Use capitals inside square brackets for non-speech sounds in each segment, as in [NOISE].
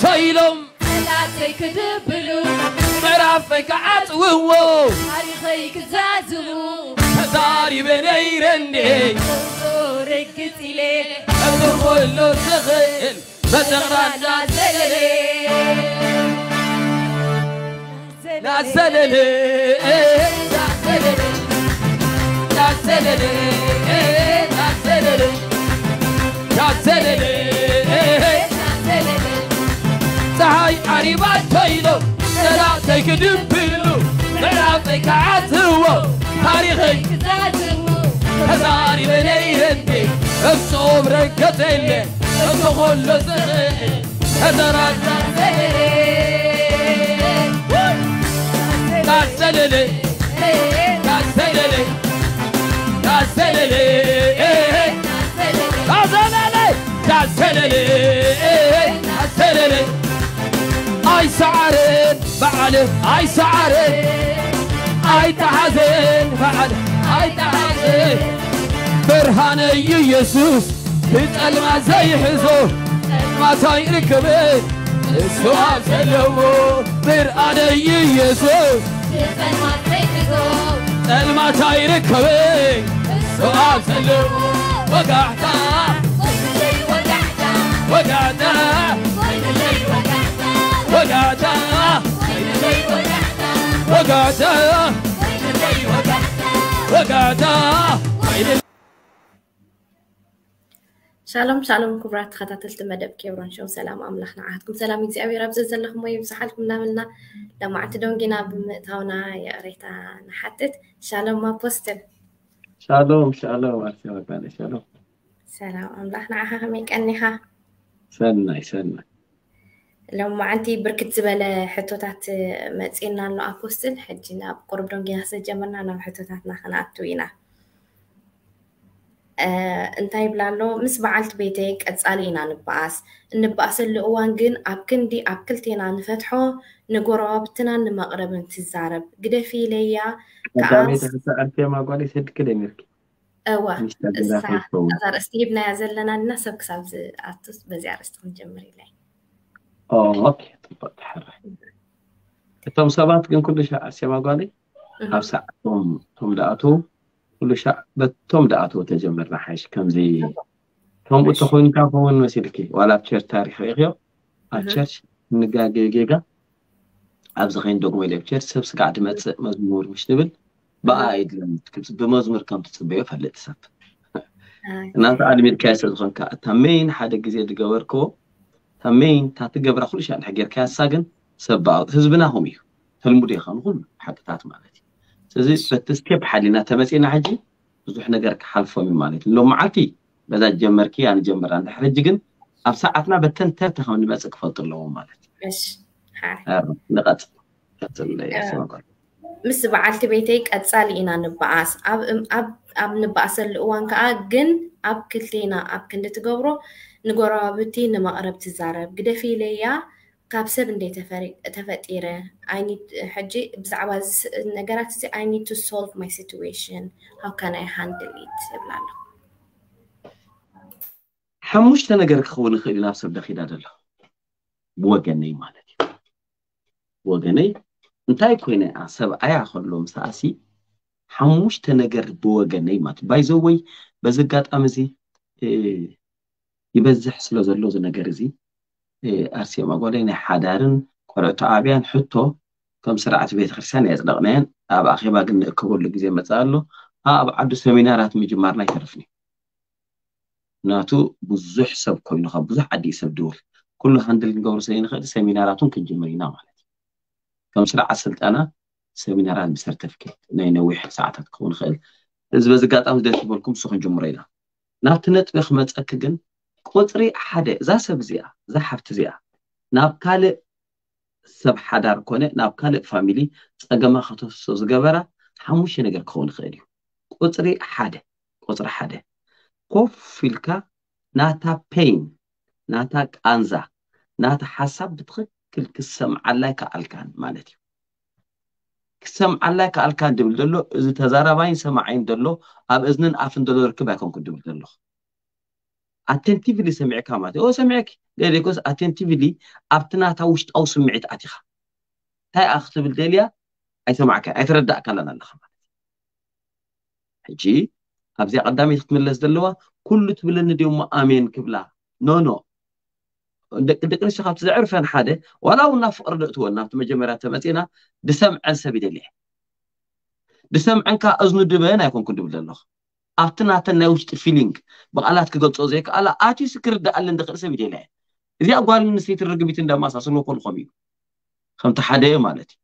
تايلوم مرافك عطوهو تاريخيك زازوهو تزاري بني رندي تزوري كتيلي داري ما تيلو سلاتك دبلو ملعبك عتوو تاريخي هزاري من يهدي بصوم ركتلي بخل زغيل هزارات تاسللي تاسللي تاسللي تاسللي تاسللي تاسللي اي سعرين بعد اي سعرين اي تحزين بعد اي تحزين برهان اي يسوس بيتقل ما زي حزور ما زي ركبين اسوها بسلمو برهان اي يسوس بيتقل ما زي حزور الما تاير كبير سؤال سلمو وقعتا وقعتا وقعتا وقعت وقعت سلام سلام كبرات خطات المدب كبرون شو سلام املاحنا عهدكم سلام يجزي ابي رب زلزل لهم ويمسح لكم لاملنا لما اعتدون جينا بمئتاونا يا ريتا نحطت سلام ما بوستل سلام سلام ارسي ربنا سلام سلام املاحنا عهدكم ميك انيها سنة سنة لما عندي بركة زبالة حتو تحت آه، ما تسئلنا انو اكوستل حجينا بقرب رونجي هسا جمرنا انو حتو تحتنا خنا اتوينا اه انتاي طيب بلالو مس بعالت بيتيك اتسالينا نبقاس نبقاس اللي اوان قن ابكن دي ابكلتينا نفتحو نقرو بتنا نمقرب نتزارب قده في ليا كأس انتاي ما قولي سيد كده نركي اوا اصار استيبنا يا زلنا الناس بكسابز اتوس بزيارستون جمري لا اوكي تبقى تحرك እቶም ሰባት ግን ኩሉ ሸዕ ኣስያማ ጓሊ ኣብ ሰዓቶም እቶም ደኣትዉ ኩሉ ሸዕ በቶም ደኣትዉ ተጀመርና ሓይሽ ከምዚ ከምኡ እተኮይኑካ ከውን መሲልኪ ዋላ ኣብ ቸርች ታሪክ ሪእክዮ ኣብ ቸርች ንጋገ ጌጋ ኣብዚ ኸይን ደጉሞ ኢለ ኣብ ቸርች ሰብ ስጋዕ ድመፅእ መዝሙር ምሽ ንብል ብኣ ይድለም ብመዝሙር ከም ትፅበዮ ፈልጥ ሰብ እናተ ኣድሚድካዮ ስለ ዝኮንካ እታ ሜይን ሓደ ግዜ ዝገበርክዎ ታመይን ታትገብራ ኩሉ ሸ ንሕጌርካ ያሳግን ሰብ ህዝብና ሆም እዩ ህልሙ ዶ ይኸኑ ኩሉ ሓቅታት ማለት እዩ ስለዚ በቲ ስቴፕ ሓሊና ተመፂና ሕጂ ብዙሕ ነገር ክሓልፎም እዩ ማለት እዩ ሎም መዓልቲ በዛ ጀመርኪ ኣንጀመራ እንድሕር ሕጂ ግን ኣብ ሰዓትና በተን ተርተ ከም ንመፅእ ክፈልጡ ኣለዎም ማለት እዩ ንቐፅል ቀፅል ምስ በዓልቲ ቤተይ ቀፃሊ ኢና ንበኣስ ኣብ ንበኣሰሉ እዋን ከዓ ግን ኣብ ክልቴና ኣብ ክንዲ ትገብሮ نقرابتي نما قربت الزارب قد في ليا قاب سب اندي تفتيرة I need حجي بزعبا نقرات زي I need to solve my situation how can I handle it بلالو حموش تنقر كخوني خيري ناف سب دخيدا دلو بوغني مالك بوغني انتاي كويني عصب ايا خلو مساسي حموش تنقر بوغني مالك بايزو وي بزقات امزي إيه. يبزح سلو زلو زنا جرزي أرسي إيه، ما قولين حدارن قرعة عبيان حتى كم سرعة بيت خرسان يزلقنين أبا أخي ما قلنا كبر لجزي مثاله أبا عبد سمينارات مجمعنا يعرفني ناتو بزح سب كوين خب بزح عدي سب دول كل هندل نقول سين خد سميناراتهم كل جمرينا مالت كم سرعة سلت أنا سميناران بسر تفكيت نين ويح ساعات تكون خيل إذا بس قاعد أمس ده تقولكم سخن جمرينا ناتنت بخمة ቁፅሪ ሓደ እዛ ሰብ እዚኣ እዛ ሓፍቲ እዚኣ ናብ ካልእ ሰብ ሓዳር ኮነ ናብ ካልእ ፋሚሊ ፀገማ ከተሶ ዝገበራ ሓሙሽተ ነገር ክኸውን ይክእል እዩ ቁፅሪ ሓደ ቁፅሪ ሓደ ኮፍ ኢልካ ናታ ፔይን ናታ ቃንዛ ናታ ሓሳብ ብትክክል ክሰምዓላይ ካኣልካን ማለት እዩ ክሰምዓላይ ክኣልካን ድብል ዘሎ እዚ ተዛረባይን ሰማዓይን ሎ ኣብ እዝንን ኣፍ እሎ ርክብ ኣይኮንኩ ድብል ዘሎኩ attentively سمعك تي أو سمعك لأنك attentively أبتنا توشت أو سمعت أتيها هاي أخت بالدليا أي سمعك أي تردأ لنا نخ هجي أبزي قدامي تملس دلوا كل تبلن اليوم آمين كبلا نو نو ደቂ ኣንስትዮ ካብቲ ዘዕርፈን ሓደ ዋላ እውን ናብ ፍቅሪ ደእትዎን ናብቲ መጀመርያ ተመፂና ድሰምዐን دسم عنك أزن እዝኑ يكون كل ድብል ኣለኹ أبتنا أبتنا نوشت فيلينغ بقالات كذا تزوجك على أتي سكر ده ألين دخل سبي دينه إذا أقول من سيت الرجبي تندم ما سأصنع كل خبيب خم تحدي مالتي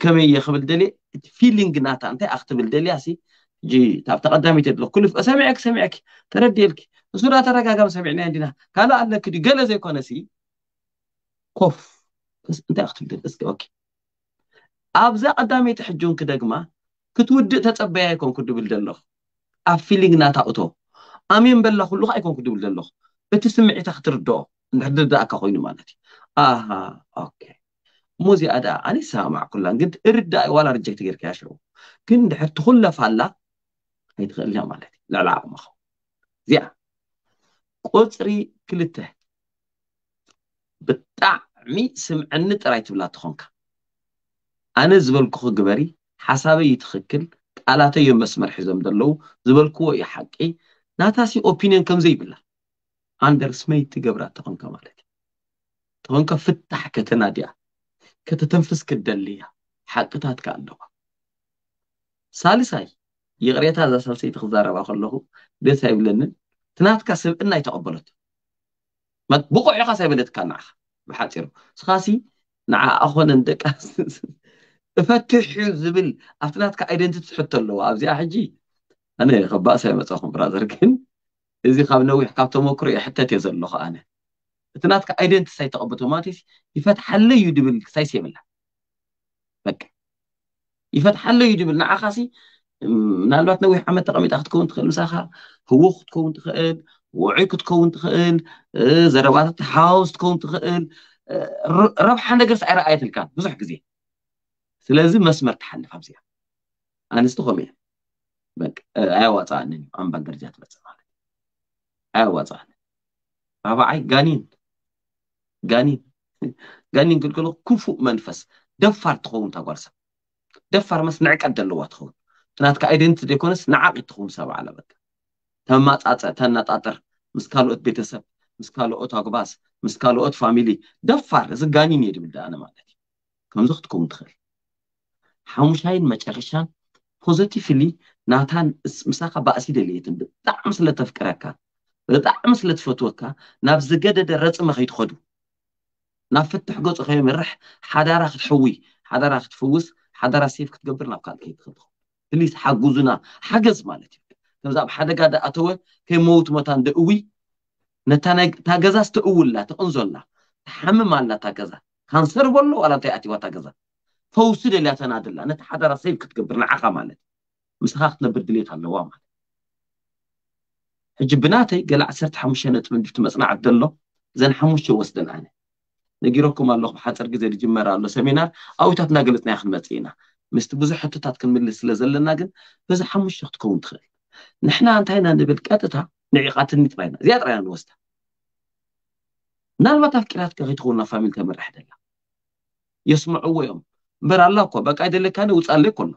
كم هي خبل دلي فيلينغ ناتا أنت أخت بالدلي أسي جي تعبت قدامي تدل كل أسمعك سمعك تردي لك سورة ترى كم سمعني عندنا قال أنك تقول زي كونسي كوف بس أنت أخت بالدلي أسك أوكي أبزا قدامي تحجون كدقمة كتود تتبعي كون كتب بالدلي ኣብ ፊሊንግ ናታእቶ ኣምን በላ ኩሉካ ኣይኮንኩ ድብል ዘለኩ እቲ ስምዒታ ክትርድኦ ንድሕ ርዳእካ ኮይኑ ማለት እዩ ሃ እሞዚኣ ደኣ ኣነ ሰባማዕኩላ ግ ርዳዩ ዋላ ርጀይቲ ጌርካ ያሽር ግን ድሕር ትኩለፋላ ኣይትክእል ና ማለት እዩ ንዕላ ኣቅምኸ እዚኣ ቆፅሪ ክልተ ብጣዕሚ ስምዐኒ ጥራይ ትብላ እትኮንካ ኣነ ዝበልኩኩ ግበሪ ሓሳበ ይትክክል ቃላተዮ መስመር ሒዞም ዘለዉ ዝበልክዎ እዩ ሓቂ ናታሲ ኦፒንዮን ከምዘይብላ ኣንደርስመይ ትገብራ ተኾንከ ማለት እዩ ተኾንከ ፍታሕ ከተናድያ ከተተንፍስ ክደልያ ሓቅታት ከ ኣለዋ ሳልሳይ ይቕሬታ እዛ ሳልሰይቲ ክዛረባ ከለኹ ደስ ኣይብለንን ትናትካ ስብዕና ኣይተቐበለት ብቑዕኻ ሳይበለትካ ንዓኻ ብሓፂሩ ስኻሲ ንዓኣ ኮነን ደቂ افتح زبل افتنات كا ايدنتي له ابزي احجي انا غبا ساي مصخم برادر كن اذا خاب نوي حكا تمكري حتى تزلخ انا افتنات كا ايدنتي ساي تقبته ماتيس يفتح لي يدبل ساي سيملا بك يفتح لي يدبل نعخاسي نالبات نوي حمد تقميت اخت كون تخل مساخا هو اخت كون تخل وعيك تكون تخل زروات حاوس تكون تخل ربح عندك سعر ايت الكان كزي ስለዚ መስመር ትሓንፍብዚኣ ኣንስት ከምኡ እዮ ኣያዋፃኣንን ዩ ኣምባ ገርጃ ትበፅእማት ኣያዋፅእኒን ኣብዓይ ጋኒን ንጋን ክልል ኩፉእ መንፈስ ደፋር ትኸውን ታጓልሰብ ደፋር መስ ንዕቀት ዘለዋ ትኸውን ናትካ ኣኢደንቲ ዘይኮነስ ንዓቒት ትኸውን ሰብ ዓለ በ ተናጣጥር ምስ ካልኦት ቤተሰብ ምስ ካልኦት ኣግባዝ ምስ ካልኦት ፋሚሊ ደፋር እዚ ጋኒን እየ ድብል ድኣነ ማለት እዩ ከምዚ ክትከውን ትኽእል حموشاين ما شرشان positively ناتان مساقة بأسيد ليتن بتعمل سلة تفكرك بتعمل سلة فتوك نفس جدة درس ما خيط خدو نفتح جوز خيام رح حدا راح تحوي حدا راح تفوز حدا راح سيف كتقبر نبقال كيد خدو تليس حجوزنا حجز مالتي تمزاب حدا قاعد أتوه كي موت متان دقوي نتانا تاجزاست أول لا تنزل لا تحمم على تاجزا كان سر والله ولا تأتي وتاجزا فوسي اللي تنادل أنا تحضر سيف كتقبر نعقا مالت مسخاخ تنبر دليت هالنوا مالت حج بناتي قال عسرت حمشة نتمنى دفت مصنع عدلو زين حمشة وسدن أنا نجيروكم الله بحاتر جزير جمرة على سمينار أو تاتنا قلتنا يا خدمة سينا حتى تاتكن من السلة زل الناقن بس حمشة تكون تخيل نحنا أنتينا نبل كاتتها نعيقات النتباينا زيادة رأينا نوستها نال ما تفكيرات كغيتخونا فاميلتا من رحدة يسمعوا ويوم በር ኣሎ ኳ በቂ ኣይደለካን ውፃለይ ከሎ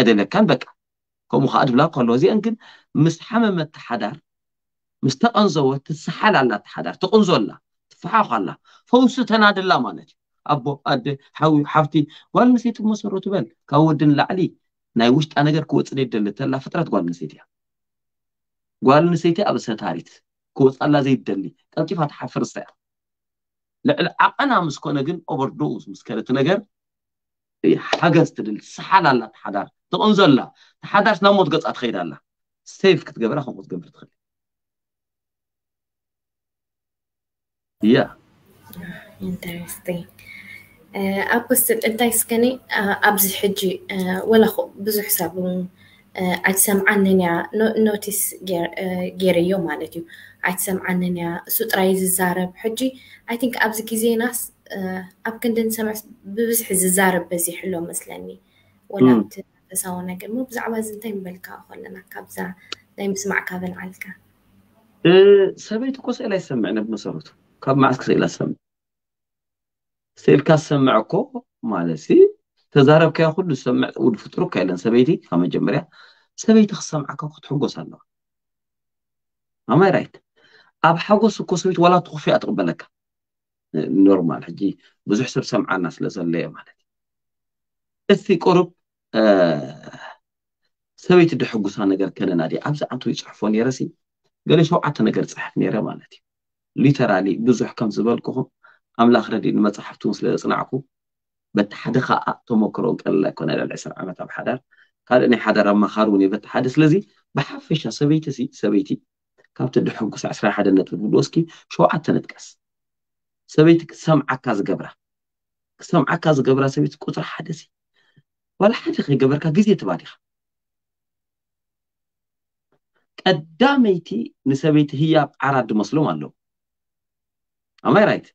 ኣይደለካን በቃ ከምኡ ከዓ ድብላ ከሎ እዚአን ግን ምስ ሓመመት ተሓዳር ምስተቀንዘቦ ትስሓልላ ሓዳር ትቕንዞላ ትፍሓኻኣላ ፈውሱ ተናድላ ማለት እዩ ኣቦ ኣደ ሓዊ ሓፍቲ ጓል ኣንሰይቲ ብመሰሩ ትበል ካብ ወድን ላዕሊ ናይ ውሽጣ ነገር ክወፅ ዘይደሊ ተላ ፍጥረት ጓል ኣንሰይት እያ ጓል ነሰይቲ ኣብ ሰታሪት ክውፃላ ዘይደሊ ቀንፋ ትሓፍርሳ እያ ልዕሊ ዓቐና ምስኮነ ግን ኦቨርዶዝ ምስከቲ ነገር حجز تدل سحال الله تحدر تنزل الله تحدر نموت قط أتخيل الله سيف كتجبر أخو موت جبر تخيل يا interesting أبسط أنت إسكني أبز حجي ولا خو بز حسابون أتسمع عننيا نوتيس جير يوم على تيو أتسمع عننيا سوت رايز الزارب حجي I think أبز كيزي ناس آه، اب كنت نسمع ببزح الزارب بزي حلو مثلاً ولا بتساوي نقل مو وزن زنتين بلكا ولا نكابزا دايم بسمع كذا العلكة سبيت كوس إلا يسمعنا بمصرته كاب معسك سيل سمع سيل كاس سمعكو مالسي تزارب كي أخد سمع ودفترو كي لن سبيتي كما جمريا سبيت خسمعك أخد حقو سالله أما رايت أب حقو سكو ولا تخفي أتقبلك ኖርማል ሕጂ ብዙሕ ሰብ ሰምዓልና ስለ ዘለዮ ማለት እዩ እቲ ቁሩብ ሰበይቲ ደሐጉሳ ነገር ከነና ድ ኣብዚ ዓንት ይፅሕፎ ነረሲ ገሌ ሸውዓተ ነገር ፅሓፍ ነይረ ማለት እዩ ሊተራሊ ብዙሕ ከምዝበልኩኩም ኣምላኽረድ ንመፅሓፍቲ እውን ስለዘፅናዕኩ በቲ ሓደ ከዓ ተመክሮ ቀልላ ይኮነ ል 2ስ ዓመትብ ሓዳር ካልእ ናይ ሓዳር ኣመኻር እውን በቲ ሓደ ስለዚ ብሓፈሻ ሰበይቲ ሰበይቲ ካብቲ ደሕጉሳ 2ስራ ሓደነት ሉወስኪ ሸውዓተ ንጥቀስ ሰበይቲ ክሰምዓካ ዝገብራ ክሰምዓካ ዝገብራ ሰበይቲ ቁፅራ ሓደሲ ዋላ ሓደ ከይገበርካ ግዜ ትባ ዲኻ ቀዳመይቲ ንሰበይቲ ህያብ ዓራ ዲመስሎም ኣለው ኣብማይ ራይት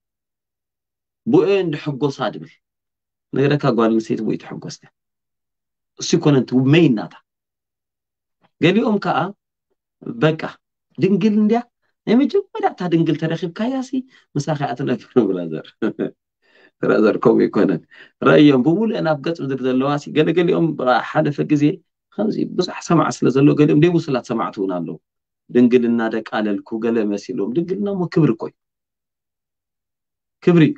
ብኦ እንድሕጎሳ ድብል ነገደካ ጓል ንስይቲ ኢትሕጎስቲ ንሱ ይኮነንቲመይ እናታ ገሊኦም ከዓ በቃ ድንግል እንድያ نمی‌چوبم داد تا دنگل ترخیب کایاسی مسخره اتلاع کنم برادر برادر کمی کنن رایم بمول انا بگات مدرد لواسی گله گله ام را حد فکزی خانزی بس حسام عسل زلو گله ام دیو سلط سمعتون آلو دنگل نادک آلل کو گله مسیلوم دنگل نامو کبر کوی کبری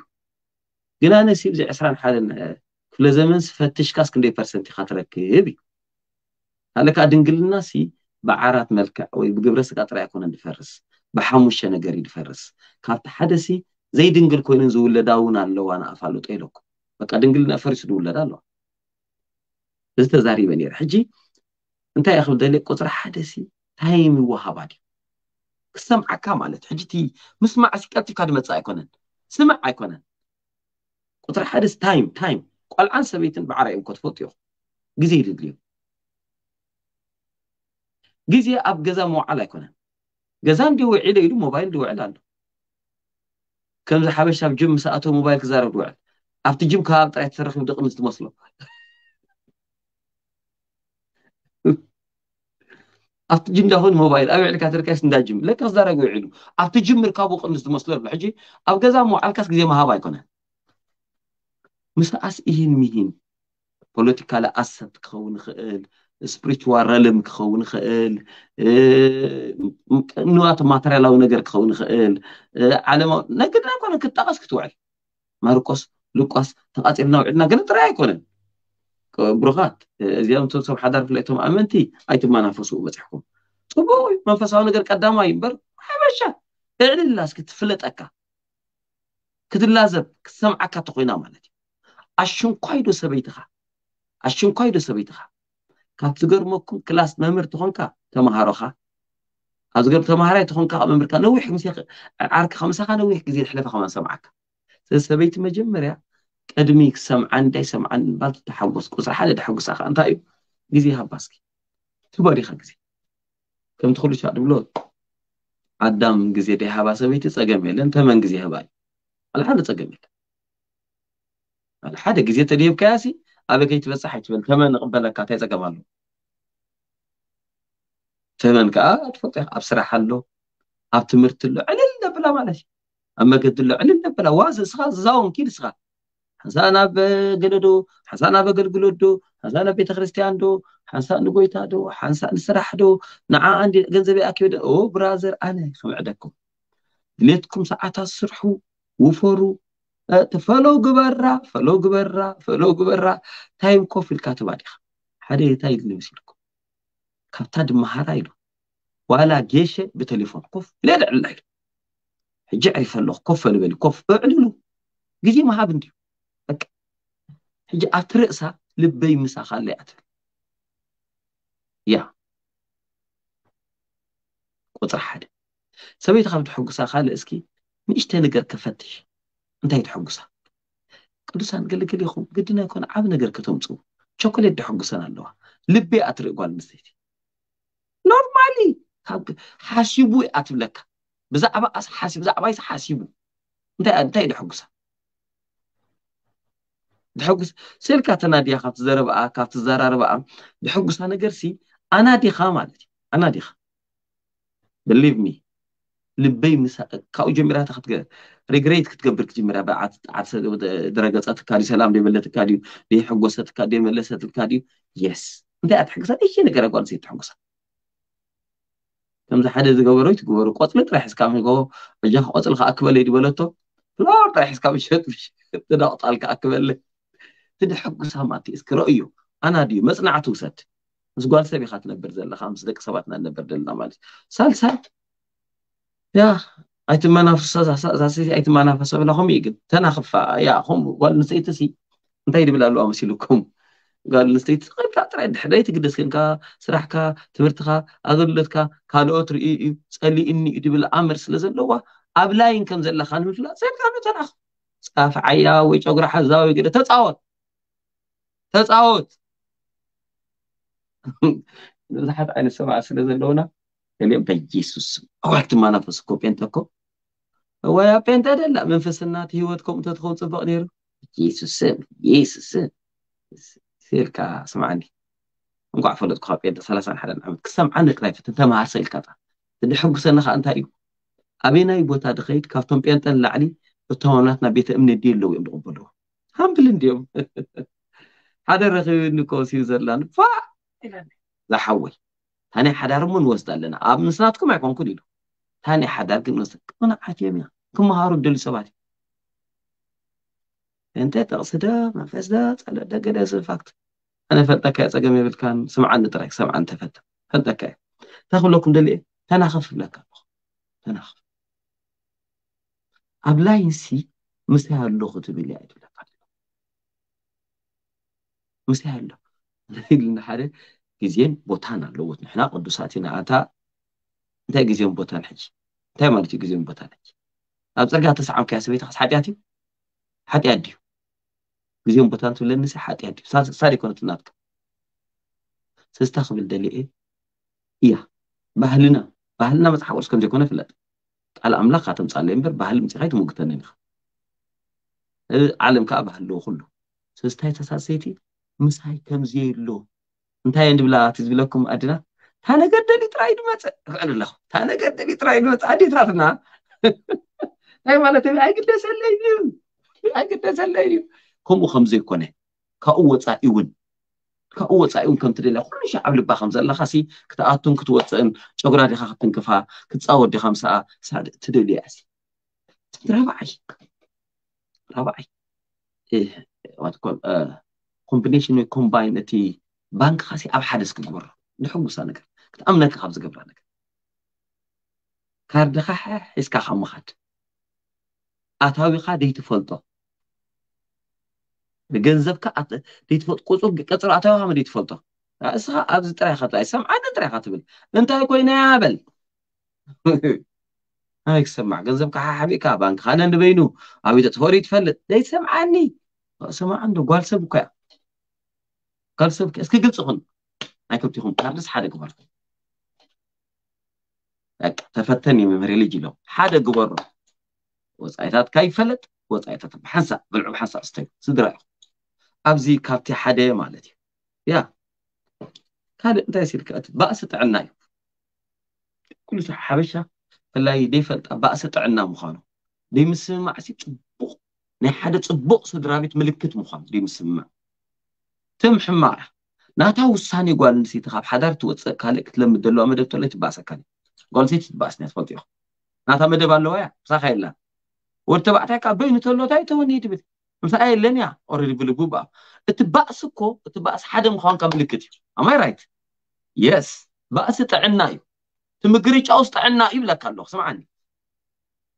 گله نسیب جه اسران حال نه کل زمان سفتش کاس کنده پرسنتی خطر که هی حالا که دنگل ناسی بعارت ملکه وی بگو برسه خطر ብሓሙሽተ ነገር ይድፈርስ ካብቲ ሓደ ሲ ዘይድንግል ኮይነን ዝውለዳ እውን ኣለዋ ንኣፋልጦ ኢለኩም በቃ ድንግልና ፈሪሱ ዝውለዳ ኣለዋ እዚ ተዛሪበ ነይረ ሕጂ እንታይ እኽል ደልየ ቁፅሪ ሓደ ሲ ታይም ይወሃባ ድዩ ክሰምዓካ ማለት ሕጂ እቲ ምስማዕ ሲ ቀጥብካ ድመፅእ ኣይኮነን ስምዕ ኣይኮነን ቁፅሪ ሓደ ሲ ታይም ታይም ቆልዓን ሰበይትን ባዕራ እዮም ኮ ትፈልጥዮ ግዜ ይድልዩ ግዜ ኣብ ገዛ መውዓል ኣይኮነን جزام دي وعيلة يدو موبايل دي وعيلة عنده كم زي حبيش هم جم ساعته موبايل كزار دي وعيلة أبتي جم كهاب طريق تصرخ يبدأ قمز دمصله أبتي جم ده هون موبايل أبي عليك هتر كاس ندا جم لك أصدار أقوي عيلو أبتي جم مركابو قمز دمصله بحجي أب جزام وعيلة كاس كزي ما هابا يكونه مثل أس إيهن مهين بوليتيكال أسد كون خيل سبريتوال ريلم كخون خيل نوات ماتريال او نجر كخون خيل على ما نجر نكون كتاس كتوعي ماركوس لوكاس تقاس انه عندنا كنت راي كون بروغات زيام تو سو حدار في ليتهم امنتي ايتم ما نافسو بتحكم صبو ما فسو نجر قدام اي بر حبشا اعلن الناس كتفلت اكا كتلازم سمعك تقينا مالتي اشن قايدو سبيتها اشن قايدو سبيتها ካብዝገርሞኩም ክላስ መምህር እትኮንካ ተምሃሮካ ካብዚገ ተምሃራይ ትኮንካ መምህርካ ሕዓር ምሳካ ነዊሕ ግዜ ዝሕለ ከሰምዓካ ስዚ ሰበይቲ መጀመርያ ቀድሚ ሰምዓን ዳይ ሰምዓ ባልተሓጎስ ሓደ ዳሓጉስካ እንታይ እዩ ግዜ ሃባስኪ ትበሪካ ግዜ ከምትክሉ ሸ ድብሎ ዓዳም ግዜ ደይሃባ ሰበይቲ ፀገም የለን ተመን ግዜ ህባ እዩ ኣ ሓደ ፀገም የለን ኣ ሓደ ግዜ ተዲህብካያሲ ኣበከይትበፅሕይትብል ከመን ንቅበለካ እንታይይ ፀገማኣሉ ከመን ከዓ ትፈቀ ኣብ ስራሕ ኣሎ ኣብ ትምህርቲ ኣሎ ዕልል ኣብላ ማለት እዩ ኣብ መገዲ ኣሎ ዕልል ኣብላ ዋዝ ስኻ ዝዛውንኪስኻ ሓንሳ ናብ ገነዶ ሓንሳ ናብ ኣገልግሎት ዶ ሓንሳ ናብ ቤተክርስትያን ዶ ሓንሳ ንጎይታ ዶ ሓንሳ ንስራሕ ዶ ንዓገንዘብየ ኣኪብዶ ብራዘር ኣነ ክምዕደኩም ድሌትኩም ሰዓታት ስርሑ ውፈሩ أه، تفلو جبرة فلو جبرة فلو جبرة تايم كوفيل كاتو باريخ هذا يتايد نمسيلكم كفتاد مهارا ولا جيش بتليفون كوف لا لا لا يلو حجي عرف اللو كوف اللي بالي كوف اعلنو جيجي مهاب انديو حجي اترئسا لبي مساخا اللي اتر يا قطر حد سويت خابت حقوق ساخا اللي اسكي مش تنقر كفتش እንታይ ድሕጉሳ ቅዱሳን ገለገሊይኹም ገዲናይ ኮነ ዓብ ነገር ከተምፅው ቾኮሌት ድሐጉሰን ኣለዋ ልቤ ኣትሪኢ ጓል ምስተይቲ ኖርማሊ ሓሲቡ ኣ ትብለካ ብዛዕዛዕባይ ሓሲቡ እንታይእ ድሕጉሳ ሳሰልካ ተናድያ ካብት ዘረብኣ ካብት ዘራርበኣ ድሕጉሳ ነገርሲ ኣናዲኻ ማለት እዩ ኣናዲኻ ብቭ لبي مس كاو جميرة تخت ريغريت كتقبر كجميرة بعد عاد درجة تكاري سلام دي بلت كاديو دي حقوسة تكاديو ملسة تكاديو يس ده أتحقق صار إيش نقرأ قول زيت حقوسة كم زحد إذا قبروا يتقبروا قوت ما تروح إسكام يقو بجاه قوت الخ أكبر اللي بلتو لا تروح إسكام شد مش تدا أطال كأكبر اللي تدا حقوسة ما تيس كرأيو أنا دي مثلا عتوسات بس سبي خاتنا برد الله دك سبعتنا نبرد مالش سال سال Ja, uit de manafasa zaasi manafasa بلኹም እዩ ግን ተናኽፋ ያ ከምኡ ጓል ኣንስተይቲ ሲ እንታይ ድብል ኣለዋ መሲሉኩም ጓል ኣንስተይቲ ኮይብካ ጥራይ ድሕደይ ትግደስ ኮንካ ስራሕካ ትምህርትካ ኣገልግሎትካ ካልኦት ርኢ እዩ ፀሊእኒ እዩ ድብል ኣመር ስለ ዘለዋ ኣብ ላይን ከም ዘለካ ንምፍላጥ ዘይብካ ዶ ተናኽ ፃፍ ዓያ ወይ ጨጉራ ሓዛ ወይ ገደ ተፃወት ተፃወት ብዙሓት ዓይነት ሰማዕ ስለ ዘለውና ግን በኢየሱስ እዋት ማናፈስ እኮ ጴንተ እኮ ወያ ጴንተ አይደላ መንፈስና እቲ ሂወትኩም እንተትኸውን ፅቡቅ ነይሩ ኢየሱስም ኢየሱስም ስኢልካ ስምዓኒ እንኳዕ ፈለጥኩ ካብ ጴንተ ሰላሳን ሓደን ዓመት ክሰምዓኒ ክላይ ፍትን ተመሃርሰ ኢልካ ጣ ድሕጉሰኒ ከዓ እንታይ እዩ ኣበይናይ ቦታ ድኸይድ ካብቶም ጴንጠን ላዕሊ እቶም ኣምናት ናብ ቤተ እምነት ድየ ኣለዉ እዮም ዝቕበልዎ ሃምብል እንዲኦም ሓደ ረኪብኒ ኮሲዩ ዘላን ፋ ዝሓወይ هاني حدار من لنا أب نسناتكم يكون كل يلو هاني حدار كم نسك أنا عجيبنا كم هارو دل سباتي أنت تقصده ما فسده على ده قد فاكت أنا فتك يا سجم يبل كان سمعان تراك سمعان تفت كاي تاخذ لكم دلي أنا خف لك أنا أخف أبلاين ينسي مسهل اللغة تبلي عدل مسهل له لنا حدا ግዜን ቦታን ኣለዎት ንሕና ቅዱሳት ንኣታ እንታይ ግዜን ቦታን ሕጂ እንታይ ማለት ዩ ግዜን ቦታንሕጂ ኣብ ፅርጊ ተሰዓም ከያ ሰበይቲ ካስ ሓጢያት እዩ ሓጢያድዩ ግዜን ቦታን ትብለኒሰ ሓጢያዩሳደ ይኮነ ትናትቀም ስስታ ክብል ደሊአ እያ ባህና ባህልና መፅሓቁርስ ከምዘይኮነ ይፍለጥ ቃል ኣምላኽ ካ ቶምፃለዩ በር ባህሊ ምፅካይ ትመግተኒኒካ እብ ዓለም ከዓ ባህል ዎ ኩሉ ስስታይ ተሳሰይቲ ምሳይ ከምዝየየሎ انتهى عند بلا تزبي لكم أدنى ثانة قد دني ترايد ما ت أنا لا ثانة قد دني ترايد ما تأدي ثرنا هاي ما نتبي هاي قد سلعيني هاي قد سلعيني كم وخمسة كونه كأوة تأيون كأوة تأيون كم تدل كل شيء قبل بخمسة الله خسي كتأتون كتوتن شكرا لك خاطن كفا كتصور دي خمسة ساد تدل يا سي رابعي رابعي إيه وات كول كومبينيشن وكومباين تي بانك خاصي اب حادث كبر نحب وسانك امنك خابز قبرانك كارد خا اسكا خمخات اتاوي خا ديت فلطو بجنزبك أت... ديت فلط قصو قصر اتاوي خا ديت فلطو اسخا ابز تري خات اي سمع انا تري خات بل انت كوين يا بل هاي سمع جنزبك خا حبيك بانك خا نبينو ابي تتهوري تفلط ديت سمعني سمع عنده قال سبكه قال سبك اسكي قلت خن اي كنت خن تارس حدا كبر اك تفتني من ريليجي لو حدا كبر وصايتات كاي فلت وصايتات بحنسا بلعب بحنسا استي صدرا ابزي كابتي حدا مالتي يا كاد انت يصير كات باس تعناي كل حبشه فلاي دي فلت باس تعنا مخانو دي مسمع سي تبوق ني حدا تبوق صدرا بيت ملكت مخان دي مسمع تم حماء ناتها وساني قال نسيت خاب حدار توتس كالك تلم دلوا ما دبت ولا تباس كالك قال نسيت تباس نيت فلتي خو ناتها ما دبال لويا بس خيلا وارتبعتها كابين تلوا تاي توني تبي مثلا أي لنيا أوريدي بلو بوبا تباس كو تباس حدا مخان كم لكتي أما رايت يس باس تعناي تمقريش أو تعناي بلا كالو سمعني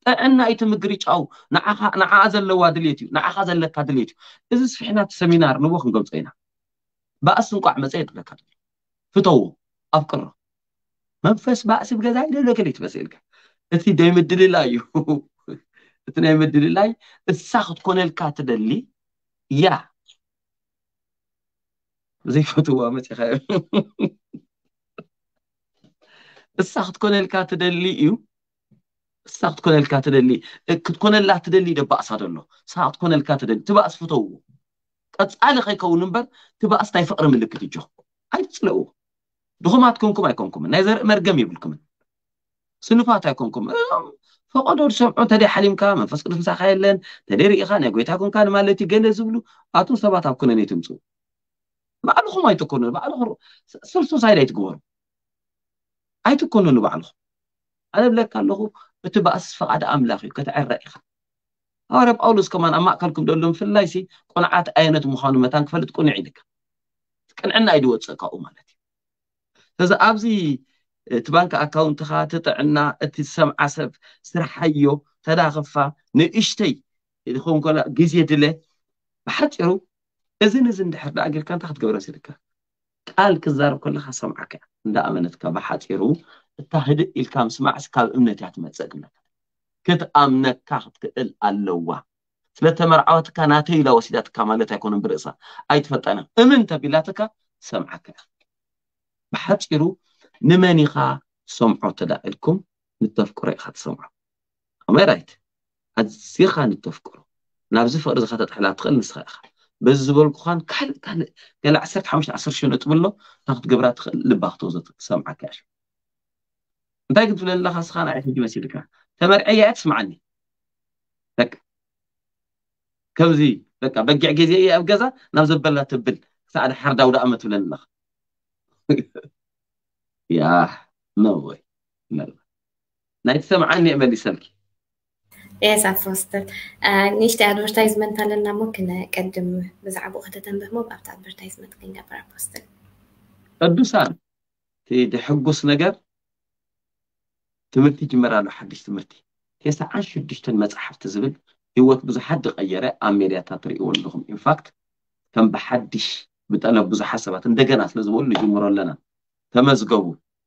أنا أي تمقريج أو نعاخ نعازل لوادليتي نعاخ زل لكادليتي إذا سمينار نبغى نقوم بأس نقع مزيد لك فتو أفكر منفس بأس بجزاي لك ليت بس إلك أنت دايم الدليل لا يو [LAUGHS] أنت دايم الدليل لا الساخد كون الكاتب اللي يا زي فتوى ما تخاف [LAUGHS] الساخد كون الكاتب اللي يو الساخد كون الكاتب اللي كون الله تدلي دبأس هذا إنه ساخد كون الكاتب اللي تبأس فتوه ቀፃሊ ከይከውን እምበር ትባእስ ናይ ፍቕሪ ምልክት እጆ ኣይትፅልኡ ድኹማት ኮንኩም ኣይኮንኩምን ናይ ዘርኢ መርገም ይብልኩምን ስንፋት ኣይኮንኩም ፈቐዶ ዝሰምዑ እንተደይ ሓሊምካ መንፈስ ቅዱስ ምሳኻ የለን እንተደይ ርኢኻ ናይ ጎይታ ኮንካ ንማለት እዩ ገለ ዝብሉ ኣቶም ሰባት ኣብ ኩነኔት ይምፁ ባዕልኹም ኣይትኮኑ ባዕልኹም ስልሱሳይድ ኣይትግበሩ ኣይትኮኑን ባዕልኹም ኣነ ብለካ ኣለኹ እቲ ባእስ ፈቓድ ኣምላኽ እዩ ከተዕረ ኢኻ هاري بأولوس كمان أما أكلكم دولهم في الله يسي قنعات آينات مخانو متان كفلت قنع لك كان عنا أيدي واتساكا أمالتي هذا أبزي اه، تبانك أكاونت خا تطعنا تسمع عسف سرحيو تداخفا نئشتي إذا خون كلا جزية دلة بحتى يرو إذن إذن دحر لا أجر كان تحت جورس لك قال كذار كل خا سمعك لا أمنتك بحتى يرو التهدئ الكام سمع سكال أمنتي هتمت سجنك كت أمنك تقل اللوا ثلاثة مرعوات كان ناتي لا وسيدات كمالة يكون برئسة أي تفتنا أمن تبلاتك سمعك بحبش إرو نماني خا سمعو تدائلكم نتفكر إخا تسمعو أما رايت أزيخا نتفكر نابزي فقرز خاتت حلا تقل نسخا إخا بزبول كخان كحل كان كلا عسر حمش عسر شنو تقوله تاخد قبرات لباخت وزت سمعك عشان بعد تقول الله خس خان عيش مسيرك تمرعيات سمعني لك كوزي لك بقع جزي يا أبجزا نازل بلا تبل سعد حردا ولا أمت ولا النخ يا نوي نلا نايت سمعني أملي سلكي إيه سافوستر نيشت أدفرتايزمنت على النا ممكن أقدم بزعب وقتها تنبه مو بعرف أدفرتايزمنت كينجا برا بوستر أدوسان تيجي حقوس نجار ትምህርቲ ጅመራሉ ሓድሽ ትምህርቲ ተስዓን ሽዱሽተን መፅሓፍቲ ዝብል ሂወት ብዙሓት ዝቀየረ ኣብ ሜድያታት ትርእይዎ ኣለኹም ኢንፋክት ከም ብሓድሽ ብጠለብ ብዙሓት ሰባት እንደገና ስለዝበሉ ንጅምሮ ኣለና ተመዝገቡ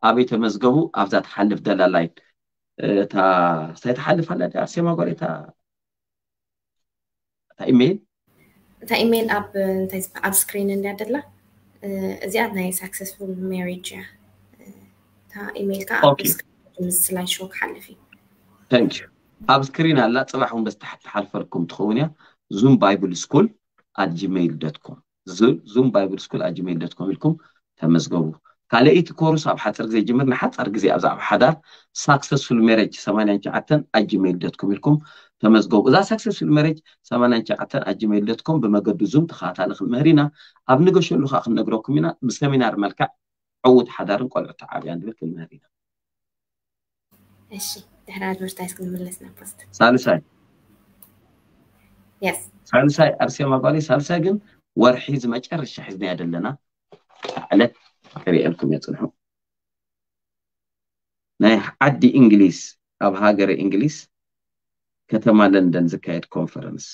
ኣበይ ተመዝገቡ ኣብዛ ተሓልፍ ደላላይ እታ ስታይ ተሓልፍ ኣላ ኣርሴማ ጓል እታ ኢሜይል እታ ኢሜይል ኣብ እንታይ ኣብ ስክሪን እንዳ ደላ እዚኣ ናይ ሳክሰስፉል ሜሪጅ እያ እታ ኢሜይል ከዓ ኣብ ስክሪን ንምስላይ ሽወ ክሓልፍ እዩ ታንክ ዩ ኣብ ስክሪን ኣላ ፅባሕ እውን በስ ታሕቲ ሓልፈልኩም ትኸውን እያ ዙም ባይብል ስኩል ኣት ጂሜይል ዶትኮም ዙም ባይብል ስኩል ኣት ጂሜይል ዶትኮም ኢልኩም ተመዝገቡ ካልአይቲ ኮርስ ኣብ ሓፀር ግዜ ጅምር ንሓፀር ግዜ ኣብዛዕባ ሓዳር ሳክሰስፉል ሜሬጅ 89 ኣት ጂሜይል ዶትኮም ኢልኩም ተመዝገቡ እዛ ሳክሰስፉል ሜሬጅ 89 ኣት ጂሜይል ዶትኮም ብመገዲ ዙም ተኸታታሊ ክንምህሪና ኣብ ንገሸሉ ከዓ ክንነግረኩም ኢና ብሰሚናር መልክዕ ዕውት ሓዳርን ቆልዑት ዓብያን ዝብል ክንምህር ኢና እሺ ድሕሪ አድቨርታይዝ ክንምለስ ናብ ፖስት ሳልሳይ ሳልሳይ ኣርሴማ ጓሌ ሳልሳይ ግን ወርሒ ዝመጨረሻ ሒዝናያ ዘለና ዕለት ክሪአልኩም የፅንሑ ናይ ዓዲ እንግሊዝ ኣብ ሃገረ እንግሊዝ ከተማ ለንደን ዝካየድ ኮንፈረንስ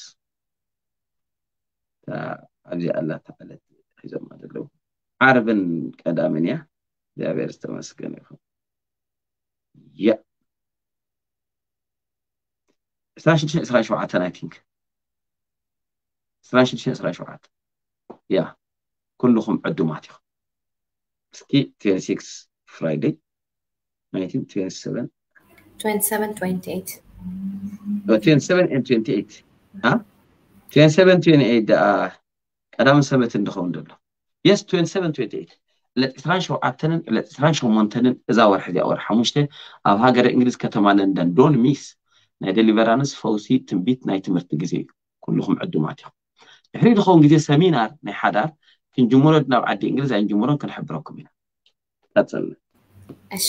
ኣብዚ ኣላ ዕለት ሒዞም ኣለዉ ዓርብን ቀዳምን እያ እግዚኣብሔር ዝተመስገን ይኹን ያ 29 I think 29 يا كلهم عدوا ماتي مسكي 26 Friday 1927 27 28 27 and 28 ها 27 28 ቀዳም ሰበት እንድኸውን ደሎ የስ 27 28 ለጥስራን ሸውዓተንን ለጥስራን ሸሞንተንን እዛ ወርሒ እዚኣ ወርሒ ሓሙሽተ ኣብ ሃገረ እንግሊዝ ከተማ ለንደን ዶን ሚስ ናይ ደሊቨራንስ ፈውሲ ትንቢት ናይ ትምህርቲ ግዜ እዩ ኩልኩም ዕዱ ማለት እዮም ድሕሪ ድኸውን ግዜ ሰሚናር ናይ ሓዳር ክንጅምሮ ናብ ዓዲ እንግሊዝ ኣይንጅምሮን ክንሕብረኩም ኢና ቀፅልና እሺ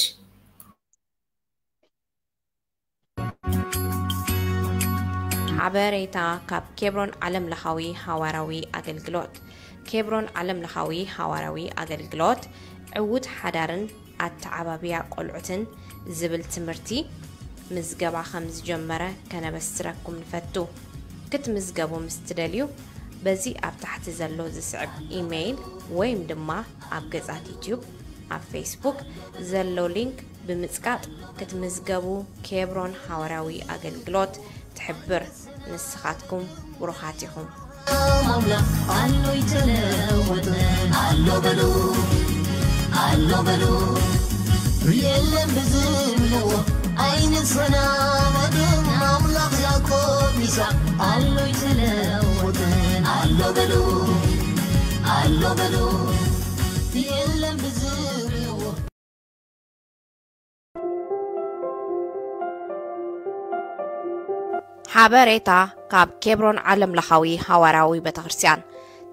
ሓበሬታ ካብ ኬብሮን ዓለም ለኻዊ ሃዋራዊ ኣገልግሎት ኬብሮን ዓለም ለኻዊ ሃዋራዊ ኣገልግሎት ዕውት ሓዳርን ኣተዓባብያ ቆልዑትን ዝብል ትምህርቲ ምዝገባ ከም ዝጀመረ ከነበስረኩም ንፈቱ ክትምዝገቡ ምስ ትደልዩ በዚ ኣብ ታሕቲ ዘሎ ዝስዕብ ኢሜይል ወይም ድማ ኣብ ገጻት ዩትዩብ ኣብ ፌስቡክ ዘሎ ሊንክ ብምጽቃጥ ክትምዝገቡ ኬብሮን ሓዋርያዊ ኣገልግሎት ትሕብር ንስኻትኩም ብሩኻት ኢኹም ኣሎ በሉ ኣሎ በሉ የለን ብዝብልዎ aynısına varım Allah Yakob İsa Allo televodun Allo belu Allo belu Diyelim bizi ሓበሬታ ካብ ኬብሮን ዓለም ለኻዊ ሃዋራዊ ቤተ ክርስቲያን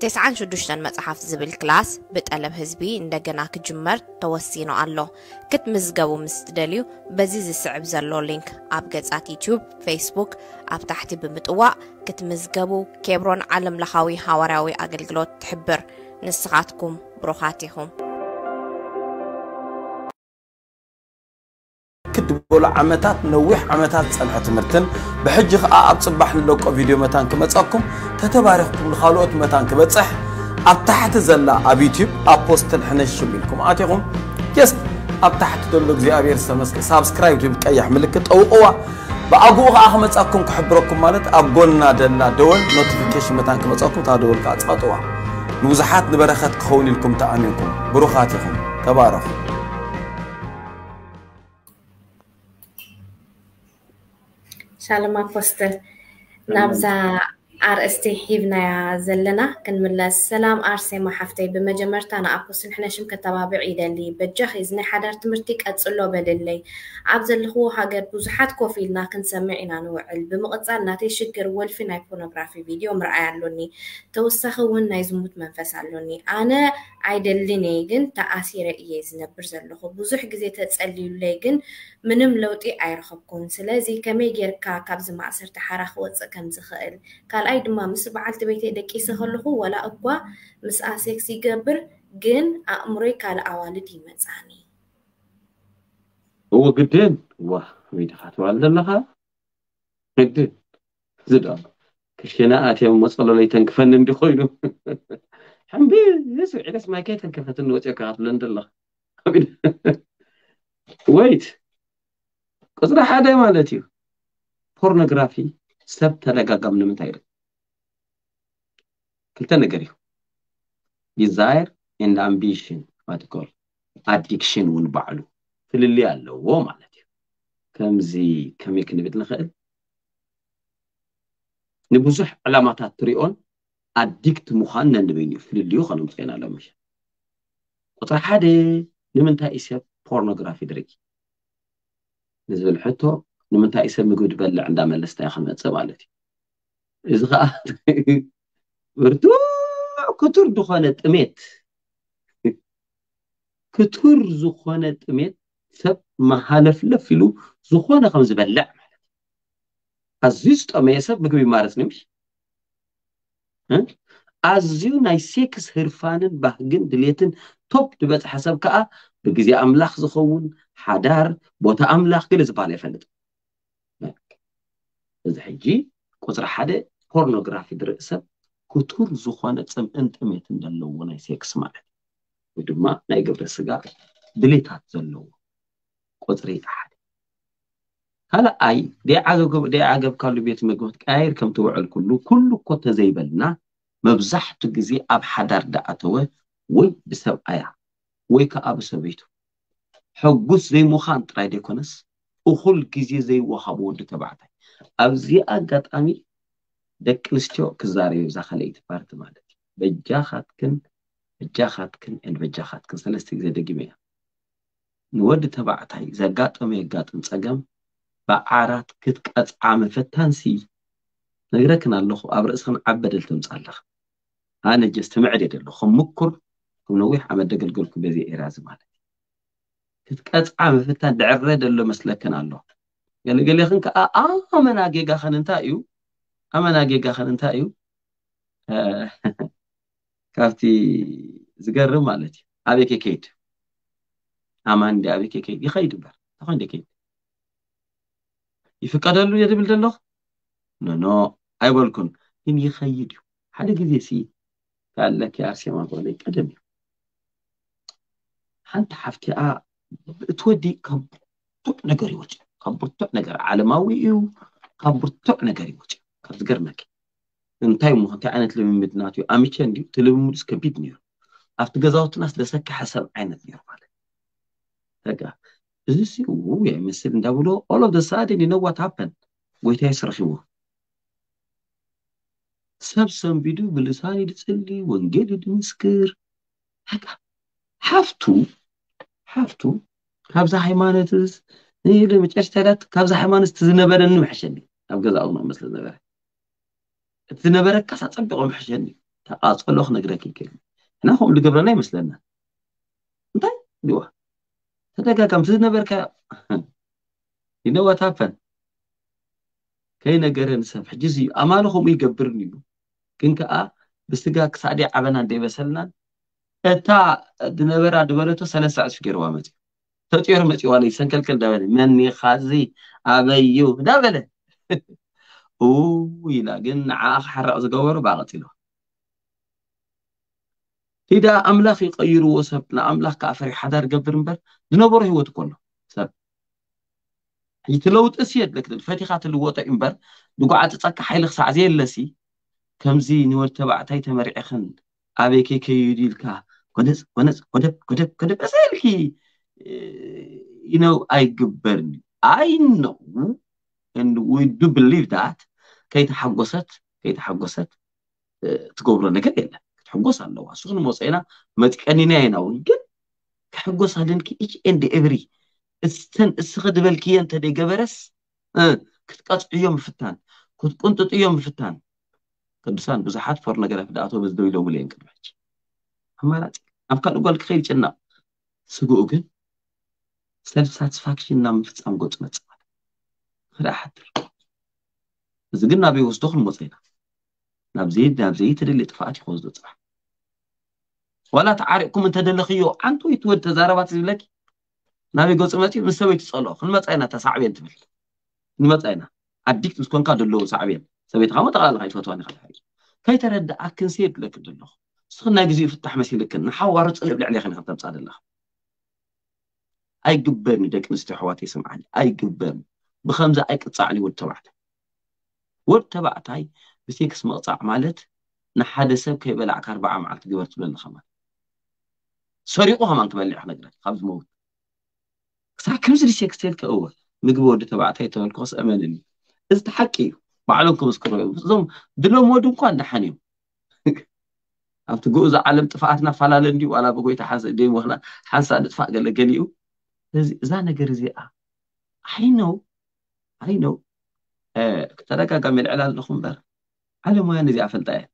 تسعان شدوشتن متحف زبل كلاس بطلب هزبي اندغنا كجمر توسينو الله كتمزغبو مستدليو بزيز زسعب زلو لينك اب يوتيوب فيسبوك ፌስቡክ ኣብ ታሕቲ ብምጥዋቕ ክትምዝገቡ ኬብሮን ዓለም ለኻዊ ሃዋርያዊ ኣገልግሎት ትሕብር ንስኻትኩም ብሩኻት ኢኹም دول عمتات نوح عمتات صنعت مرتن بحجة أب صبح للوك فيديو متان كمتصكم تتبارخكم الخالوات متان كبتصح أب تحت زلا أب يوتيوب أب بوست الحنش شو بينكم أتيكم يس أب تحت دول لوك زي أبير سمسك سبسكرايب جيب كأي حملك أو أو بأقوى أهم تصكم كحبركم مالت أب قلنا دلنا دول نوتيفيكيشن متان كمتصكم تادول كاتفاتوا نوزحات نبرخت خوني لكم تأمينكم بروخاتكم تبارخ Shalom Apostel. navza. Da. RST هيفنا يا زلنا كنملا السلام RC ما حفتي بمجمرتا أنا أبوس نحنا شم كتبابع إذا اللي بتجخ إذن حدر تمرتك أتسلو بدلي عبد الخو هاجر بزحات كوفيلنا كنسمع إنا نوعل بمقطع ناتي شكر ولفي ناي بونوغرافي فيديو مرأي علوني توسخ ون ناي زموت منفس علوني أنا عيدلني جن تأثير إيه زنبر زلخو بزح جزي تتسألي ليجن منم لوطي أيرخبكم سلازي كمي جيركا كابز معصر تحرخ وتسكم زخل كالأي دما مس بعلت بيت دكي سهل ولا أقوى مس أسيكسي جبر جن أمري كالأوال دي مزاني هو جدين وا ميد خات والد لها جد زد كشينا أتي يوم مسألة لي تنكفن عندي خيلو حمبي يسوع إذا ما كيت تنكفن نوتي كات لند الله ويت قصر حدا مالتي بورنوغرافي سب تلقى قبل من تايرك ክልተ ነገር እዮ ዲዛይር ኣምቢሽን ል ኣዲክሽን እውን በዕሉ ፍልልያ ኣለዎ ማለት እዩ ከምዚ ከመይ ክንብድ ንክእል ንብዙሕ ዕላማታት እትሪኦን ኣዲክቲ ምኳን ነንበኒ ፍልልዩ ከኖም ና ሎም ቁፅሪ ሓደ ንምንታይ ሰብ ፖርኖግራፊ ድርኢ ንዝብል ሕቶ ንምንታይኢ ሰብ ምግቢ በልዕ እንዳ መለስታይ ክንመፅእ ማለት እዩ እዚ ከዓ ብርትዕ ክቱር ዝኮነ ጥሜት ክቱር ዝኮነ ጥሜት ሰብ መሃለፍ ለፍ ኢሉ ዝኮነ ከምዝበልዕ ማለትእዩ ኣዝዩ ዝጠመየ ሰብ ብግቢ ማለት ንም ኣዝዩ ናይ ሴክስ ህርፋንን ባህግን ድሌትን ቶፕ ዝበፅሐ ሰብ ከዓ ብግዜ ኣምላኽ ዝኸውን ሓዳር ቦታ ኣምላኽ ገል ዝበሃሉ ይፈልጥ እዚ ሕጂ ቁፅራ ሓደ ፖርኖግራፊ ንርኢ ሰብ ክቱር ዝኮነ ፅምዕን ጥሜትንዘለዎ ናይ ሴክስ ማለት ወይ ድማ ናይ ግብር ስጋ ድሌታት ዘለዎ ቆፅሪታ ሓደ ካልኣይ ደዓገብካሉ ቤት ምግብት ቀያየር ከም እትውዕል ኩሉ ኩሉ ኮ እተዘይበልና መብዛሕት ግዜ ኣብ ሓዳር ዳኣተወ ወይ ብሰብኣያ ወይ ከዓ ብሰበይቱ ሕጉስ ዘይምዃን ጥራይ ዘይኮነስ እኩል ግዜ ዘይወሃቦ ወዲ ተባዕታይ ኣብዚ ኣጋጣሚ ደቂ ኣንስትዮ ክዛረዩ ዛኸለይቲ ፓርቲ ማለት እዩ በጃኻትክን በጃኻትክን ን በጃኻትክን ሰለስተ ግዜ ደጊመ እያ ንወዲ ተባዕታይ ዘጋጠመ የጋጥም ፀገም ብዓራት ክትቀፅዓ መፈታንሲ ነግረክን ኣለኹ ኣብ ርእስክን ዓበደል ተምፃለኽ ኣነ ጀስ ትምዕድ የደሎ ከም ምኩር ከም ነዊሕ ዓመት ደገልገልኩ በዚ ኤራዚ ማለት እዩ ክትቀፅዓ መፈታን ድዕረ ደሎ መስለክን ኣሎ ገለገሌክን ከዓ ኣመና ጌጋኸን እንታይ እዩ ኣመና ጌጋ ኸ እንታይ እዩ [LAUGHS] ካብቲ ዝገርም ማለት እዩ ኣበይ ከይከይድ ኣማን እንዲ ኣበይ ከይከይድ ይኸይድ እምበር ንደ ከይድ ይፍቀደሉ እየ ዝብል ዘለኹ ኖኖ ኣይበልኩን ግን ይኸይድ እዩ ሓደ ግዜ ሲ ካለኪ ኣርሴማ ኮነ ቀደም እዩ ሓንቲ ሓፍቲኣ እቲ ወዲ ካብ ብርቱዕ ነገር ይወፅእ ካብ ብርቱዕ ነገር ዓለማዊ እዩ ካብ ብርቱዕ ነገር ይወፅእ ካብዚገርመኪ እንታይ እሞከ እንታይ ዓይነት ልምምድናትዩ ኣመቼ እቲ ልምምድስ ከቢድ ሩ ኣብቲ ገዛውትና ስለሰካሐ ሰብ ዓይነት ሩለት እዚ ውይ ምስሊ እንታ ብሎ ኦሎብ ደሰኣደን ነዋ ትን ጎይታይ ስረኪቡዎ ሰብ ሰንቢዱ ብልሳኒ ድፅሊ ወንጌሊ ድምስክር ሓፍ ሓፍቱ ካብዛ ሃይማኖት መጨሽታት ካብዛ ሃይማኖት ዝነበረ ኒብሓሸኒ ኣብ ገዛ እን ስሊ ዝነበረ እቲዝነበረካ ሳ ፀቢቆም መሕሸኒ ቃፀሎክ ነግረ ሕና ከምኡ ንገብረና ይመስለና እንታይዋ ተደጋጋሚ ቲ ዝነበርካዮ [LAUGHS] ይነዋታፈን ከይ ነገር ሰብ ሕጂዩ ኣማል ከምኡ ይገብርን እዩ ግን ከዓ ብስጋ ክሳዕደየ ዓበና እደይበሰልናን እታ ዝነበራ ዝበለቶ ሰነሳዕ ዝሽገርዋ መፅዩ ተጥዮር መፂኡ ዋለ ዩሰንከልክል እዳበለ መኒካዚ ኣበይዩ ዳ በለ ኢላ ግን ንዓኣክሓረቅ ዝገበሩ ብቅፂ ሎ ሒዳ ኣምላኽ ይቀይርዎ ሰብ ንኣምላኽ ካዓፈሪ ሓዳር ገብር እምበር ዝነበሮ ሂወት ኮኖ ሰብ ትለውጢ ሲ የድለክ ፈቲኻ ትልዎጦዩ እምበር ብጉዓጥፀቂ ሓይሊ ክሳዕዘየለሲ ከምዚ ንወድ ተባዕታይ ተመርዒክን ኣበይ ከይከይድኢልካ ኮነፅ ነፅ ደደብ ሰልኪ ኢነው ኣይግበርኒ ኣይን እውይ ዱብሊቭ ታት كي تحقصت كي تحقصت آه، تقبل نجر إلا تحقص الله وسون مصينا ما تكنينا هنا وجد تحقص هذا إنك إيش عند إبري استن استخد بالكي أنت دي جبرس آه، كنت قط يوم فتان كنت كنت يوم فتان كدسان بزحات فر نجر في دعوة بس دويلة ملين كده بحكي هما لا أم كان أقول خير جنة سقوق جن self satisfaction نام فتام قط ما تصير راحت زگن نبی وسط خون مزه نه نبزید نبزید تری لطفاتی خود دوتا ولات عرق کم انتدل خیو عنتوی تو تزاره وات زیلکی نبی گفت امتی مسویت صلاح خن مزه نه تصعبیت میل نمزه نه عدیک مسکون کادر لو تصعبیت سویت خامو تقلال خیف تو آن خلاهی کی ترد آکن سیب لک دلخ صخر نگزی فتح مسی لک نحوارت قلب لعلی خن خدمت صادر لخ أي جبرني دك مستحواتي سمعني أي جبرني بخمسة أي قطع لي والتوعد ወዲ ተባእታይ ብሴክስ መቕፃዕ ማለት ንሓደ ሰብ ከይበላዕካ ኣርባዓ መዓልቲ ግበር ትብለልካ ማ ሰሪቑ ከማን ክመልዕክነገራት ካብዚመውት ክሳዕ ከምዚ ድሴክስተልከ እዎ ምግቢ ወዲ ተባዕታይ ተመልክስእመንኒ እዚ ተሓቂ እዩ ባዕሎም ከምዝክረብእዮም ዞም ብሎም ወዲ እንኳ ዳሓን እዮም [LAUGHS] ኣብቲ ጉኡዝ ዓለም ጥፋኣትና ፈላለዩ ድ ዋላ ብጎይታሓሓንሳ ንጥፋእ ገለገሊዩ ዚ እዛ ነገር እዚኣ ይነው ዓይነው اكترك إيه، قمي العلال الخنبر على ما ينزي عفل طيب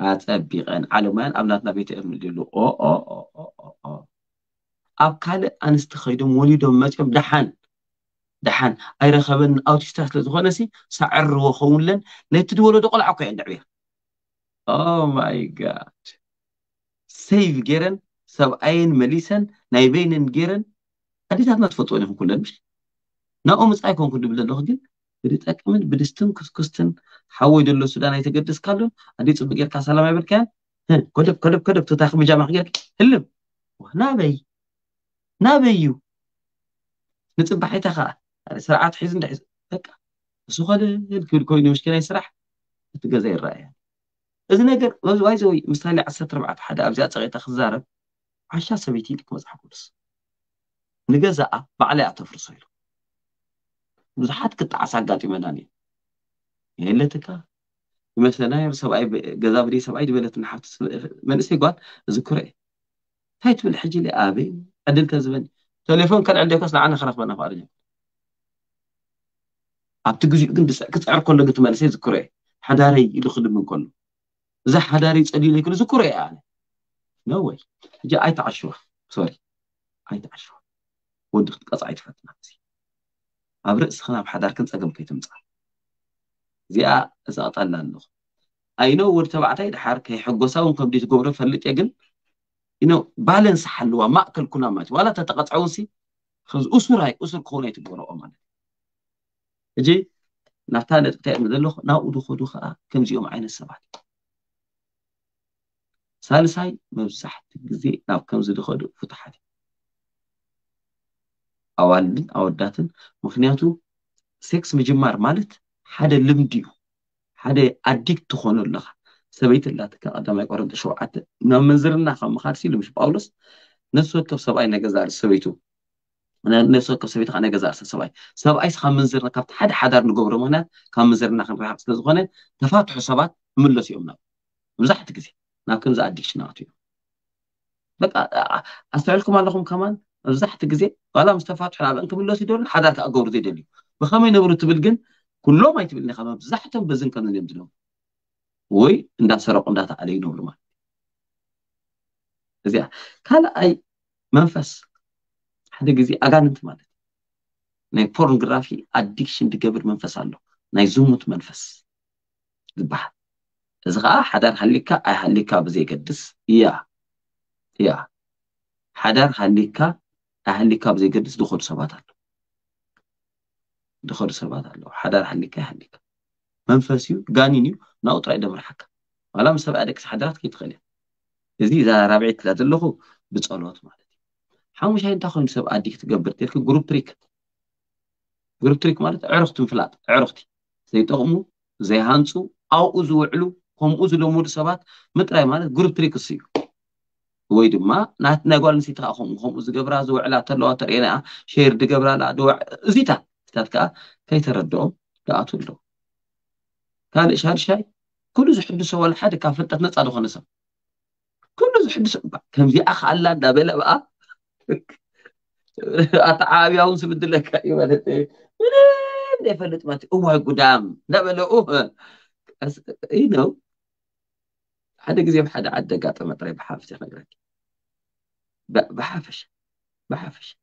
أتبقى على ما ينأمناتنا بيت أمن ليلو أو أو أو أو أو أو أو أو كان أنستخدم وليدهم مجم دحان دحان أي رخبن أو تشتاس لتخونسي سعر وخون لن نتدولو دقل عقيا دعوية أو ماي جاد سيف جيرن سبعين مليسا نايبين جيرن هذه تاتنا تفوتوني هم كلهم مش ناقوم إزاي كون كنت بلده خجل بديت أكمل بدستن كسكستن حاوي دلو السودان أي تقدس كالون عندي تبقير كاسالة ما بركان كدب كدب كدب تتاخم جامع غير هلم وهنا بي نا بيو نتبع حيتها سرعات حيزن دعيز هكا بس هو الكل كوين مشكلة يسرح تلقى زي الرأي إذن أجر وزوي زوي مثالي على سطر بعد حدا أبزاء تغير تخزارة عشان سبيتي لك مزح كورس نجزاء بعلاقة تفرصيله بزحات كنت عساقات يمناني يعني اللي تكا مثلا يا سبعي قذاب لي سبعي دولة نحفت من اسي قوان ذكري هاي تبن حجي لي آبي أدل كذبني تليفون كان عندي كاس لعنا خرف بنا فارجي عبتك جي قد سأكت عرق كله قلت من اسي ذكري حداري اللي خدم من كله زح حداري تسألي لي كله ذكري يعني نو واي جا عايت سوري عايت عشوة ودخت قصة فاتنا نفسي ኣብ ርእስከ ኣብ ሓዳርክን ፀገም ከይትምፃ እዚኣ እቅጠላ ኣለኹ ኣይነ ወዲ ተባዕታይ ድሓር ከይሕጎሳእውን ከም ትገብሮ ይፈልጥ ግን ኢኖ ባለንስ ሓልዋ ማእከልኩና ማለትእዩ ዋላ ተተቀፅዕው ከዚ ሱራይ ሱር ክኸንኣይትገብርኦ ማለት እዩ ሕጂ ናብታ ነጥብታ ዘለኩ ናብኡ ድከዱ ከዓ ከምዚኦም ዓይነት ሰባት እዩ ሳልሳይ መብዛሕቲ ግዜ ናብ ከምዚ ዝከዱ ፍትሓት እዩ ኣዋልድን ኣወዳትን ምክንያቱ ሴክስ ምጅማር ማለት ሓደ ልምድኡ ሓደ ኣዲግ ትኮኑ ኣሎካ ሰበይቲ ላትካ ቀዳማይ ቆረንተ ሸዉዓተ ናብ መንዝርና ካብ መካድሲ ኢሉምሽ ጳውሎስ ነሰወከብ ሰብኣይ ናይ ገዛርሰ ሰበይቱ ነወከብ ሰበይት ናይ ገዛርሰ ሰብኣይ ሰብኣይ ካብ መንርናካብ ሓደ ሓዳር ንገብሮ ምክንያት ካብ መንዝርና ክንርሓቅ ስለዝኮነ ተፋትሑ ሰባት ምለስ እዮም ና መብዛሕትኡ ግዜ ናብ ከምዚ ኣዲግ ሽናቅት እዮም በቃ ኣስተዕልኩም ኣለኩም ከማ زحت جزي ولا مستفاتح على انت من لوسي دول حدا تاجور زيد اليوم بخمي نبرت بالجن كله ما يتبلني خلاص زحتهم بزن كانوا يمدلون وي ان ده سرق ان ده علي نور ما زي قال اي منفس حدا جزي اغان انت مالك ناي بورنغرافي ادكشن تجبر منفس الله ناي زموت منفس ذبح زغا حدار خليك اي خليك بزي قدس يا يا حدار خليك أهلي كاب زي قدس دخول سبات الله دخول سبات الله حدار أهلي كا أهلي كا منفسيو قاني نيو ناو طرع دمر حكا ولا مسابق أدك سحدرات كي تخلي زي زا رابعي تلات اللغو بتصالوات مالك حاموش هاي انتخوين سبق أديك تقبر تلك جروب تريك جروب تريك مالك عرفت مفلات عرفتي زي تغمو زي هانسو أو أزو علو هم أزو لومود سبات متراي مالك جروب تريك السيو وي دما نات نغول نسيت اخو مخو زغبرا زو علا تلو ترينا شير دغبرا لا دو زيتا تاتكا كي تردو لا تولو كان شهر شاي كل زو حد سوال حد كان فلطت نصا دو خنس كل زو حد سوال كان في اخ الله دا بلا بقى اتعاب يا اون سبد لك اي ولد ده فلت مات اوه قدام دا بلا اوه اي نو حدا قزيم حدا عدى قاطع مطري بحافش خلقك بحافش بحافش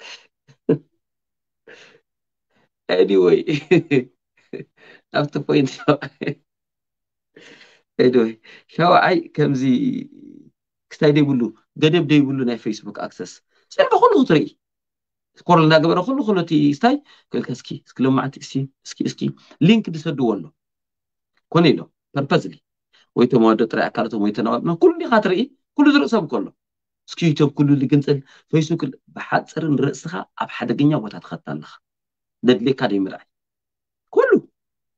[LAUGHS] anyway أفتو بوين شو anyway شو أي كم زي كتاي دي بلو قدب دي ناي فيسبوك أكسس سير بخلو تري سكورل ناقبر خلو خلو تي ستاي كل كسكي سكلو معتي سكي سكي لينك دي سدو ኮነ ኢዶም ፐርፖዝሊ ወይቶ ወዶ ጥራይ ኣካልቶም ወይቶናባ ሉ ካ ትርኢ ሉ ዝርእ ሰብ ከሎ እስኪ ዩዮብ ሉ ዝግንፅል ፌስክ ብሓፅር ንርእስካ ኣብ ሓደገኛ ቦታ ከታ ኣለካ ነድሌካ ደይ ምርዓ ኩሉ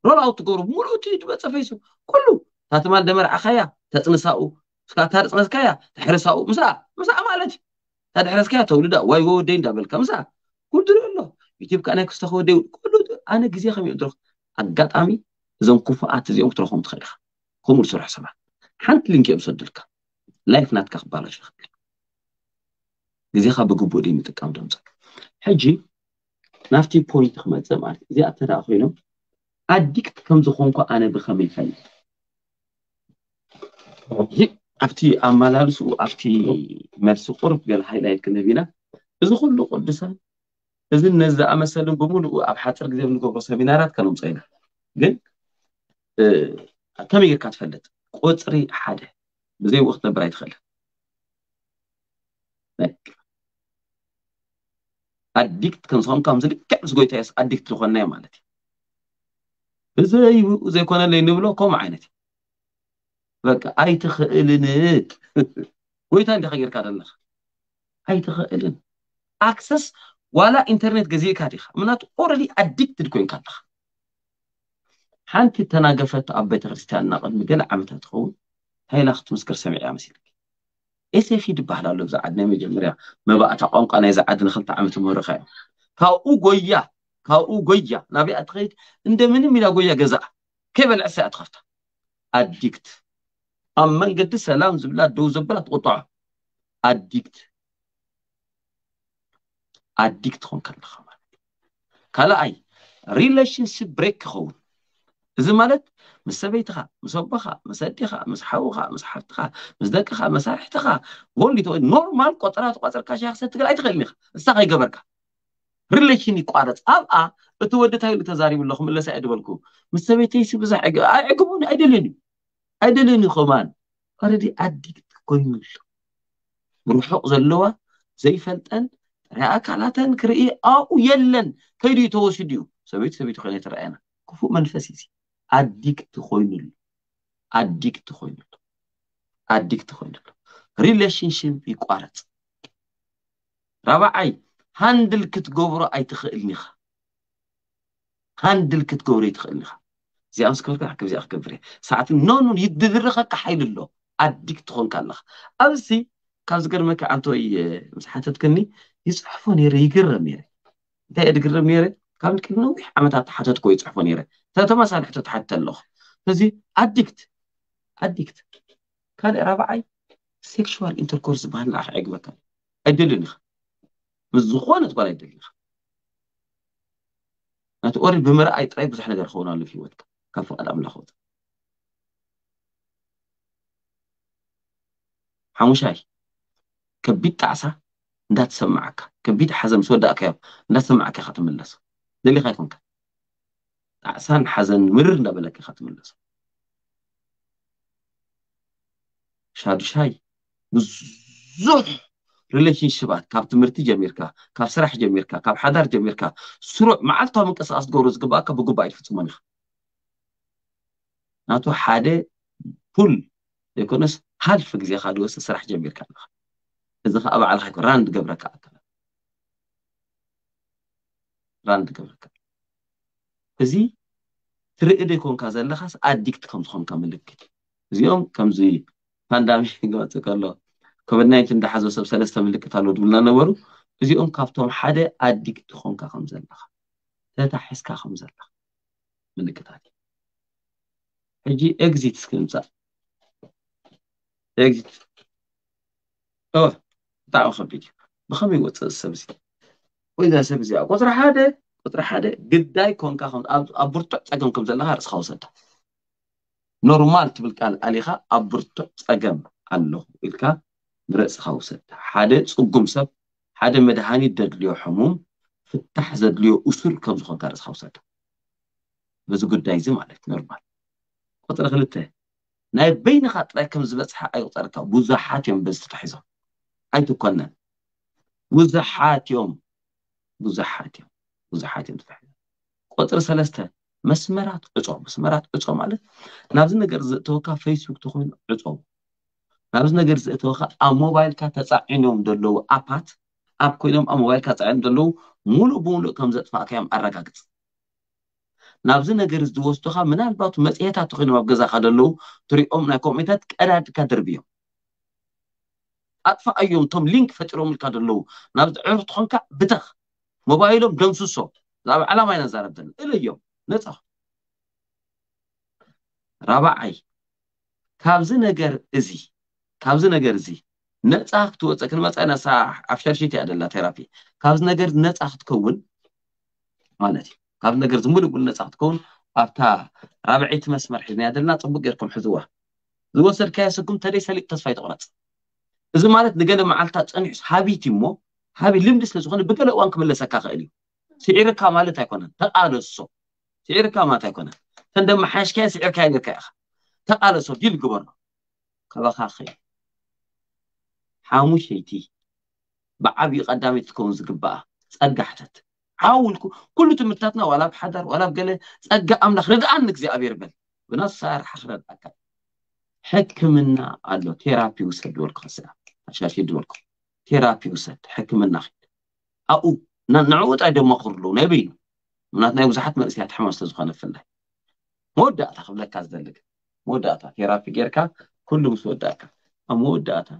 ረርው ትገብሩ ምሉት ትበፀ ፌስቡ ኩሉ ታትማል ደመርዓካያ ተፅንሳኡ ታርፅነስካያ ተሕርሳኡ ምሳ ማለትዩእንታ ድሕረስካያ ተውልዳ ዋይ ዎወደይ እዳበልካ ምስ ሪኢኣሎ ዩዮ ካ ናይ ክስተክወደ ኣነ ግዜ ከእ ክ ኣጋጣሚ እዞም ኩፉኣት እዚኦም ክትረኩም ትኽእልካ ከምኡ ዝስርሑ ሰባት ሓንቲ ሊንክ እዮም ዝሰዱልካ ላይፍ ናትካ ክባላሽ ይኽእል ግዜ ካ ብግቡእ ንጥቀም ዶም ሕጂ ናብቲ ፖኒቲክ መፅም እዚተዳኣ ኮይኖም ኣዲክት ከምዝኮንኩ ኣነ ብከመይከይ ኣብቲ ኣመላልስ ኣብቲ መድሲ ቁርብ ገ ሃይላይት ክንህብኢና እዚ ኩሉ ቅዱሳን እዚ ነዝኣመሰልን ብምሉእ ኣብ ሓፀር ግዜብንገብሮ ሰሚናራት ካሎምፀ ኢናን كم يجيك تفلت قطري حدا بزي وقت نبرا يدخل أديكت كان صام كام زلك كم زغوي تيس أديكت لو خناي مالتي بزي زي كنا لين نبلو كم عينتي بقى أي تخلنك قوي تاني دخل كذا لنا أي تخلن أكسس ولا إنترنت جزيل كاريخ منات أوردي أديكت لكوين كاريخ حانتي تناقفت أبيت كريستيان نقد مجال عمت هتخون هاي لخت مسكر سمع يا مسيلك إيه في دبها لا لو زعدنا مجمريا ما بقى تقوم قانا زعدنا خلت عمت مرخيا كاو جويا كاو جويا نبي أتريد إن ده من جويا جزاء كيف العسى أتخفت أديكت أما قد سلام زبلا دو زبلا تقطع أديكت أديكت خون كان خمر كلا أي relationship break خون እዚ ማለት ምስ ሰበይትኻ ምስ ኣቦኻ ምስ ኣዲኻ ምስ ሓዉኻ ምስ ሓፍትኻ ምስ ደቅኻ መሳርሕትኻ ወንዲት ኖርማል ቆፅራ ተቆፅርካ ሻ ክሰትግል ኣይትኽእልኒ ኢኻ እሳ ከይገበርካ ሪሌሽን ይቋረፅ ኣብኣ እቲ ወዲ ኢሉ ተዛሪቡ ክምለሳ እየ ድበልኩም ምስ ሰበይተይሲ ብዙሕ ዕግቡን ኣይደልዩን እዩ ኣይደልዩን ኣይደልን ኹማን ኦረዲ ኣዲግት ኮይኑ ርሑቕ ዘለዋ ዘይፈልጠን ጥራይ ኣካላተን ክርኢ ኣብኡ የለን ከይዱ ተወስድ እዩ ሰበይቲ ሰበይቲ ኮይነ ትረኣየና ክፉእ መንፈስ እዩ ዲቲ ኮይኑሎ ኣዲቲ ኮይኑሎ ኣዲግቲ ኮይኑሎ ሪሌሽንሽፕ ይቋረፅ ራባዓይ ሃንድል ክትገብሮ ኣይትኽእልኒኻ ሃንድል ክትገብሮ ኣይትኽእል ኒካ እዚኣ ምስብል ዚኣ ክገብር እ ሰዓት ኖንን ይድድርካካ ሓይሉኣሎ ኣዲግትኮንካ ኣለካ ኣብዚ ካብዚ ገድመክ ዓንተወይ መፅሓትክኒ ይፅሕፎ ነረ ይግረብ ረ እንታይ የድግርብ ረ كان كل نوح عمتها تحتت كوي تحفني ره ترى تما سان حتى تحت الله تزي أديكت أديكت كان رابعي سيكشوال انتركورس بهن راح عقبك أدلني بالزخوان تقول أدلني أنا تقول بمرأي طيب بس إحنا درخونا اللي في وقت كان فوق الأمل خود حموش هاي كبيت تعسى لا تسمعك كبيت حزم سوداء كيف لا تسمعك يا خاتم الناس ንሊኻይኹምከ ጣዕሳን ሓዘን ምርር እናበለካ ኢኻ ትምለሶ ሻዱሻይ ብዙሕ ሪሌሽንሽባት ካብ ትምህርቲ ጀሚርካ ካብ ስራሕ ጀሚርካ ካብ ሓዳር ጀሚርካ ስሩዕ መዓልታዊ ምንቅስቃስ ገብሮ ዝግባእካ ብጉባእ ይፍፅሞን ኢኻ ናቱ ሓደ ፑል ዘይኮነስ ሃልፍ ግዜካ ድወስድ ስራሕ ጀሚርካ ኣለካ እዚ ከዓ ባዕልካ ይኮን ራንድ ገብረካ ኣካ ራን ገብርከ እዚ ትርኢ ደይኮንካ ዘለካ ኣዲግቲ ከምዝኮንከ ምልክት እዩ እዚኦም ከምዚ ፓንዳሚ መፅእ [LAUGHS] ከሎ ኮቪድናይ እዳሓዘሰብ ሰለስተ ምልክት ኣለ ድብልናነበሩ እዚኦም ካብቶም ሓደ ኣዲግቲ ክኮንካ ከምዘለካ ተታሒስካ ከም ዘለካ ምልክታት እዩ ሕጂ ግዚት እስኪ ምፃእግት ብጣዕሚ ከቢድ እዩ ብከመይ ይወፅእዝ ሰብ እዚ وإذا سبزي أو قطرة حادة قطرة حادة قد داي كون كاخون أبرتو أجن كم زلها رس خاوسة نورمال تبلك على عليها أبرتو أجن الله إلك رس خاوسة حادة سقم سب حادة مدهاني دغليو حموم فتح زدليو أسر كم زخون كارس خاوسة بس قد داي زي مالك نورمال قطرة غلطة ناي بين خاطر كم زبس حق أي قطرة بوزحات يوم بس تحيزه أنت كنا بوزحات يوم ብዙሓትእዮም ብዙሓት እዮም ቆፅሪ ሰለስተ መስመራት ዕፆ መስመራት ዕፆ ማለት ናብዚ ነገር ዝእተወካ ፌስቡክ ተኮይኑ ዕፀ ናብዚ ነገር ዝእተወካ ኣብ ሞባይልካ ተፃዒኖም ዘለው ኣፓት ኣብ ኮይኖም ኣብ ሞባይልካ ተፃዕኖም ለው ሙሉእ ብሙሉእ ከም ዘጥፋኣካዮም ኣረጋግፅ ናብዚ ነገር ዝወስዱካ ምናልባት መፅሄታት ኮይኖም ኣብ ገዛካ ዘለው እትሪኦም ናይ ኮምኒታት ቀዳድካ ደርብ እዮም ኣጥፋኣ እዮም እቶም ሊንክ ፈጢሮምልካ ዘለው ናብዚ ዕሩ ትኾንካ ብተኽ موبايلهم دمسوسو على ما ينزل عبدنا إلى اليوم نتا رابعي كابزي نجر إزي كابزي نجر إزي نتا توت أكن ما تأنا ساعة أفشار شيتي تعدل لا ثيرابي كابز نجر نتا تكون مالتي كابز نجر زمول يقول نتا تكون أبتا رابعيت مسمر حزني هذا طبق يركم حذوة ዝወሰድካዮ ስጉምተ ደይ ሰሊጥ ተስፋ ይጠቕረፅ እዚ ማለት ንገለ መዓልትታት ፀኒዑ ሓቢት مو هابي لمد سلا زخون بقل وان كملس كاخلي سعرك ما لتا يكون تقالصو سعرك ما تا يكون تندم حاش كان سعرك هاي لك اخ تقالصو ديل قبر كبا خاخي حامو شيتي بعبي قدامي تكون زقبا ጸጋሕተት ዓውልኩ ኩሉ ትምህርትታትና ዋላ ብሓዳር ዋላ ብገለ ጸጋ زي أبير እግዚኣብሔር በል ብናሳርሓ ክረድኣካ ሕክምና ኣሎ ቴራፒ ውሰድ ወልኩ ክስራ ኣሻሽ ድበልኩም ቴራፒ ውሰድ ሕክምና ኽድ ኣብኡ ንዕኡጣይ ድማ ክርሉ ናይ በይዩ ምናት ናይ ብዙሓት መንእስያት ሕማም ስለ ዝኮነ ብፍላይ መወዳእታ ክብለካ ዝዘልግ መወዳእታ ቴራፒ ጌይርካ ኩሉ ምስ ወዳእካ ኣብ መወዳእታ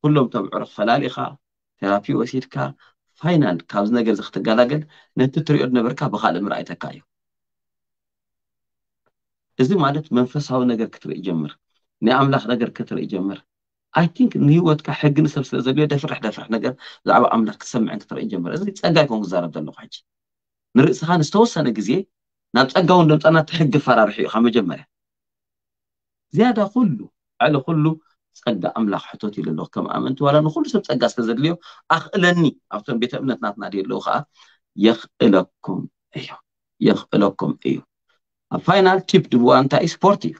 ኩሎም ቶምዕሩ ክፈላሊእካ ቴራፒ ወሲድካ ፋይናል ካብዚ ነገር ዚ ክትጋዳገል ነቲ እትሪዮ ነበርካ ብካልእ ምርኣይ ተካ እዩ እዚ ማለት መንፈሳዊ ነገር ክትርኢ ጀምር ናይ ኣምላኽ ነገር ክትርኢ ጀምር ኣይ ንክ ንሂወትካ ሕጊንሰብ ስለዘድልዮ ደፍራሕ ደፍርሕ ነገር ብዛዕባ ኣምላኽ ክትሰምዐን ክትርኢን ጀምሮ እዚ ፀጋ ይኮም ክዛረብ ዘለኩ ሕጂ ንርእስካ ንዝተወሰነ ግዜ ናብ ፀጋውን ዶምፃናትሕጊ ፈራርሑ እዩ ካ መጀመርያ ዝያዳ ኩሉ ዕሊ ኩሉ ፀጋ ኣምላኽ ሕቶት ኢሉ ኣለኩ ከም ኣመንቲ ዋላ ንኩሉ ሰብ ፀጋ ስለ ዘድልዮ ኣኽእለኒ ኣብቶም ቤተ እምነትናትናደ ኣለዉ ከዓ ኩምእየኽእለኩም እዩ ኣብ ፋይናል ቲፕ ድቡዋ እንታይ ስፖርት እዩ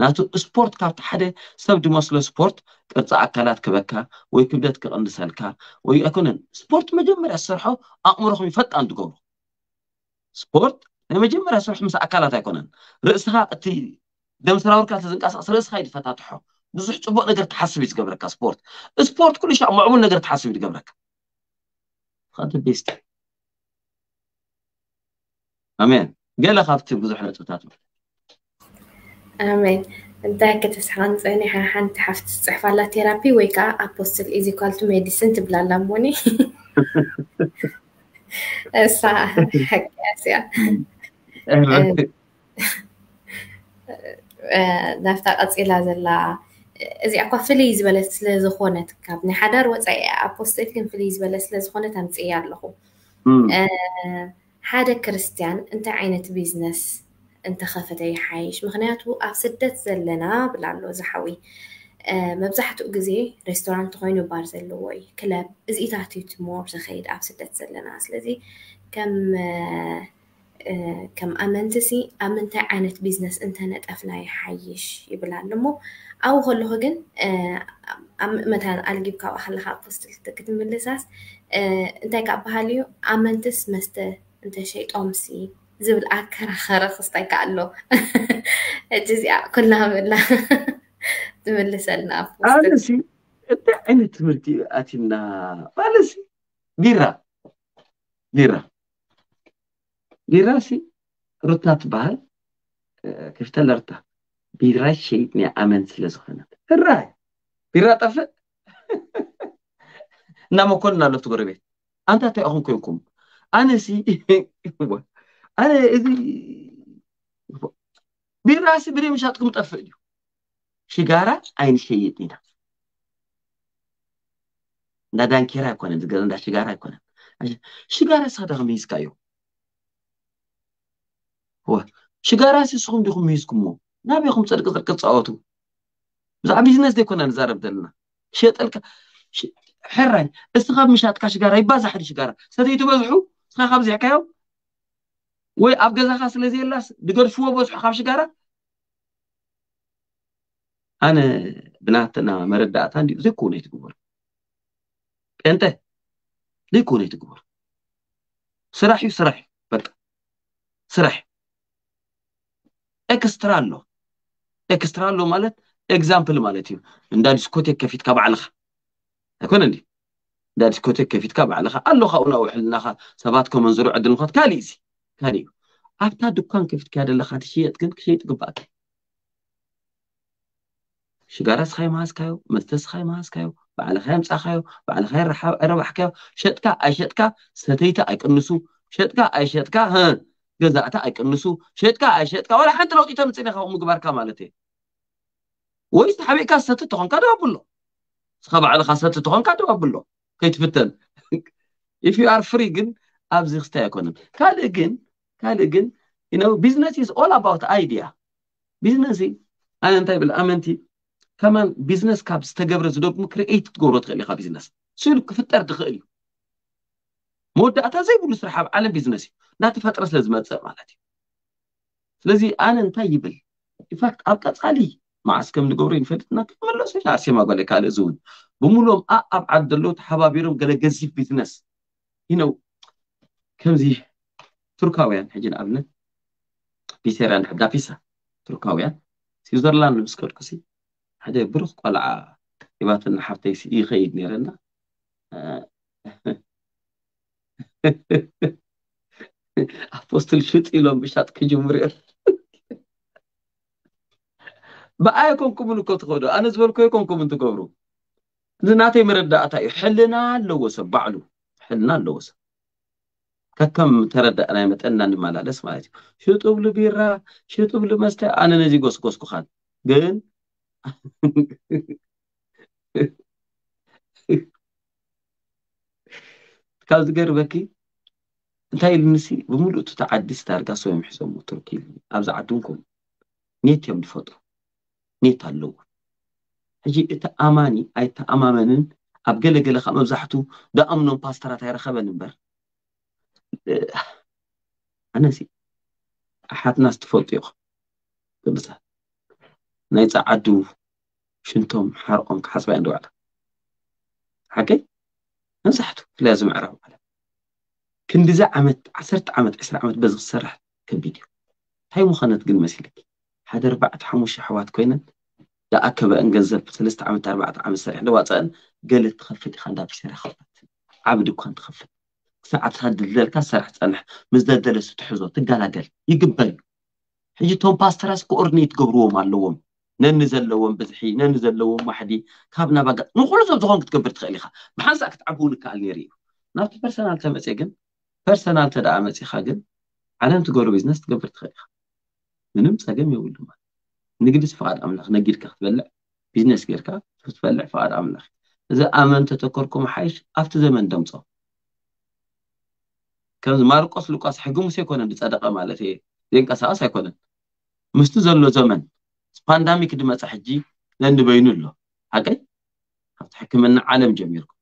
ናቱ ስፖርት ካብቲ ሓደ ሰብ ድመስሎ ስፖርት ቅርፂ ኣካላት ክበካ ወይ ክብደት ክቕንሰልካ ወይ ኣይኮነን ስፖርት መጀመርያ ዝሰርሖ ኣእምሮኹም ፈጣን ትገብሩ ስፖርት ናይ መጀመርያ ስራሕ ምስ ኣካላት ኣይኮነን ርእስኻ እቲ ደም ሰራውርካ ተዝንቀሳቀስ ርእስኻ ይድፈታትሖ ብዙሕ ፅቡቅ ነገር ትሓስብ እዩ ዝገብረካ ስፖርት ስፖርት ኩሉ ሻዕ ምዕሙል ነገር ትሓስብ እዩ ዝገብረካ ከንተ ቤስት ኣሜን ገለ ካብቲ ብዙሕ ነጥብታት آمين أنت كتسحان زيني حان تحفت تصحف على ثيرابي ويكا أبوستل إيزي كالتو ميديسن تبلا لاموني أسا حق أسيا نفتح أسئلة زلا እዚ እኳ ፍልይ ዝበለት ስለ ዝኾነት ካብ ናይ ሓዳር ወፃኢ ኣፖስትል ግን ፍልይ ዝበለት ስለ ዝኾነት ኣምፅእ ኣለኹ ሓደ ክርስትያን እንታይ ዓይነት ቢዝነስ انتخفتي حايش مغنياتو اسدت زلنا بلالو زحوي آه، مبزحتو قزي ريستورانت غينو بارزلوي كلاب ازيتاتي تمور زخيد اسدت زلنا سلازي كم آه، آه، كم امنتسي امنت عنت بزنس انترنت افلاي حايش يبلالو مو او خلو هجن ام مثلا الجيب كاو حل حق استلتكت من الاساس انت كاب حاليو امنتس مست انت شيء امسي ዝብል ኣከራኸረ ክስታይካ ኣሎ ሕጂ እዚኣ ኩላ ምላ ትምልሰልና ኣለሲ እንታይ ዓይነት ትምህርቲ ኣቲና ማለሲ ቢራ ቢራ ቢራ ሲ ሩታ ትበሃል ክፍተለ ሩታ ቢራ ሸይጥ ናይ ኣመን ስለ ዝኾነት ሕራይ ቢራ ጠፍእ እናመኮልና ኣሎ እቲ ጎረቤት ኣንታ እንታይ ኢኹም ኮይንኩም ኣነሲ ኣነ እዚ ቢራሲ ብደ ምሻጥኩም ጠፍዕ ዩ ሽጋራ ዓይን ሸይጥ ኢና እንዳ ዳንኬራ ኣይኮነእዳ ሽጋራ ይኮነን ሽጋራ ስደ ክምሂዝካ እዩ ዋ ሽጋራ ሲ ንስኩም ዲኩም ምሂዝኩምሞ ናበይኩም ፀርቂ ፅርቂ ዝፃወቱ ብዛዕባ ቢዝነስ ዘይኮነ ዛረብ ዘለና ሸጠልካሕራ ንስካብ ምሻጥካ ሽጋራ ይባዛሕ ሽጋራ ሰተይትበዝሑ ስካ ካብ ዝሕካዮም وي أبغز خاص لزي اللاس بقدر شو أبغز حقاب شجارة أنا بناتنا مرد داتان دي كوني تقول أنت دي كوني تقول سرحي سرحي بك سرحي اكسترالو اكسترالو مالت اكزامبل مالت يو ان دا ديسكوتيك كفيت كاب عليها اكون عندي دا ديسكوتيك كفيت كاب عليها الله خاونا وحلنا خا سبات كومن عدل نخوت كاليزي ክካድ እዩ ኣብታ ድኳን ክፍትካ ደለካ ትሽየጥ ግን ክሸይጥግባእካ ሽጋራ ስኻ ይመሃዝካዮ መስተ ስኻ ይመሃዝካዮ ባዕልኻ የምፃኻዮ ባዕልኻ ረባሕካዮ ሸጥካ ኣይሸጥካ ሰተይታ ኣይቅንሱ ሸጥካ ኣይሸጥካ ገዛእታ ኣይቅንሱ ሸጥካ ኣይሸጥካ ወላ ሓንቲ ለውጢ ተምፅኢና ካብኡ ምግባርካ ማለት እዩ ወይ ተሓቢእካ ሰቲ እትኾንካ ደባብሎ ስኻ ባዕልኻ ሰቲ እትኾንካ ደባብሎ ከይትፍተን ኢፍ ዩ ኣር ፍሪ ግን ኣብዚ ክስታይ ኣይኮነን ካልእ ግን ካልእ ግን ቢዝነስ ኢዝ ኦል ኣባውት ኣይድያ ቢዝነስ ኣነ እንታይ ብል ኣመንቲ ከማን ቢዝነስ ካብ ዝተገብረ ዝደግሙ ክርኤት ክትገብሮ ትኽእል ኢካ ቢዝነስ ስሉ ክፍጠር ትኽእል እዩ መወዳእታ ዘይብሉ ስራሕ ኣብ ዓለም ቢዝነስ እዩ እናተፈጥረ ስለ ዝመፅእ ማለት እዩ ስለዚ ኣነ እንታይ ይብል ኢንፋክት ኣብ ቀፃሊ መዓስ ከም ንገብሮ ይንፈልጥና ክመለሱ ኢና ኣሴማ ጓለ ካልእ ዝውን ብሙሎም ኣብ ዓዲ ዘለው ተሓባቢሮም ገለ ገዚፍ ቢዝነስ ኢነው ከምዚ تركاويان حجين أبنى بيسيران حدا بيسا تركاويان سيزرلاند بسكوت كسي هذا بروخ قلعة يباتن حفتي سي إيخيد نيرنا أفوستل شوت إلوم بشات كجمريل با أي كونكم من كتخدو أنا زبر كوي كونكم من تكبرو نناتي مرد دعتاي حلنا لوسا بعلو حلنا لوسا ካከም ተረዳእናይ መጠንና ንመላለስ ማለት እዩ ሽጡብሉ ቢራ ሽጡብሉ መስተ ኣነ ነዚ ጎስጎስኩካን ግን [LAUGHS] ካብ ዚገርበኪ እንታይ ኢሉ ንስ ብምሉእቲቲ ዓዲስ ዳርጋሰይሒዞዎ ትርኪሉ ኣብዚ ዓዱን ኩም ኔትእዮም ዝፈጡ ኔት ኣለዎ ሕጂ እቲ ኣማኒ ኣይተኣማመንን ኣብ ገለገለ ካ መብዛሕት ዳኣምኖም ፓስተራት ኣይረከበን እምበር ኣነሲ ኣሓትና ዝተፈልጥዮ ብምሳል ናይ ፀዓዱ ሽንቶም ሓርቆም ክሓፅባ እየን ደባዕላ ሓቀይ መብዛሕትኡ ብፍላይ እዚ ምዕራብ ዓለም ክንዲዛ ዓመት ዓሰርተ ዓመት ዕስራ ዓመት በዚ ክሰርሕ ከቢድ እዩ እንታይ ምዃነት ግን መሲልክ ሓደ ኣርባዕተ ሓሙሽተ ኣሕዋት ኮይነን ዝኣከበአን ገንዘብ ሰለስተ ዓመት ኣርባዕተ ዓመት ሰሪሕ ዋፀአን ገለ ትኸፍት ኢኻ እንዳብሰራ ክፍት ዓብ ድኳን ትኸፍት ሰዓት ልካ ዝሰራሕ ትፀንሕ ምስ ዘደለስትሕዞ ትጋላገል ይግበር እዩ ሕጂቶም ፓስተራስ ክቅርኒ ትገብርዎም ኣለዎም ነኒ ዘለዎም ብዝሒ ነኒ ዘለዎም ዋሕዲ ካብ ናባጋ ንኩሉ ቶብ ዝኮን ክትገብር ትኽእል ኢካ ብሓንሳእ ክትዓብው ንከኣል ነይሩ እዩ ናብቲ ፐርሰናል ተመፅ ግን ፖርሰናል ተደኣ መፂካ ግን ዓለም ትገብሮ ብዝነስ ትገብር ትኽእል ኢካ ምንም ፀገም የብሉማ ንግዲስ ፍቃድ ኣምላኽ ነጊድካ ክትበልዕ ብዝነስ ገርካ ትበልዕ ፍቃድ ኣምላኽ እዚ ኣመን ተተከርኩም ሓይሽ ኣብቲ ዘመን ደምፆ ከምዚ ማርቆስ ሉቃስ ሕጊ ሙስ ይኮነን ፀደቀ ማለት የ ዘ ንቀሳቀስ ኣይኮነን ምስቲ ዘሎ ዘመን ፓንዳሚክ ድመፃ ሕጂ ነንበይኑ ኣሎ ሓቀይ ካብቲ ሕክምና ዓለም ጀሚርኩም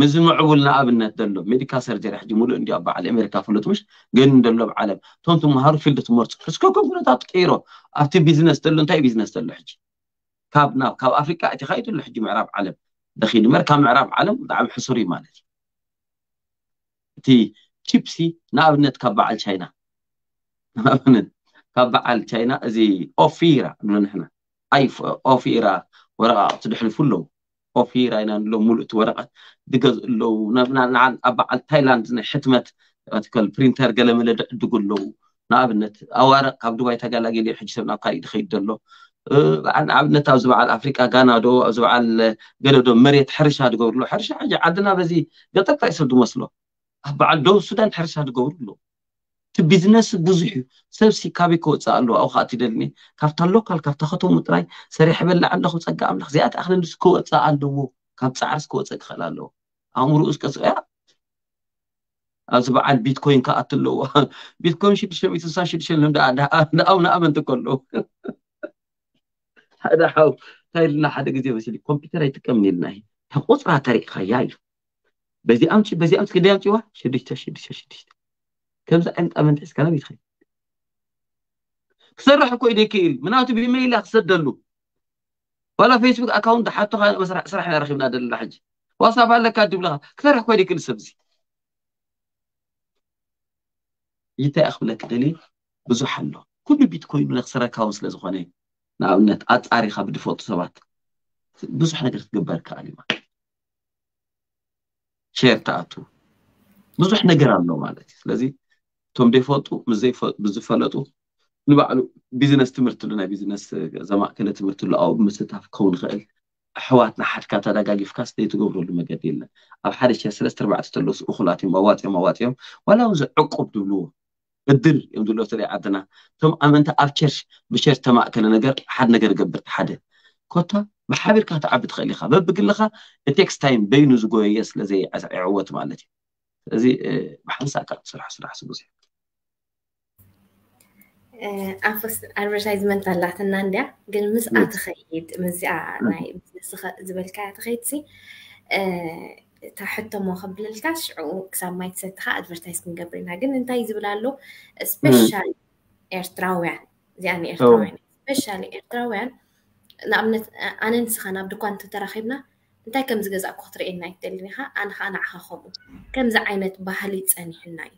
ምዝመዕብል ና ኣብነት ዘሎ ሜዲካ ሰር ሕጂ ሉ እ ኣበዓ ኣሪካ ፍለሽ ገን ደሎም ዓለም እቶም ትምሃሩ ፊልድ ትመርፁ ንስኮይም ት ሮ ኣብቲ ቢዝነስ ሎ እንታይ ቢዝነስ ሎ ሕጂ ካብ ኣፍሪቃ እትካይሎ ሕጂዕራ ዓለም ደ በካብ ምዕራብ ዓለም ብጣዕሚ ሕሱር ዩማለት እዩ ጅፕሲ ንኣብነት ካብ በዓል ቻይና [LAUGHS] ንብነት ካብ በዓል ቻይና እዚ ኦፊራ ሎ ንሕናኦፊራ ወረቃ ቅትድሕሊ ፍሉ ፊራ ኢናሎ ሉእቲ ወረቀት ገዝእ ኣለው ኣብ በዓል ታይላንድ ሕትመት ፕሪንተር ገለመለደዕድጉ ኣለው ንኣብነት ኣዋርቅ ካብ ጉባይ ተጋላገል ሕጂሰብንብ ካእ ድከይድ ዘሎ ኣብነት ኣብዚ በዓል ኣፍሪ ጋናዶ ኣዚ በዓል ገለዶ መሬት ሕርሻ ገብርሎ ሕርሻ ዓድና በዚ ገጠርታይ ሰብ ዝመስሎ ኣብ በዓል ዶ ሱዳን ሕርሻ ዝገብሩኣሎ እቲ ቢዝነስ ብዙሕ ሰብሲ ካበይ ክወፃ ኣለዎ ኣብ ከኣት ደልኒ ካብታ ሎካል ካብታ ከተሙ ጥራይ ሰርሕ በላዓምለኩፀጋ ምላክ ዚኣትክ ስክወፃ ኣለዎ ካብ ፃዕርስክወፀ ክክእል ኣለዎ ኣእሙሩኡስቀሱ ያ ኣብዚ በዓል ቢትኮይን ካኣትለዎ [LAUGHS] ቢትኮይን ዱ ሳኣውናኣመንቲ ከሎዉ ደ እንታ ሓደ ግዜ ስሊእ ኮምፒዩተር ኣይጥቀምኒኢልና ካብ ቁፅራ ተሪእካ እያ እዩ በዚ ኣምፂ በዚ ኣምፂ ክንደይ ኣምፂዋ ሽዱሽተ ሽዱሽተ ሽዱሽተ ከምዚ ዓይነት ኣብ መንትሒዝካ ናብ ይትኸይድ ክሰርሕ እኮ ኢደ ክእል ምክንያቱ ብኢሜይል ክሰደሉ ዋላ ፌስቡክ ኣካውንት ሓቶካ መስራሕ ስራሕ ኢና ረኪብና ዘለና ሕጂ ዋትሳፕ ኣለካ ድብልካ ክሰርሕ እኮ ኢደ ክእል ሰብዚ እንታይ ኣክብለክ ደሊ ብዙሕ ኣሎ ኩሉ ቢትኮይኑ ነክሰረካ እውን ስለዝኮነ ንኣብነት ኣፃሪካ ብድፈጡ ሰባት ብዙሕ ነገር ክትግበር ከኣል እዩ ማለት ሸር ተኣትዉ ብዙሕ ነገር ኣሎ ማለት እዩ ስለዚ እቶም ደይፈጡ ብዝፈለጡ ንባዕሉ ቢዝነስ ትምህርቲ ሉ ናይ ቢዝነስ ዘማእከለ ትምህርቲ ኣብኡ ምስታፍ ክከውን ይክእል ኣሕዋትና ሓድካ ተዳጋጊፍካ ስተይትገብረሉ መገዲ የለን ኣብ ሓደ ሸር ሰለስተ4ርዕለእኩላት እዮ ኣዋፅዮም ኣዋፅዮም ዋላዊ ዚዕቁብ ድብልዎ እድር እዮም ሎ ተለይ ዓድና እቶም ኣመንታ ኣብ ቸርሽ ብር ተማእከለ ነገር ሓደ ነገር ገብር ሓደታ ما حابيرك تعب تخلي خا باب كل خا التكس تايم بينو زقوي يس لزي عوات مالتي لزي بحال ساعة كات صراحة صراحة سبوزي أفس أدفرتايزمنت طلعت لنا عندها قال مزعة تخيد مزعة ناي زبلكا تخيدسي تحطه مو قبل الكاش وكسام ما يتسدها أدفرتايزمنت قبلنا قال انت يزبل له سبيشال ارتراوين يعني ارتراوين سبيشال ارتراوين ንኣብነት ኣነ ንስኻ ናብ ድኳን ተተራኺብና እንታይ ከም ዝገዛእኩ ክትርእየና ይትደልን ኢኻ ኣነ ከዓ ንዓኻ ከምኡ ከምዚ ዓይነት ባህሊ ፀኒሕና እዩ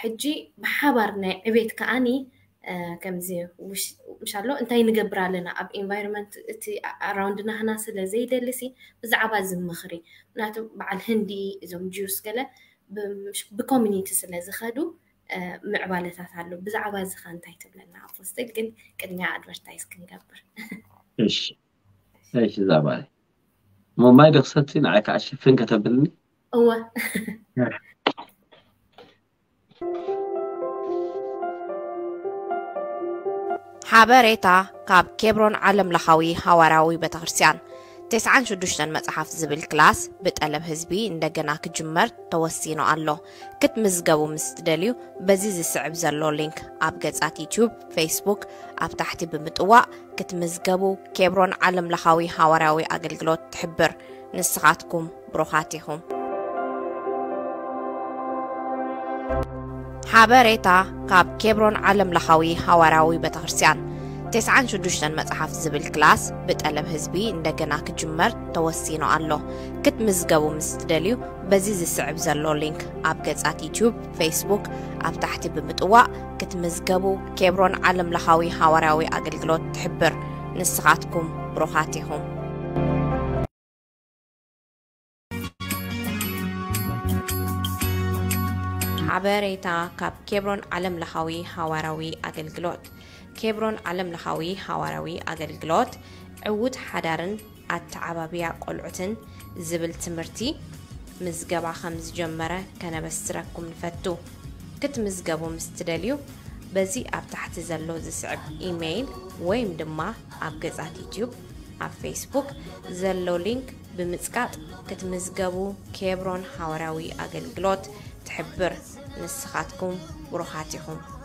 ሕጂ ብሓባር ናይ ዕቤት ከዓኒ ከምዚ ምሻሎ እንታይ ንገብር ኣለና ኣብ ኤንቫይሮንመንት እቲ ኣራውንድና ህና ስለዘይደልሲ ብዛዕባ እዚ ምኽሪ ምክንያቱ በዓል ህንዲ እዞም ጁስ ገለ ብኮሚኒቲ ስለ ዝኸዱ ምዕባለታት ኣሎ ብዛዕባ እዚ ኸ እንታይ ትብለና ኣፖስትል ግን ቅድሚያ ኣድቨርታይዝ ክንገብር እሺ እሺ ዛባይ ሞማይ ደክሰቲ ንዓይ ከዓ ሽፍን ከተብልኒ እወ ሓበሬታ ካብ ኬብሮን ዓለም ለኻዊ ሃዋርያዊ ቤተ ክርስቲያን تسعان شدوشتن مصحف زبل كلاس بطلب ህዝቢ እንደገና ክጅመር ተወሲኑ ኣሎ ክትምዝገቡ ምስ ትደልዩ በዚ ዝስዕብ ዘሎ ሊንክ ኣብ ገጻት ዩቲዩብ ፌስቡክ ኣብ ታሕቲ ብምጥዋእ ክትምዝገቡ ኬብሮን ዓለምለኻዊ ሃዋርያዊ ኣገልግሎት ትሕብር ንስኻትኩም ብሩኻት ኢኹም ሓበሬታ ካብ ኬብሮን ዓለምለኻዊ ሃዋርያዊ ቤተ ክርስቲያን 96 መጽሐፍ ዝብል ክላስ ብጠለብ ህዝቢ እንደገና ክጅመር ተወሲኑ ኣሎ ክትምዝገቡ ምስ ትደልዩ በዚ ዝስዕብ ዘሎ ሊንክ ኣብ ገጻት ዩትዩብ ፌስቡክ ኣብ ታሕቲ ብምጥዋእ ክትምዝገቡ ኬብሮን ዓለም ለኻዊ ሃዋርያዊ ኣገልግሎት ትሕብር ንስኻትኩም ብሩኻት ኢኹም ሓበሬታ ካብ ኬብሮን ዓለም ለኻዊ ሃዋርያዊ ኣገልግሎት كبرن علم لخاوي هواراوي أجلجلوت عود حدارن أتعبابيع قلعتن زبل تمرتي مزقبع خمس جمرة كان بستركم نفتو كت مزقبو مستدليو بزي أب تحت زلو زسعب إيميل ويم دما أب جزات يوتيوب أب فيسبوك زلو لينك بمزقات كت مزقبو كبرن هواراوي أجلجلوت تحبر نسخاتكم وروحاتكم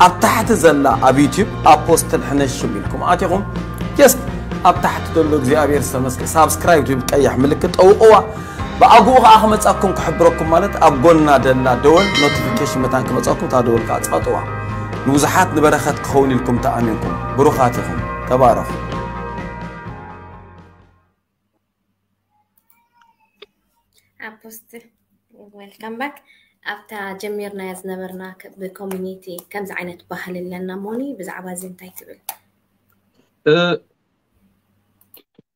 اب تحت زلا ابيجيب ابوستل حنشو منكم اتيكم يس اب تحت دولو زي ابير سمسك سبسكرايب تيب قيح ملكت او او باغوغ احمد صاكم كحبركم مالت اغونا دلا دول نوتيفيكيشن متانكم صاكم تا دول كاصطوا نوزحات نبرخات كخوني لكم تامينكم بروخاتكم تبارك ابوستل ويلكم باك أفتا جميرنا يزنبرنا بكوميونيتي كم زعينة بحل لنا موني بزعبا زين تايتبل أه،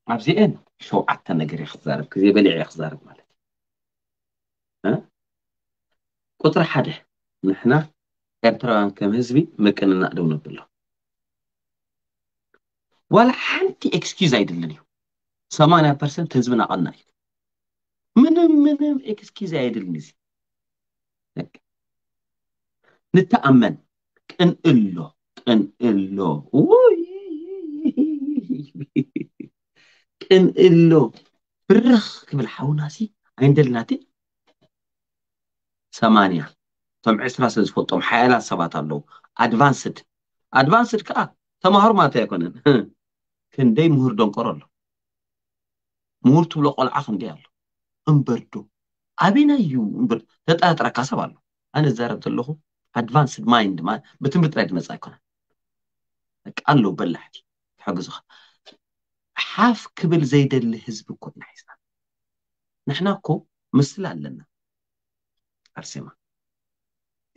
عرزي أين شو عطا نقري خزارب كذي بلعي خزارب مالك ها أه؟ قطر حدا نحنا إرتران كم هزبي مكان نقدونا بالله ولا حنتي إكسكيز عيد لليو سمانة برسنت هزبنا عنا من من إكسكيز عيد لليو ንተኣመን ቅንእሎ ቅንእሎ ው ቅን እሎ ብርክ ክብል ሓዉናሲ ኣይንደልናት 8ማንያ እቶም ዕስራ ስለ ዝፈልጦም ሓያላት ሰባት ኣለዉ ኣድቫንስድ ኣድቫንስድ ከዓ ተማሃሩማተይ ኣይኮነን [LAUGHS] ክንደይ ምሁር ደንቀር ኣሎ ምሁር ትብሎ ቆልዓ ክንደይ ኣሎ እምበርዶ አቤናዩ እምብል ተጠራጥራ ካሰብ ኣሎ ኣነ ዛረብ ዘለኹ ኣድቫንስድ ማይንድ ብትምህርቲ ናይ ድመፃ ኣይኮነን ኣሎ በላሕቲ ክሕግዙካ ሓፍ ክብል ዘይደሊ ህዝቢ እኮ ኢና ሒዝና ንሕና እኮ ምስሊ ኣለና ኣርሴማ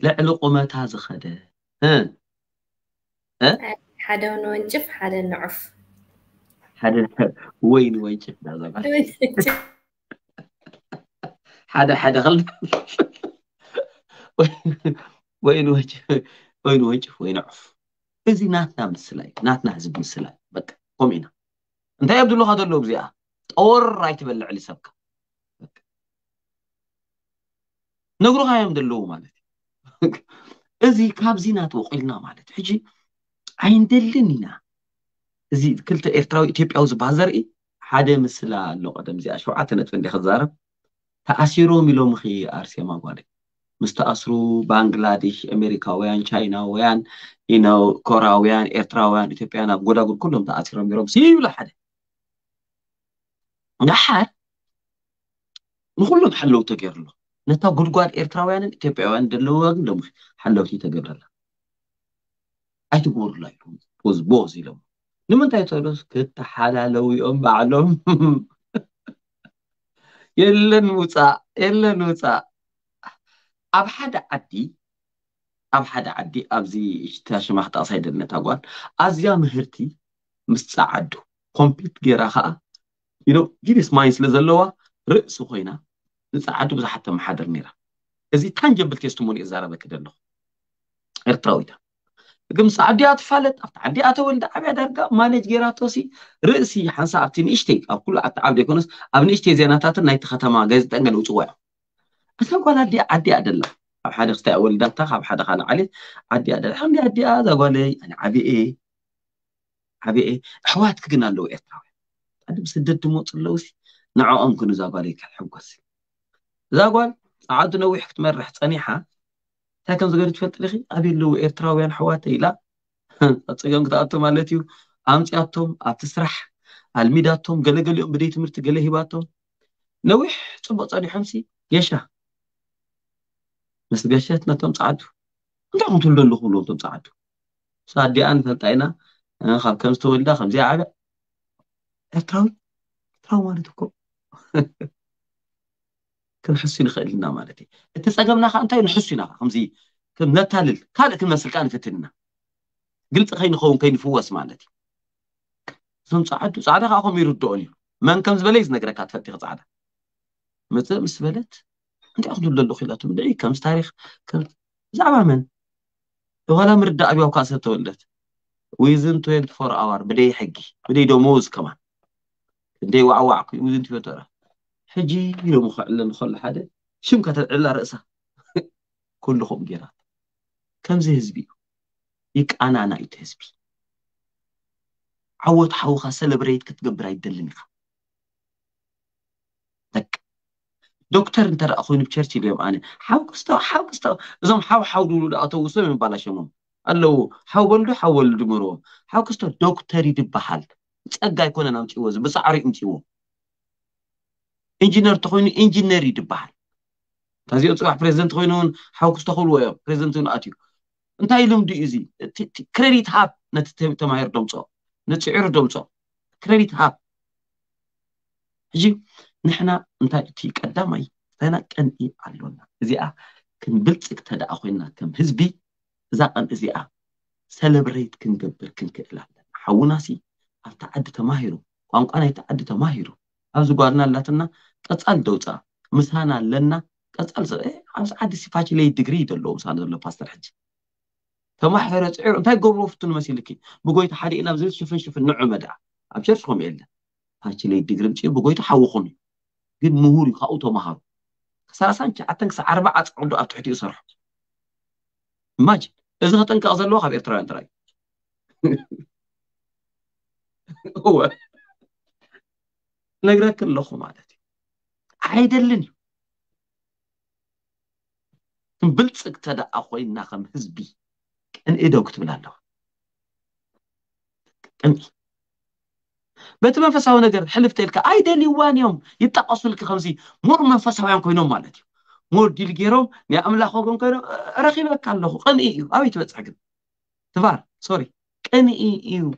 ልዕሊ ቁመታ ዝኸደ ሓደ ንወንጭፍ ሓደ ንዑፍ ሓደ ወይን ወንጭፍ ዳዛ حدا حدا غلط ወይን ወጅ ወይን ወጅ ወይን ዑፍ እዚ ናትና ምስላ እዩ ናትና ህዝቢ ምስላ እዩ በቃ ከምኡ ኢና እንታይ ኣብድልካ ዘሎ እግዚኣብኣ ጦር ኣይትበልዕ ልሰብካ ነግሩካዮም ዘለዉ ማለት እዩ እዚ ካብዚ ናትወቂልና ማለት ሕጂ ኣይንደልን ኢና እዚ ክልተ ኤርትራዊ ኢትዮጵያዊ ዝበሃል ዘርኢ ሓደ ምስላ ኣሎ ቀደም እዚኣ ሸውዓተ ነጥቢ እንደ ክዛረብ ተኣሲሮም ኢሎም ኣርሲማጓዴ ምስተኣስሩ ባንግላደሽ ኣሜሪካውያን ቻይናውያን ኮርውያን ኤርትራውያን ኢትዮጵያን ኣብ ጎዳድ ኩሎም ተኣሲሮም ሮም ስይብሎ ሓደ ንሓድ ንኩሉም ሓለውቲ ተገይርሎ ነታ ጉድጓድ ኤርትራውያንን ኢትዮጵያውያን ደለዉዋግን ዶም ሓለውቲ ተገርረላ ኣይትገብርላ ቦዝ ኢሎ ንምንታይ ተስ ክተሓላለውኦም በዓሎም [LAUGHS] የለንውፃእ የለንውፃእ ኣብ ሓደ ዓዲ ኣብ ሓደ ዓዲ ኣብዚ ሽማ ክጠቅሳይ ደነትግን ኣዝያ ምህርቲ ምስፃዓዱ ኮምፒት ገይራ ከዓ ዩ ግድስማይ ስለ ዘለዋ ርእሲ ኮይና ንፃዓዱ ብዙሓተ ማሓደር ነራ እዚ ታንጀብልቴስትሙንኦ ዛረበ ክደ ኣለኹ ኤርትራዊታ قمص عدي أطفالت عدي أتولد أبي أدرك مانج جيراتو سي رأسي حنسا أبتين إشتي أو كل أت أتعب يكونس أبن إشتي زينة تات نايت ختما جايز تنقل وتوه أصلا قال عدي عدي أدلة أب حدا اختي أول دتا أب حدا خان عليه عدي أدلة دي عدي هذا قال لي أنا يعني عبي إيه عبي إيه أحواتك قلنا له إيه عدي مسدد موت اللوسي نعم أمكن زاقالي كالحب قصي عادنا ويحكت مرة حتى نيحة እንታይ ከም ዝገድድ ትፈልጥ ዲኺ ኣብየ ኣለዉ ኤርትራውያን ኣሕዋተይ ኢላ ኣፀገም ክትኣቶ ማለት እዩ ኣምፅያቶም ኣብቲ ስራሕ ኣልሚዳቶም ገለገሊኦም ብደይ ትምህርቲ ገለ ሂባቶም ነዊሕ ፅቡቅ ፀኒሖም ሲ ጌሻ ምስ ገሸት ነቶም ፃዓዱ እንታይ ከም ትውልዶ ኣለኹ ብሎም ቶም ፃዓዱ ኣዲኣ ንፈልጣ ኢና ካብ ከም ዝተወልዳ ከምዚ ዓብ ኤርትራዊ ኤርትራዊ ማለት እኮ كنحس فيه نخيل لنا مالتي انت سقم ناخا انت نحس فيه ناخا خمزي كم نتالل كالك ما سلقان فتننا قلت خي نخون كي نفوس مالتي سن صعد صعد خاخو ميرو الدوني من كم زبليز نقرك اتفتيخ صعد متى مسبلت انت اخذ له الخيلات من دعي كم تاريخ كم زعما من وهلا مرد ابي او كاسه تولدت ويزن 24 اور بدي حقي بدي دوموز كمان بدي وعوعك ويزن 24 ሕጂ ሎም ከዕለ ንኮሉ ሓደ ሽምካተዕልላ ርእሳ ኩልኩም ጌይራት ከምዚ ህዝቢ እዩ ይቃናና እዩ ቲ ህዝቢ ዓወት ሓዉካ ሰለብሬት ክትገብር ይደልን ኢካ ደ ዶክተር እንተረአ ኮይኑብቸርችል እዮም ኣነ ሓ ክስታ ሓ ክስታ እዞም ሓውሓው ድብሉ ድቅተ ውስም የምባላ ሸሞም ኣለዎ ሓው በሉ ሓ በሉ ድምርዎም ሓው ክስቶ ዶክተር ይድበሃል ፀጋ ይኮነ ናብፅዎ እዚ ብፃዕሩኡምፅዎ ኢንጂነር እተኮይኑ ኢንጂነር እዩ ድበሃል እንታዚኦም ፅዋሕ ፕሬዚደንት ኮይኑውን ሓውኩ ዝተኽብልዎ እዮም ፕሬዚደንት ውን ኣትዩ እንታይ ልምዲ እኡ እዚ ክሬዲት ሃብ ነቲ ተማሂሩ ዶምፆ ነፅዕሩ ዶምፆ ክሬዲት ሃብ ሕጂ ንሕና እንታይ እቲ ቀዳማይ ታይና ቀንኢ ኣለና እዚኣ ክንብልፅግ ተደኣ ኮይና ከም ህዝቢ እዛ ቀንእ እዚኣ ሰለብሬት ክንገብር ክንክእል ለና ሓዉናሲ ኣብቲ ዓዲ ተማሂሩ ቋንቋ ናይቲ ዓዲ ተማሂሩ ኣብዚጓልና ኣላትና ጠፃል ደውፃ ምሳን ኣለና ጠፃል ኣብዚዓዲ ፋችለይት ድግሪእዩ ዘለዎ ሳ ሎ ፓስተር ሕቲ ተማሕበረ ፅዕሩ እንታይ ጎብፍቱ ንመሲሉ ብጎይቱ ሓደ ኢና ዝብል ሽፍንሽፍን ንዑ መድእ ኣብ ቸርሺ ኩምል ፋለይት ድግሪ ምፅ ብጎይቱ ሓውኩን እዩ ግን ምሁር እዩ ካብኡ ተምሃሩ 3ሸዓ ክሳ ኣርዓ ፅዕቅዶ ኣብ ትሕትኡ ሰርሑ ማጅን እዚ ክጠንቀቅ ዘለዎ ካብ ኤርትራውያን ትራእዩ [LAUGHS] نقرأك الله مالتي عيد اللي بلتك تدا أخوي ناخم هزبي كان إيدا وكتب لانه كان بيت من فسوا نقر حلف تلك عيد اللي وان يوم يتقصوا لك خمسي مر من فسوا يوم كوينو مالتي مور ديل جيروم يا أملا خوكم كوينو رخي بك الله كان إيه أبي تبتعقل تفار سوري كان إيه إيه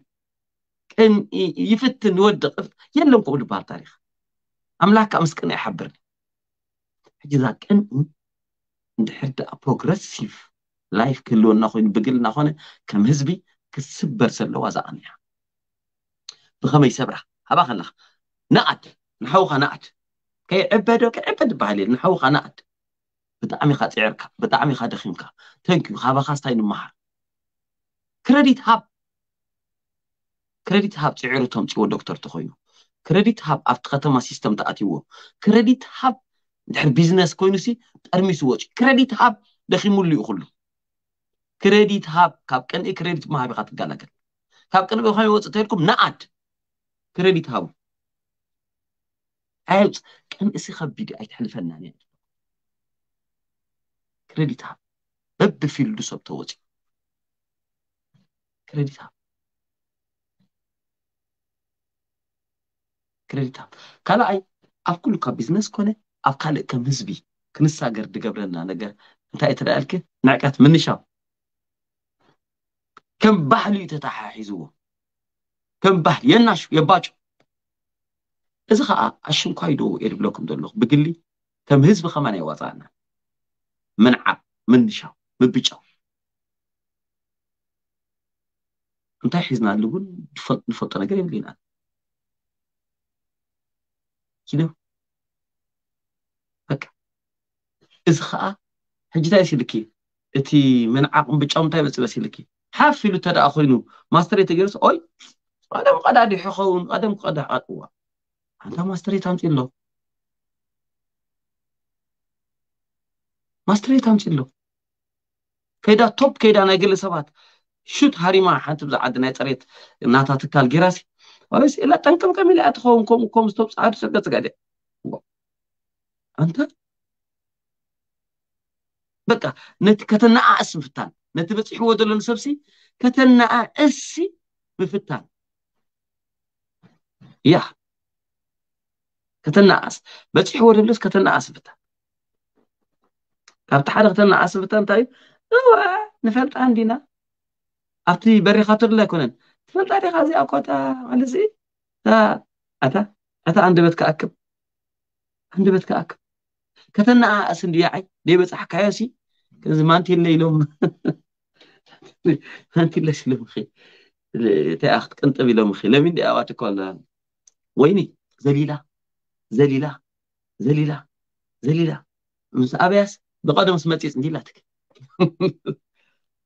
كان يفتن يودق يلا نقول بالتاريخ أملاك أمسكني أحبرني حجزا كان ندحرت أبروغرسيف لايف كلو نخون بقل نخون كم هزبي كسبر سلو وزعانيها بخمي سبرة هبا خلا نقت نحوخ نقت كي عبادو كي عباد بحالي نحوخ نقت بطعمي خاطئ عركا بطعمي خاطئ خيمكا تنكيو خابا خاستاين محر كريديت هاب ክረዲት ሃብ ፅዕሩ ተምፅዎ ዶክተር ተኮይኑ ክረዲት ሃብ ኣብቲ ከተማ ሲስተም ተኣትይዎ ክረዲት ሃብ ድሕሪ ቢዝነስ ኮይኑ ሲ ጠርሚሱ ወፂ ክረዲት ሃብ ደኺሙሉ እዩ ኩሉ ክረዲት ሃብ ካብ ቅንኢ ክረዲት መሃብ ኢካ ትጋላገል ካብ ቅንኢ ኮይኑ ወፅእ ተይልኩም ንኣድ ክረዲት ሃቡ ዓብፅ ቅንእሲ ከቢድ ኣይትሕልፈና ነ ክረዲት ሃብ በብፊልዱ ሰብ ተወፂ ክረዲት ሃብ كريتا كلا أي أفكل كبزنس كونه أفكل كمزبي كنساجر دقبلنا نجر أنت أترى ألك نعكت من نشاط كم بحلي تتحيزوا كم بحل ينش يباج إذا خا عشان قايدو إربلكم دلوك بقولي كم هزب خمانة وطعنا من عب من نشاط من بيجا أنت حزنا لقول فط فطنا قريب لينا كده هكا إذا خاء هجتا يسيلكي إتي من عقم بجام تاي بس بسيلكي حافي لو تدا أخوينو ماستري تجيرس أوي أدم قد عدي حخون أدم قد عدوا أنت ماستري تامتين له ماستري تامتين له كيدا توب كيدا نجل سبات شوت هاري ما حنت بزعدنا تريت ناتا تكال جراسي خلاص إلا تنكم كم إلا أتخون كم كم ستوب سعر سكت قاعد أنت بقى نت كتنا أس بفتان نت بتصح ودل نسبسي كتنا أس بفتان يا كتنا أس بتصح ودل نس كتنا أس بفتان ካብቲ ሓደ ክተናኣስ ብታ እንታይ ንፈልጣ እንዲና ኣብቲ በሪኻትርላ ኣይኮነን في التاريخ هذه أو كذا ولا زي أتا أتا عند بيت كأكب عند بيت كأكب كتنا أسن دياعي دي بس حكاية شيء كذا ما أنتي اللي لهم ما أنتي ليش لهم خي تأخذ كنت أبي لهم خي لمن دي أوقاتك ولا ويني زليلة زليلة زليلة زليلة مس أبيس بقدر مس ما تيس زليلتك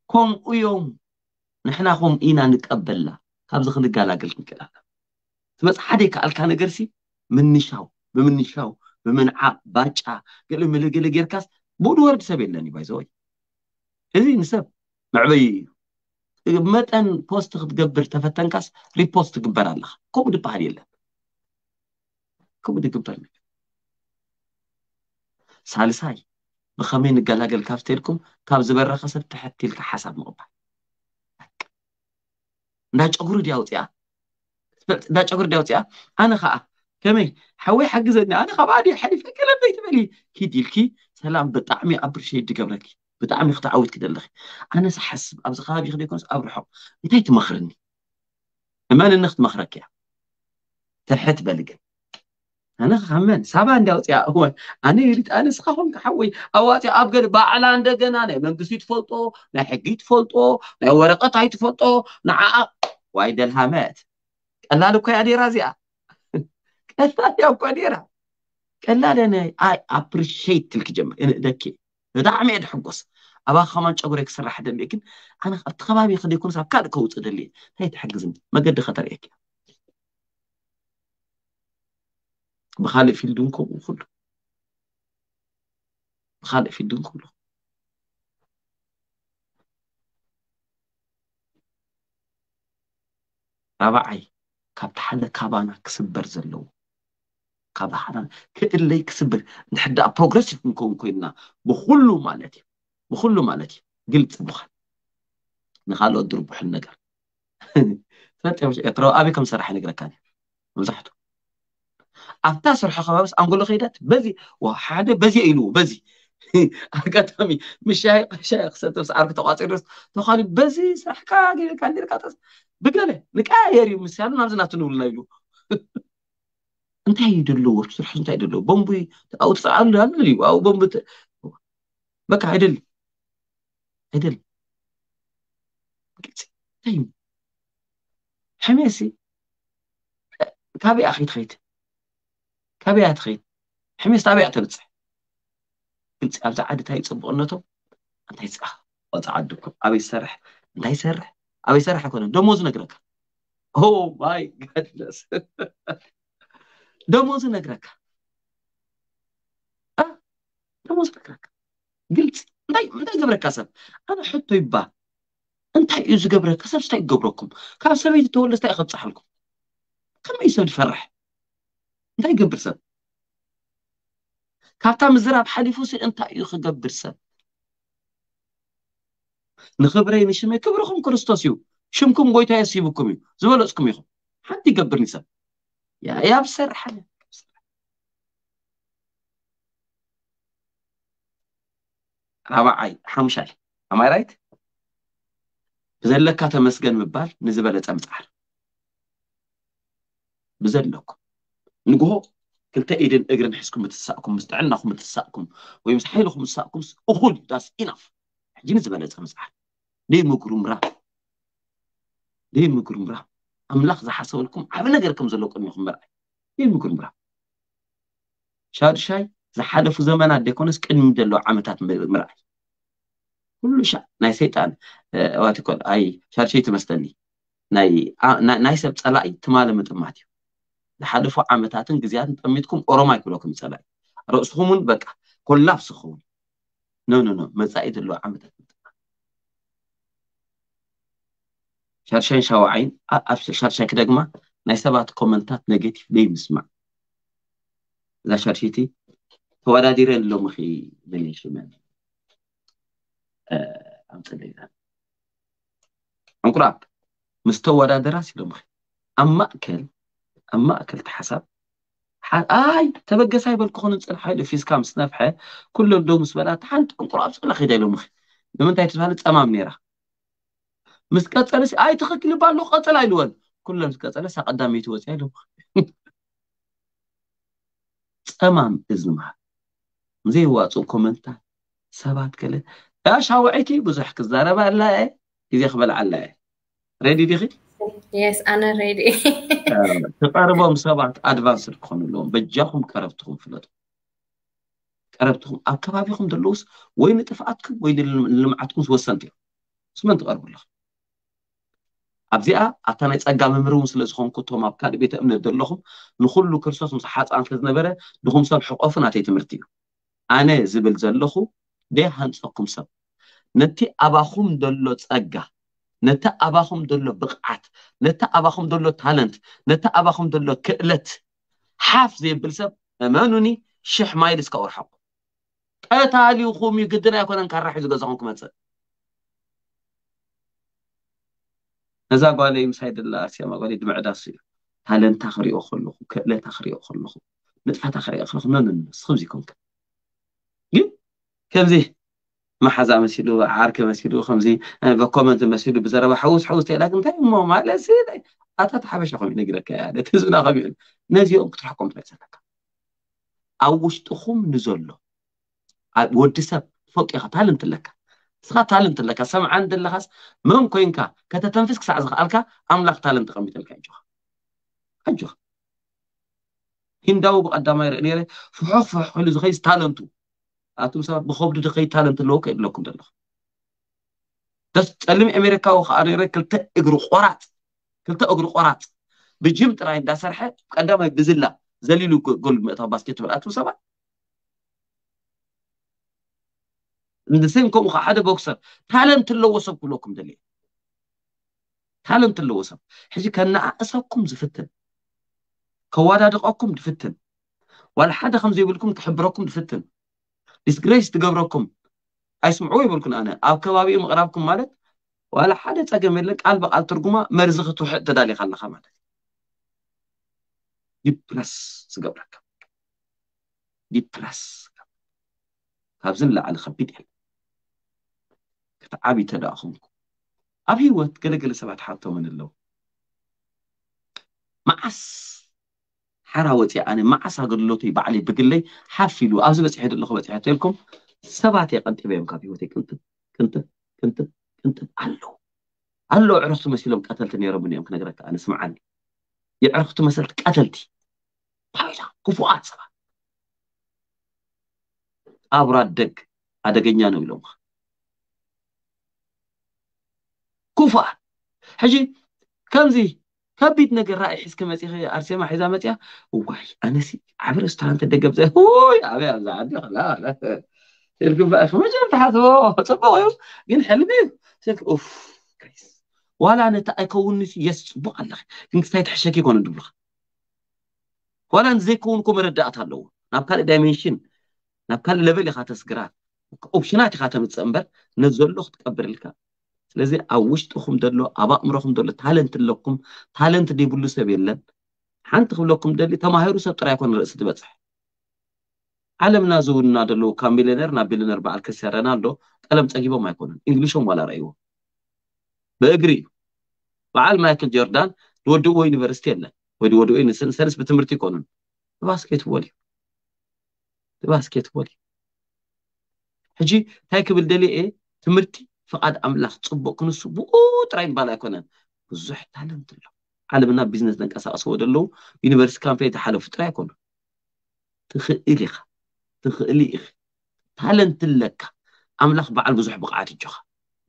كم يوم ንሕና ኸም ኢና ንቀበላ ካብዚ ክንጋላገል ክንክእል ኣለና እቲ መፅሓደ ይከኣልካ ነገርሲ ምንሻው ብምንሻው ብምንዓቕ ባጫ ገለ ምልግለ ጌርካስ ብኡ ወርድ ሰብ የለን እዩ ባይዘወይ እዚ ንሰብ መዕበይ እዩ መጠን ፖስት ክትገብር ተፈተንካስ ሪፖስት ትግበር ኣለካ ከምኡ ድበሃል የለን ከምኡ ድግበር ነገር ሳልሳይ ብከመይ ንገላገል ካብ ዝተልኩም ካብ ዝበረኸ ሰብ ትሕት ኢልካ ሓሳብ ምቕባል داش أقول دياوتيا داش أقول دياوتيا أنا خا كمي حوي حق زدني أنا خا بعدي حليف كلام بيت مالي كي ديلكي سلام بتعمي أبر شيء دقبلك بتعمي خطأ عود كده لخي أنا سحس أبز خا بيخدي كونس أبرحه نتايت انا أمان النخت مخرك يا تحت بلقى أنا خمن سبعة دياوتيا هو أنا يريد أنا سخهم كحوي أواتي أبقر بعلان دقن أنا من قصيد فلتو نحقيت فلتو نورقة تايت فلتو نعاق وايد الهامات قلنا له كي اديرا زيا قلنا [LAUGHS] له يا كو اديرا قلنا له انا اي ابريشيت تلك جمع دكي دعم يد حقص ابا خمان شغرك سرح دمي كن انا اتخبابي خدي يكون صاحب كاد كوت دلي هي تحجزني ما قد خطر هيك بخالف في الدنكو وخلو بخالف في الدنكو ربعي كاب حدا كابانا كسبر زلو كاب حنا كإلي كسبر نحدا بروغرسيف نكون كوينا بخلو مالتي بخلو مالتي قلت بخل نخالو الدروب بحل نقر فانت يا ترى أبي كم سرح نقرا كان مزحتو افتا سرح خمس أنقول خيدات بزي وحدا بزي إلو بزي أكتمي مش ኣጋጣሚ ምሻይ ሻይ ክሰተብስ ዓርኪ بزي ተኻሊ በዚ كان دير كاتس يا بگله نکه ایاری مسیحانو نامزد ناتنول نیلو انتهاي دلو وش تروح انتهاي دلو بومبي او تفعل هذا اللي او بومب بك عدل عدل تايم حماسي تابي اخي تخيت تابي اخي حماس تابي اعتبت صح انت هل تعدت هاي تصبغ النطب انت هاي تصبغ وتعدكم ابي يسرح انت هاي يسرح أو يسرح كنا دموز نقرك Oh my goodness دموز نقرك أه دموز نقرك قلت انتي انتي قبر كسب أنا حطه يبا انتي يوز قبر كسب شتاي قبركم كان سبيت تولى شتاي خد صحلكم كم يسوي الفرح انتي قبر سب كابتن مزراب حليفوسي انتي يخ قبر سب نخبري مش ما كبرخم كرستاسيو شمكم غويتا يسيبكم زولوسكم يخو حد يكبر نساء يا يا بصراحه رابعي حمشال ام اي رايت بزلكا تمسكن مبال نزبل تمصحر بزلك نقو كنت ايدن اجرن حسكم متساقكم مستعنا خو متساقكم ويمسحي لكم متساقكم اخول داس انف حجي مزبلة تمزح ليه مكرم راه ليه مكرم راه أملاخ زح سولكم عبنا جركم زلكم يخم راه ليه مكرم راه شاد شاي زح هذا في زمان عندي كونس كن مدلوا عمتات مراه كل شاء ناي سيطان اه واتكون اي شاد شاي تمستني ناي اه ناي نو نو نو ما زائد اللو عمدة شارشين شاوعين أفسر شارشين كدقما نايسابات كومنتات نيجاتيف دي مسمع لا شارشيتي هو دا ديرين لو مخي بني شمال أه أمت اللي ذا أمقراب مستوى دا دراسي لو مخي أما أكل أما أكل تحسب اي آه، تبقى سايبر كون نصر حيل في سكام سنفحه كل دوم سبلات حنت قرابس ولا خيدا لهم مخي لمن تايت مال تمام نيرا مسكتل اي آه، تخكلي بالو قتل اي لون كل مسكتل سا قدام يتوت اي لو تمام اذن ما زي واتو كومنت سبات كل اش آه، هاوعتي بزح كزاره بالله إيه؟ اذا خبل على ريدي إيه؟ دي خي የስ ኣነ ሬዲ ተቐርቦም ሰባት ኣድቫንስ ክኾኑ ኣለዎም በጃኹም ቀረብትኹም ፍለጡ ቀረብትኹም ኣብ ከባቢኹም ዘለውስ ወይ ንጥፍኣትኩም ወይ ንልምዓትኩም ዝወሰንቲ እዮም ስመን ትቐርቡ ኣለኹም ኣብዚኣ ኣታ ናይ ፀጋ መምህር እውን ስለ ዝኾንኩ እቶም ኣብ ካልእ ቤተ እምነት ዘለኹም ንኩሉ ክርስቶስ ምስ ሓፃን ስለዝነበረ ንኹም ሰብ ሕቆፉ ናተይ ትምህርቲ እዩ ኣነ ዝብል ዘለኹ ደይ ሃንፀኩም ሰብ ነቲ ኣባኹም ዘሎ ፀጋ ነቲ ኣባኹም ዘሎ ብቕዓት ነቲ ኣባኹም ዘሎ ታለንት ነቲ ኣባኹም ዘሎ ክእለት ሓፍ ዘይብል ሰብ እመኑኒ ሽሕ ማይል እስካብ ርሐቁ ቀታሊኹም እዩ ግድን ኣይኮነን ካራሕ እዩ ዝገዛኹም ክመፅእ እዛ ጓለይ ምሳይ ደላ ኣስያማ ጓለይ ድምዕዳስ እዩ ታለንታ ክሪኦ ከለኹ ክእለታ ክሪኦ ከለኹ ንጥፈታ ክሪኦ ከለኹ መኑ ንስኹም ዘይኮንከ ግን ከምዚ ما حزا مسيلو عارك مسيلو خمزي يعني بكومنت مسيلو بزربة حوس حوس تي لكن تاي مو ما لسيد أتت حبش أخوي نقرا كيان تزنا خبير نزي أم كتر حكم تاي سنك أوش تخم نزلو ودسا فوق يا تعلم تلك سخا تعلم تلك سمع عند اللغز من كوينكا كتا تنفسك ساعز غالكا أملاك تعلم تقام بتلك أجوها أجوها هنداو بقدام يرقني فحو فحو لزخيز تعلمتو أتوم سبب بخوف دو دقيقة تالنت لوك إبلكم دلنا دس تعلم أمريكا وخاري رك كلت أجر خورات كلت أجر خورات بجيم ترى عند سرحة قدام بزلا زليلو قول مثلا باسكت ولا أتوم سبب من السين كم خا حدا بوكسر تالنت لو وصل كلكم دلي تالنت اللي وصل حجي كان أسوكم زفتن كوادا دقكم دفتن ولا حدا خمسة يقولكم تحبركم دفتن ዲስግሬስ ትገብረኩም ኣይስምዕዎ ይበልኩን ኣነ ኣብ ከባቢኡ ምቕራብኩም ማለት ዋላ ሓደ ፀገም የለን ቃል በቃል ትርጉማ መርዚ ክትውሕእ ተዳልኻ ኣለኻ ማለት እዩ ዲፕረስ ዝገብረካ ዲፕረስ ካብዚ ንላዕሊ ከቢድ የለን ክትዓብይ ተዳእኹምኩም ኣብ ሂወት ገለገለ ሰባት ሓቶምን ኣለው መዓስ حراوتي أنا ما أساقر لوتي بعلي بقلي حافلو أزل سيحيد اللقبة سيحيد لكم سباتي قنتي بيهم كافي وتي كنت كنت كنت كنت ألو ألو عرفتو مسيلهم قتلتني يا ربني يوم كنا قرأتا أنا سمعني يعرفتو مسيلت قتلتي بايلا كفوات سبا أبراد دك هذا جنيانو يلوم كفوات حجي كمزي ከቢድ ነገር ራእይ ሒዝከ መፂኸ ኣርሴማ ሒዛ መፅያ ዋይ ኣነሲ ዓብ ሬስቶራንት ደገብዘ ይ ኣበይ ኣብዛ ዓዲ ኢልኩም በኣ መጀመርታ ሓስቦ ፅቡቅ እዩ ግን ሕልም እዩ ስልክ ኡፍ ዋላ ነቲ ኣይከውንስ የስ ፅቡቅ ኣለ ግን ክስታይ ትሕሸክ ይኮነ ድብልካ ዋላ ንዘይከውንኩ መረዳእት ኣለዎ ናብ ካልእ ዳይሜንሽን ናብ ካልእ ለበል ኢካ ተስግራ ኦፕሽናት ኢካ ተምፅእ እምበር ነዘሎ ክትቀብር ኢልካ ስለዚ ኣብ ውሽጢኩም ዘሎ ኣብ ኣእምሮኩም ሎ ታለንት ንለኩም ታለንት ደብሉ ሰብ የለን ሓንቲ ክብለኩም ደሊ ተማሂሩ ሰብ ጥራይ ኮን ንርእሲ ዝበፅሕ ዓለምና ዝውና ዘለዎ ካብ ሚሊዮነር ናብ ሚሊዮነር በዓል ክስ ያርአና ኣሎ ቀለም ፀጊቦም ኣይኮኑን እንግሊሽም ዋላርእዎ ብእግሪ እዩ በዓል ማይክል ጆርዳን ንወድዎ ዩኒቨርስቲ የለን ወይ ድወድኡንስን ሰንስ ብትምህርቲ ይኮኑን ብባስኬትቦል እዩ ባስኬትቦል እዩ ሕጂ እንታይ ክብል ደሊ የ ትምህርቲ ፍቃድ ኣምላኽ ፅቡቅ ክንሱብኡ ጥራይ ባል ኣይኮነን ብዙሕ ታለንት ሎ ዓለምና ቢዝነስ ተንቀሳቀስዎ ዘለው ዩኒቨርስቲ ካንፈቲሓለው ፍጥራ ኣይኮኑ ትክእል ኢካ ትክእሊ ኢ ታለንት ለካ ኣምላኽ በዓል ብዙሕ ብቅዓት እጆካ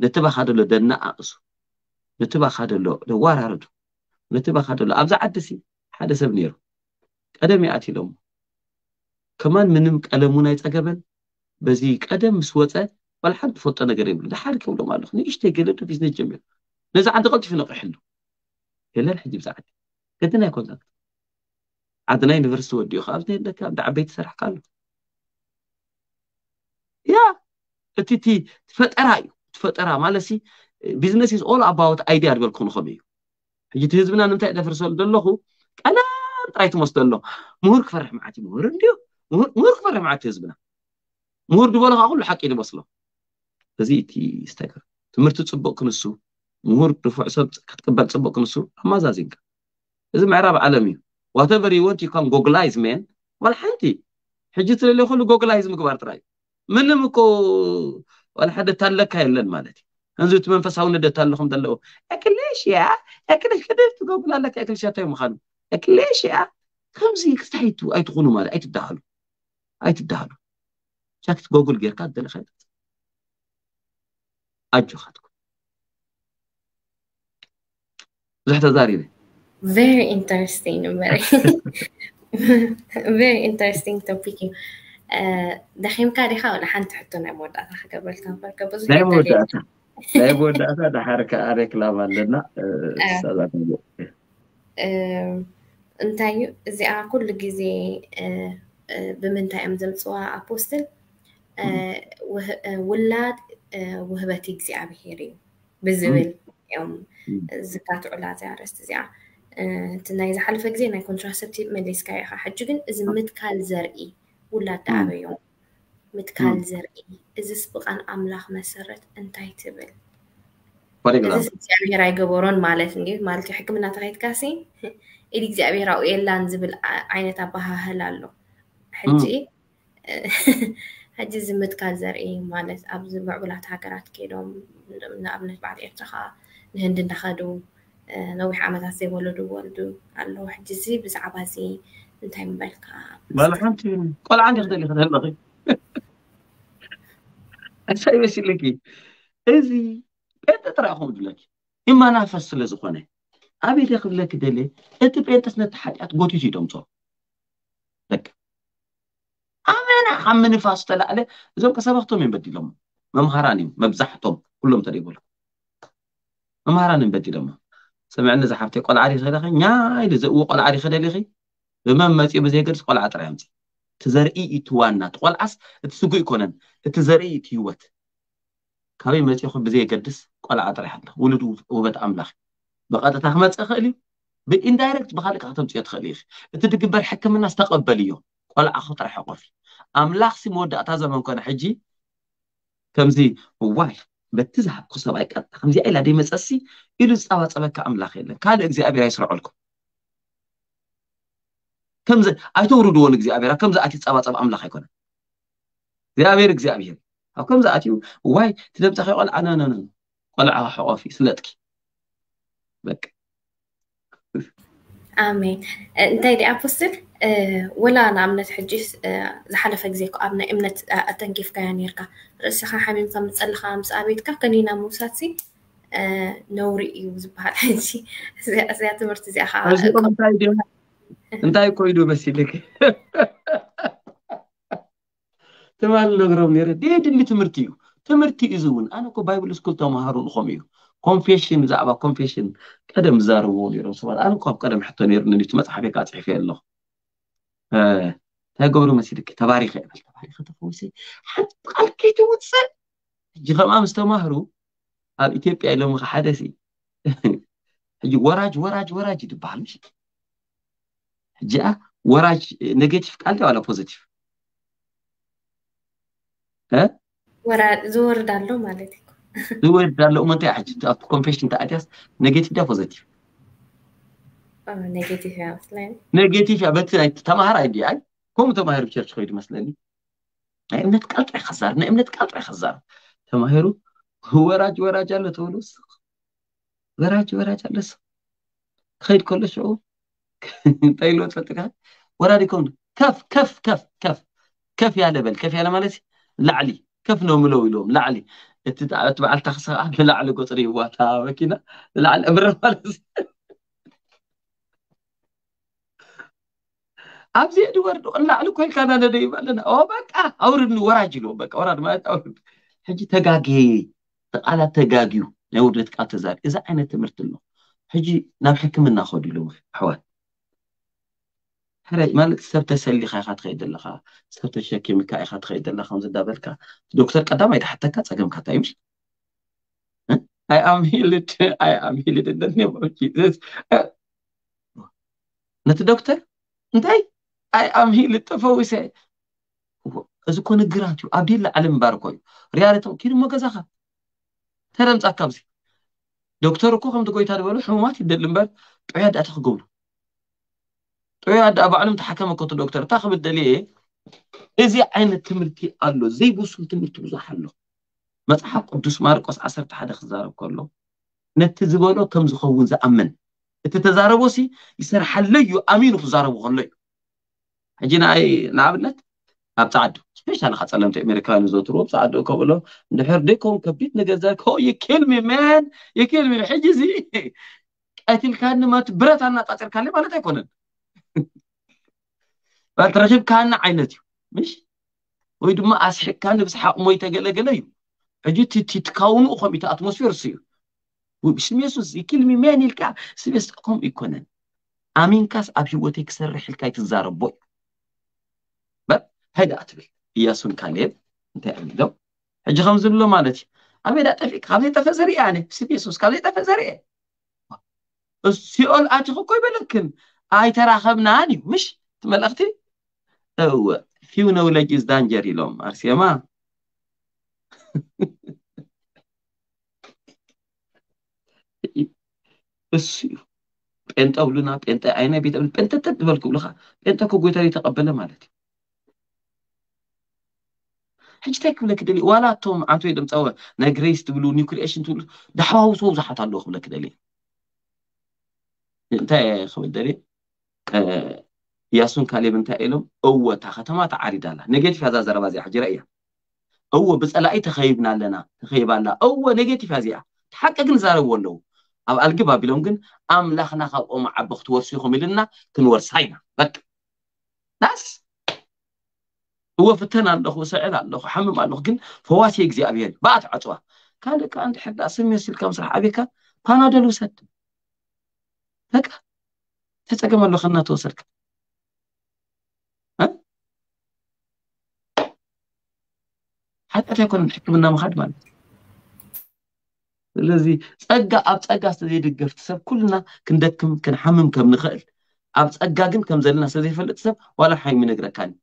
ነቲ ባኻ ደሎ ደናኣእሱ ነቲባካ ደሎ ደዋራርዱ ነቲ ባካ ሎ ኣብዚ ዓዲሲ ሓደ ሰብ ነይሩ ቀደም ይኣትሎሞ ከማን ምንም ቀለም እን ኣይ ፀገበን በዚ ቀደም ምስ ወፀ ولا حد فوت انا قريب لا حد كم لو ما لو خني اشتي قلت في سنين جميع نزع عند قلت في نقح حلو هلا الحج بزعل قدنا يكون ذاك عدنا ينفرس ودي خالد عندك دع بيت سرح قال يا تي تي تفتر هاي تفتر ها مالسي بزنس is all about idea قبل كون خبي هي تهزمنا نمتى إذا فرسول دلله أنا طايت مستلله مهور كفرح معتي مهور ديو مهور كفرح معتي تهزمنا مهور دبوله أقول له حكي اللي بصله እዚ እቲ ይስተገር ትምህርቲ ፅቡቅ ክንሱ ምሁር ድፉዕ ሰብ ክትቅበል ፅቡቅ ክንሱ ኣመዛዚንካ እዚ ምዕራብ ዓለም እዩ ዋተቨር ዩ ወንት ዩ ካም ጎግላይዝ ሜን ዋላ ሓንቲ ሕጂ ስለለ ይኮሉ ጎግላይዝ ምግባር ጥራይ እዩ ምንም እኮ ዋላ ሓደ ታለካ የለን ማለት እዩ እንዚ እቲ መንፈሳውነት ደታለኹም ዘለዎ ኤክሌሽያ ኤክሌሽ ክደብ ትገብላለካ ኤክሌሽያ እንታይ ምዃኑ ኤክሌሽያ ከምዚ ክስታይ ኣይትኹኑ ማለት ኣይትዳሃሉ ኣይትዳሃሉ ቻክት ጎግል ጌርካ ደለካ أجوخاتكم زحت زاري دي very interesting very very interesting topic دحين كاري ውህበት እግዚኣብሄር እዩ ብዝብል እዮም ዝታትዑላ ኣርስቲ እዚኣ እቲ ናይ ዝሓለፈ ግዜ ናይ ኮንትራሰፕቲቭ መሌስካ ኢኻ ሕጂ ግን እዚ ምትካል ዘርኢ ውላድ ዳዓበዮም ምትካል ዘርኢ እዚ ስብቃን ኣምላኽ መሰረት እንታይ ትብል እዚ እግዚኣብሔር ኣይገበሮን ማለት እንዲ ማለት እዩ ሕክምና ተኸይትካሲ ኢድ እግዚኣብሔር ኣብኡ የላን ዝብል ዓይነት ኣባሃህል ኣሎ ሕጂ ሕጂ ዝምትካ ዘርኢ ማለት ኣብዚ ምዕቡላት ሃገራት ከይዶም ንኣብነት በዓል ኤርትራ ከዓ ንህንዲ እንዳኸዱ ነዊሕ ዓመታት ዘይወለዱ ወልዱ ኣለዉ ሕጂ እዚ ብዛዕባ እዚ እንታይ ምበልካ ባልሓንቲ ቆልዓ እንዲ ክደሊ ክትህለኺ ኣሳ ይመስለኪ እዚ ጴንጤ ጥራይ ኹም ዝብለኪ እማ ናፈስ ስለ ዝኾነ ኣበይ ክብለኪ ደለ እቲ ጴንጤስ ነቲ ሓጢኣት ጎቲቱ ይደምፆ أنا ኣነ ካብ ምንፋስ ዝተላዕለ لهم ما እዮም ما بزحتهم كلهم መብዛሕቶም ኩሎም ما መምሃራን እዮም لهم سمعنا زحفتي قل عري خدخي ناي لزقو قل عري خدليخي بمن مزي بزيغرس قل عطر يمزي تزرئي توانا تقل عس تسوق يكونن تزرئي تيوت كابي مزي خو بزيغرس قل عطر حتى ولد وبت املاخ بقاطه تخمص خلي بإندايركت بخالك ختمت يتخليخ حكم الناس استقبل يوم قل طرح حقفي أملاخ سي مودة أتازا من كون حجي كمزي وواي بتزح قصة بايك كمزي أي لدي مساسي إلو سأوى سأبك أملاخ إلا كان إغزي أبي رايس رعولكم كمزي أي تو ردوان إغزي أبي را كمزي أتي سأوى سأبك أملاخ يكون زي أبي رك زي أبي أو كمزي أتي وواي تدب تخي قول أنا أنا أنا قول على حقافي سلتك بك آمين أنت يدي أبوستك آه، ولا نعم نتحجيس زحلفك آه، زيكو أبنا إمنة آه، أتنكيف كيانيركا رسي خان حميم صام تسأل خامس أبيتكا كنينا موساتي نوري إيوز بحال حنشي [LAUGHS] زي أتمرت زي أخا أنت أي كويدو مسيلك [LAUGHS] تمال لغرو ميرا دي دي تمرتيو تمرتي إزوون أنا كو بايبل سكول تمهارو لخوميو كونفيشن زعبا كونفيشن قدم زارو وليرو سوال أنا كو قدم حتى نيرو نيتو متحبيكات حفيا لخو تاجورو مسيد تباريخ قبل تباريخ تفوسي حد قال كي توصل جرا ما مستمهرو اب ايتيبيا لهم حدثي حجي وراج وراج وراج دبال مش جاء وراج نيجاتيف قال ولا بوزيتيف ها ورا زور دالو مالتك زور دالو ما تي حجي اب كونفيشن تاعتياس نيجاتيف دا بوزيتيف نيجاتيف مثلاً نيجاتيف بس تمهر عادي أي كم تمهر في شرط خير مثلاً نعم نتكلم عن خزار نعم نتكلم عن خزار تمهرو هو راج وراج على تولوس وراج وراج على س خير كل شو تايلو [LAUGHS] طيب تفتكا وراد يكون كف كف كف كف كف يا لبل كف يا لمالسي لعلي كف نوم لو يلوم لعلي انت تبع التخصص [LAUGHS] لعلي قطري هو تا مكينه لعلي امر مالسي أبزي ورد الله على كل كان أنا دايما لنا أو بقى أورد وراجي لو بقى أورد ما أورد حجي تجاجي على تجاجيو نورد أتزار إذا أنا تمرت له حجي نبحك من ناخد له حوال ሕረይ ማለት ሰብ ተሰሊኻ ኢኻ ትኸይድ ኣለኻ ሰብ ተሸኪምካ ኢኻ ትኸይድ ኣለኻ ዝዳበልካ ዶክተር ቀዳማይ ተሓተካ ፀገምካ እንታይ ይብል ኣይ ኣም ሂልድ ኣይ ኣም ሂልድ ነቲ ዶክተር እንታይ ኣይኣምሂሉ ተፈዊሰ ዝኮነ ግራት እዩ ኣብዴላ ዓለም ባርኮ እዩ ሪያለቶ ኪድሞ ገዛኻ ተረምፃካ ብዚ ዶክተር እኮ ከምቲ ጎይታ ዝበሉ ሕሙማት ይደሊ እምበር ጥዑያ ዳእታ ክገብሉ ጥዑያ ዳኣ ባዕሎም ተሓከመ ኮቶ ዶክተር እታ ክብል ደልየ እዚ ዓይነት ትምህርቲ ኣሎ ዘይብሱም ትምህርቲ ብዙሕ ኣሎ መፅሓፍ ቅዱስ ማርቆስ 11 ክዛረብ ከሎ ነቲ ዝበሎ ከም ዝኸውን ዝኣምን እቲ ተዛረቦሲ ይሰርሓለ እዩ ኣሚኑ ክዛረቡ ከሎ እዩ حجينا أي نعبنت أبتعد مش أنا خصلمت أمريكان زوتر وبتعد وكبله نحر ديكم كبيت نجزاك هو يكلمي مان يكلمي الحجزي قاتل كان ما تبرت أنا تعتر كان ما نتكونن فترشيب كان عينتي مش ويد ما أسحك كان بس حق ميتة جل جليو حجيت تتكون وخم إتا أتموسفير سيو وبسم يسوس يكلمي مان الكا سبيس قوم يكونن أمين كاس أبي وتكسر رحل كايت الزارب بوي هيدا أتبل إياسون كاليب أنت أميلو حج خمز له مالتي أبي ده تفيك خمزي تفزري يعني بسيب يسوس كالي تفزري السؤال أجي أتخو كوي بلكن أي ترى تراخبناني مش تملقتي أو فيو نولج إز دانجري لهم أرسيما بس أنت أولنا أنت عينا بيت بنت تدبل كلها أنت كوجيتاري تقبل مالتي ሕጂ እንታይ ክብለክ ደሊ ዋላ እቶም ዓንቶይ ድምፀወ ናይ ግሬስ ትብሉ ኒው ክሪኤሽን ትብሉ ዳሕዋውሶ ብዙሓት ኣለዎ ክብለክ ደሊ እንታይ ክብል ደሊ ያሱን ካሌብ እንታይ ኢሎም እወ እታ ከተማ ተዓሪዳ ኣላ ኔጌቲቭ እዛ ዘረባ እዚኣ ሕጅራ እያ እወ ብፀላኢ ተኸይብና ኣለና ተኸይባ ኣላ እወ ኔጌቲቭ እዚኣ ተሓቂ ግን ዛረብዎ ኣለው ኣብ ኣልጊ ባቢሎም ግን ኣምላኽና ካብኦም ዓቢ ክትወርሱ ኢኹም ኢልና ክንወርሳ ኢና በቅ ናስ هو وفتنا الله وسائل الله وحمم الله جن فواسي يجزي أبيان بعد عطوة كان لك أنت حد أسمي يصير كم صح أبيك أنا دلو سد هكا تتجمع ما الله خلنا توصلك ها حتى تكون الحكم لنا مخدم الذي أجا أبت أجا استديد الجفت سب كلنا كندكم كنحمم كم نخل أبت أجا جن كم زلنا استديد فلتسب ولا حين من أجر كاني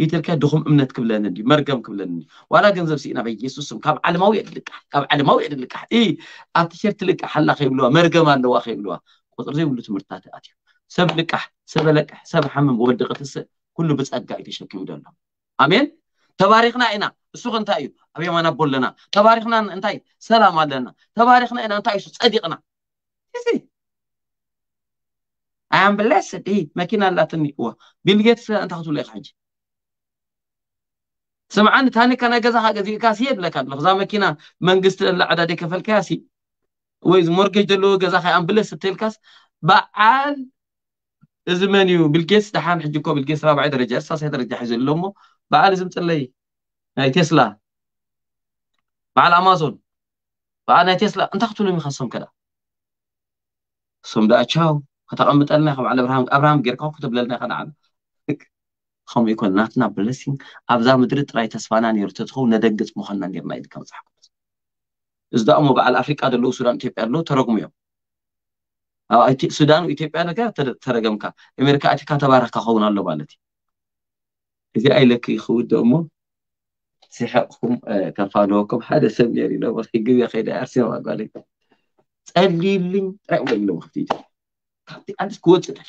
يتركا دخم امنت كبلانني مرقم كبلانني وانا جنزب سينا بي يسوس كاب على ما ويدلك كاب على ما ويدلك اي اتشرت لك إيه، حلا خيبلوا مرقم انا واخيبلوا قطر زي ولت مرتات اتي سب لك سب لك سب حمم ودقه تس كله بس اقا يتشك يدلنا امين تباركنا انا سوق انتايو ابي ما نبول لنا تباركنا انتاي سلام علينا تباركنا انا انتاي صديقنا يسي I am blessed. Hey, making Allah to me. Bill Gates, I'm talking to you. سمعان تاني كان جزاها جزي كاسي يدلك الله خذا مكينا من قست العدد كفل كاسي ويز مورجج دلو جزاها أمبلس تلكاس بعد زمانيو بالكيس دحان حجكو بالكيس رابع درجة أساس هذا درجة حجز لأمه بعد لازم تلاقي هاي تسلا بعد أمازون بعد هاي تسلا أنت أختلو مخصم كده سم دا أشاو ከተቐምጠልና ከም إبراهيم ኣብርሃም ኣብርሃም كتب لنا ይኸእል عنه ከምኡ ይኮን ናትና ብለሲን ኣብዛ ምድሪ ጥራይ ተስፋና ነይሩ ተትኸውን ነደግፅ ምዃንና ነርና ኢድ ከም ዝሓብ እዚ ደሞ በዓል ኣፍሪቃ ዘለዉ ሱዳን ኢትዮጵያ ኣለዉ ተረጉሙ እዮም ኣብ ሱዳን ኢትዮጵያ ነገር ተረገምካ ኣሜሪካ ኣቲካ ተባረክካ ኸውን ኣሎ ማለት እዩ እዚ ኣይለክ ይኽውድ እሞ ሲሐቕኩም ከፋልወኩም ሓደ ሰብ ነይሩ ኢሎም ግዜ ከይደ ኣርሴማ ጓለይ ፀሊልኝ ጥራይ ወለዎ ካብቲ ኢትዮጵያ ካብቲ ዓዲስ ክወፅእ ደሊ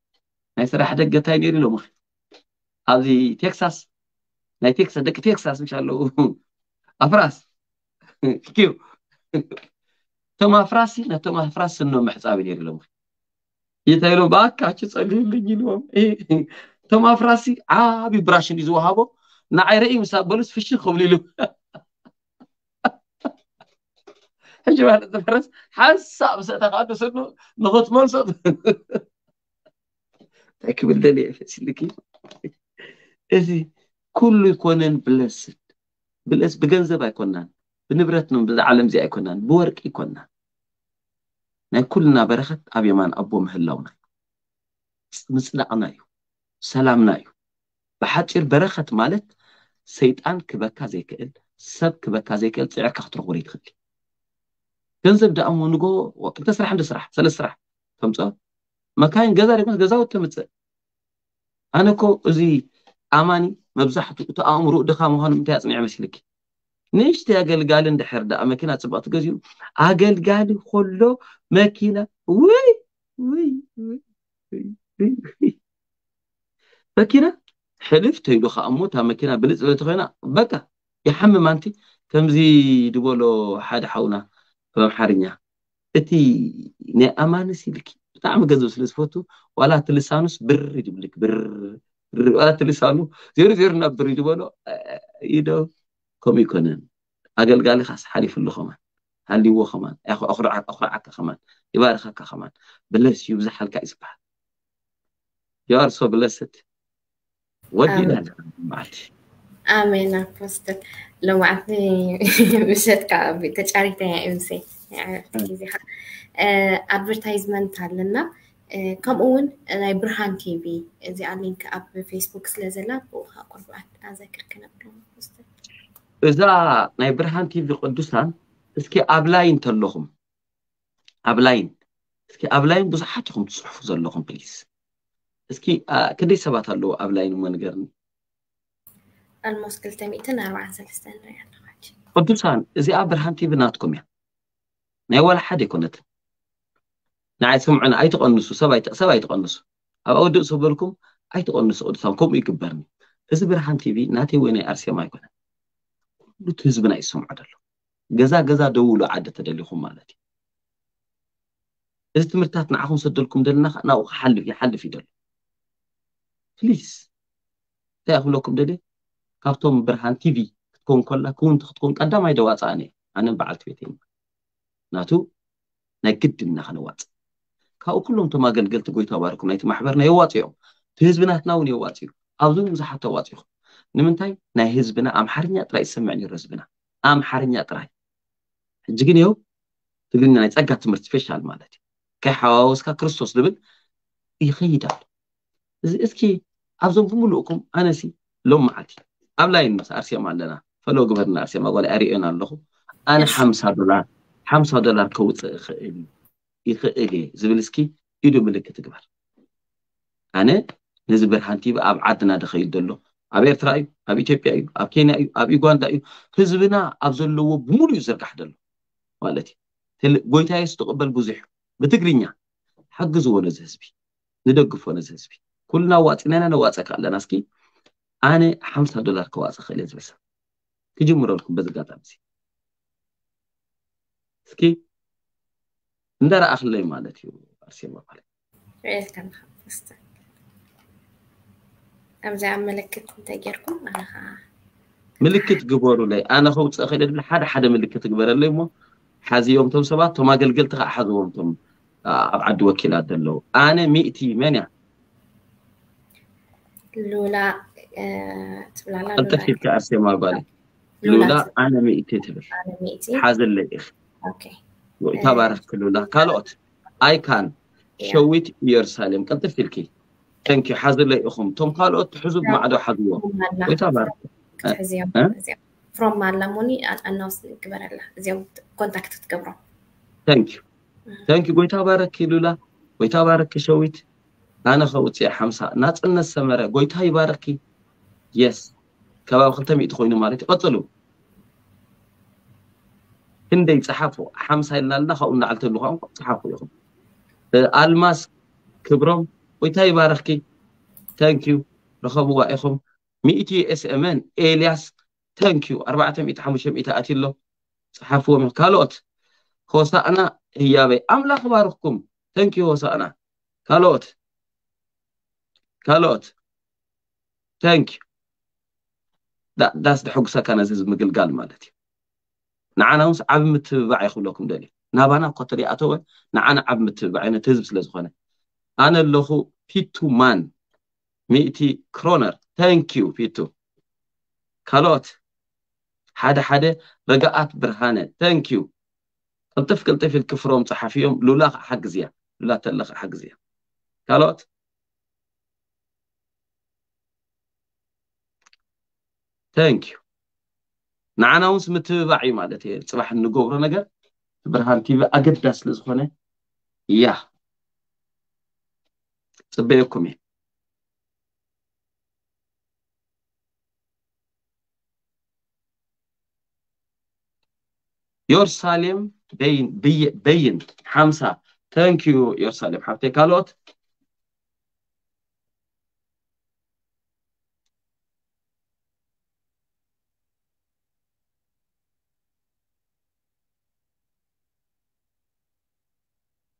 ናይ ስራሕ ደገ እንታይ ነይሩ ኢሎም ኺ ኣብዚ ቴክሳስ ናይ ቴክሳስ ደቂ ቴክሳስ ምስ ኣለዉ ኣፍራስ ክዩ እቶም ኣፍራሲ ነቶም ኣፍራስ ስኖ መሕፃቢ ነይሩ ኢሎም ኺ እንታይ ኢሎም ብኣካች ፀሊምልኝ ኢልዎም እቶም ኣፍራሲ ዓብዪ ብራሽን እዩ ዝወሃቦ ንዓይ ርኢ ምስ ኣበሉስ ፍሽኽ ክብሉ ኢሉ ሕጂ ማለት ፈረስ ሓሳብ ሰተካ ንስኑ ንኽትመልሶ تكبر دلي فسلكي إذا كل يكونن بلسد بلس بجنزة يكونن بنبرتنا بالعالم زي يكونن بورك يكونن نحن كلنا برخت أبي مان أبو مهلاونا مثل أنا مالت سيدان كبكا زي كأل سب كبكا زي كأل تعك خطر غريد መካይን ገዛ ደት ገዛው ተምፀእ ኣነኮ እዚ ኣማኒ መብዛሕትኡ እቲ ኣእምሩ ድካ ምኳኑ እንታይ ኣፅኒዕ መስ ይልኪ ንስተይ ኣገልጋሊ ንድሕር ዳኣብ መኪና ፅበቅቲ ገዚ ኣገልጋሊ ኮሎ መኪና ወይወ መኪና ሕልፍ ተይሉ ካ እሞ እታብ መኪና ብልፅበለ እተኮይና በቃ ይሓሚማንቲ ከምዚ ድበሎ ሓደ ሓዉና ብምሓርኛ እቲ ናይ ኣማኒ ሲኢልኪ بتعم جزء سلس فوتو ولا تلسانوس بر يجيب لك بر ولا تلسانو زير زير نبر يجيب له يدو كم يكونن أقل قال خاص حالي في اللخمة هل هو خمان أخو أخرى أخرى عك خمان يبارخك خمان بلس يبزح الكأس بعد [LAUGHS] يا رسول بلست ودينا معك آمين أبوستك لو عطني مشيت كابي إمسي እንግሊዝኛ ኣድቨርታይዝመንት ኣለና ከምኡ እውን ናይ ብርሃን ቲቪ እዚኣ ሊንክ ኣብ ፌስቡክ ስለ ዘላ ብኡ ከዓ ቆልዑት ኣዘክር ክነብሮ እዛ ናይ ብርሃን ቲቪ ቅዱሳን እስኪ ኣብ ላይን ተለኹም ኣብ ላይን እስኪ ኣብ ላይን ብዙሓት ኢኹም ትፅሑፉ ዘለኹም ፕሊዝ እስኪ ክንደይ ሰባት ኣለዉ ኣብ ላይን እሞ ንገርኒ ኣልሞስ 243 ንሪኣ ኣለዋ ቅዱሳን እዚኣ ብርሃን ቲቪ ናትኩም እያ ناي ولا حد يكونت ناي سمعنا أي تقنص سبا سبا يتقنص أو أود صبركم أي تقنص أود صانكم يكبرني إذا برهان تي في ناتي وين أرسي ما يكون لتهزبنا يسمع دلو جزا جزا دولو عدة تدلي خمالتي إذا تمرتات نعهم صدلكم دلنا خ ناو حل في حل في دلو فليس تأخذ لكم دلي كابتن برهان تي في تكون كلها كون تكون قدام أي دواء ثاني أنا بعد في ናቱ ናይ ግድምና ክንዋፅእ ካብኡ ኩሎም ቶማ ኣገልገልቲ ጎይታባርኩም ናይቲ ማሕበርና የዋፅኦም ብህዝብናትና እውን የዋፅዩ ኣብዚም ብዙሓት ተዋፂኹም ንምንታይ ናይ ህዝብና ኣምሓርኛ ጥራይ ዝሰምዕ እነሩ ህዝብና ኣምሓርኛ ጥራይ ሕጂ ግን ዮው ትግና ናይ ፀጋ ትምህርቲ ስፔሻል ማለት እዩ ካይ ሓዋውስካ ክርስቶስ ዝብል ይኸይድ ኣሉ እዚ እስኪ ኣብዞም ብምሉእኩም ኣነሲ ሎም መዓልት ኣብ ላይን መስኣርስዮም ኣለና ፈለዎ ግበር ኣርስዮም ጓልዕ ኣሪዮን ኣለኩ ኣነ ሓምሳ ሓምሳ ዶላር ከውፅእ ይኽእል ይኽእል እየ ዝብል እስኪ ኢዱ ምልክት ትግባር ኣነ ነዚ ብርሃንቲብ ኣብ ዓድና ድከይል ዘሎ ኣብ ኤርትራ እዩ ኣብ ኢትዮጵያ እዩ ኣብ ኬንያ እዩ ኣብ ዩጋንዳ እዩ ህዝብና ኣብ ዘለዎ ብምሉ ዘርጋሕ ዘሎ ማለት እዩ ጎይታዮ ዝተቅበል ብዙሕ ብትግርኛ ሓጊዝዎነ ዚ ህዝቢ ንደግፎነዚ ህዝቢ ኩሉና ዋፂ ናይና ነዋፀ ካ ኣለና እስኪ ኣነ ሓምሳ ዶላር ከዋፅእ ኽእል እየ ዝብልሰ ክጅምሮሉኩበዝጋጣሚ ዚ سكي ندرا اخلي مالتي ارسي ما قال ايه كان خفست امزع ملكت تاجركم انا ها ملكت قبورو لي انا خو تخيل من حدا حدا ملكت قبر لي مو حازي يوم تم سبات وما قل قلت حازي يوم تم ابعد وكيل ادلو انا مئتي منيا لولا تبلا لا انت كيف كاسي ما قال لولا انا مئتي تبل انا مئتي حاز اللي اخت Okay. I can show it your salim. Thank you. Hazle ikhum. Tom kalot huzub ma'ado hadwa. Itabar. From Malamuni eh? eh? and Anos Gabarella. Zim contacted Gabro. Thank you. Mm. Thank you. Goitabar Kilula. Goitabar Kishowit. Nana Hotia Hamsa. Not in the summer. Goitai Baraki. Yes. Kawakhtamit Hoynumarit. Otalu. ክንደይ ፀሓፉ ሓምሳ ኢልና ኣለና ካብኡ እናዓልተሉ ከዓ ፀሓፉ ኢኹም ኣልማስ ክብሮም ጎይታ ይባረኽኪ ተንኪዩ ረኸብዋ ኢኹም ሚእቲ ኤስኤመን ኤልያስ ተንኪዩ ኣርባዕተ ሚእቲ ሓሙሽተ ሚእቲ ኣትሎ ፀሓፍዎም ካልኦት ሆሳእና ህያበይ ኣምላኽ ባርኽኩም ተንኪዩ ሆሳእና ካልኦት ካልኦት ተንኪዩ ዳስ ድሕጉሰካ ነዚ ምግልጋል ማለት እዩ ንዓና ምስ ዓብ ምትብባዕ ይኽብለኩም ደልዩ ናባና እኳ ተደይኣተወ ንዓና ዓብ ምትብባዕ ነት ህዝብ ስለ ዝኾነ ኣነ ኣለኹ ፒቱ ማን ሚእቲ ክሮነር ተንኪዩ ፒቱ ካልኦት ሓደ ሓደ ረጋኣት ብርሃነ ተንኪዩ ቅልጥፍ ቅልጥፍ ኢል ክፍሮም ፀሓፊ እዮም ሉላ ከዓ ሓግዝ እያ ሉላ ተለ ከዓ ሓግዝ እያ ካልኦት ተንኪዩ ንዓና እውን ምትብባዕ እዩ ማለት እየ ፅባሕ እንገብሮ ነገር ብርሃን ቲቪ ኣገዳስ ስለዝኮነ ያ ፅበየኩም እየ የሩሳሌም በይን ሓምሳ ተንኪዩ የሩሳሌም ሓፍተይ ካልኦት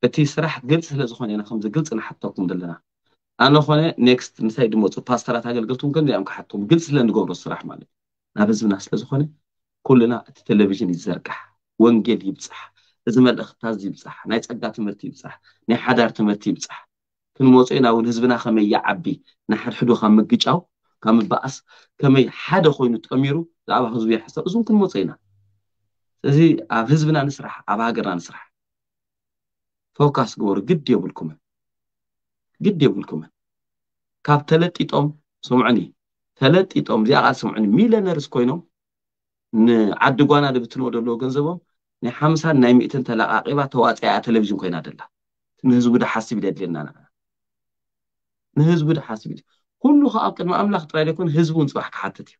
እቲ ስራሕ ግልፂ ስለ ዝኾነ ኢና ከምዚ ግልፂ ንሓተልኩም ዘለና ኣነ ኮነ ኔክስት ምሳይ ድመፁ ፓስተራት ኣገልገልቲ እውን ከምዚኦም ክሓቶም ግልፂ ስለ ንገብሮ ስራሕ ማለት እዩ ናብ ህዝብና ስለ ዝኾነ ኩልና እቲ ቴሌቭዥን ይዘርጋሕ ወንጌል ይብፃሕ እዚ መልእኽትታት ይብፃሕ ናይ ፀጋ ትምህርቲ ይብፃሕ ናይ ሓዳር ትምህርቲ ይብፃሕ ክንመፁ ኢና እውን ህዝብና ከመይ ይዓቢ ንሓድሕዱ ካብ ምግጫው ካብ ምባኣስ ከመይ ሓደ ኮይኑ ጠሚሩ ብዛዕባ ህዝቢ ይሓሰብ እዙም ክንመፁ ኢና ስለዚ ኣብ ህዝብና ንስራሕ ኣብ ሃገርና ንስራሕ ፎካስ ግበሩ ግዲ የብልኩምን ግዲ የብልኩምን ካብ ተለጢጦም ስምዕኒ ተለጢጦም እዚኣቃል ስምዕኒ ሚሊዮነርስ ኮይኖም ንዓዲጓና ድብትንዎ ዘለዎ ገንዘቦም ናይ ሓምሳን ናይ ሚእትን ተላቃ ቂባ ተዋፅያ ቴለቭዥን ኮይና ደላ እንህዝቡዳ ሓስብ ኢደ ኣድልየና ንህዝቡ ሓስ ኩሉ ከ ብ ቅድሚ ኣምላክ ጥራይ ዘኮ ህዝቢ እውን ፅባሕ ክሓት እዩ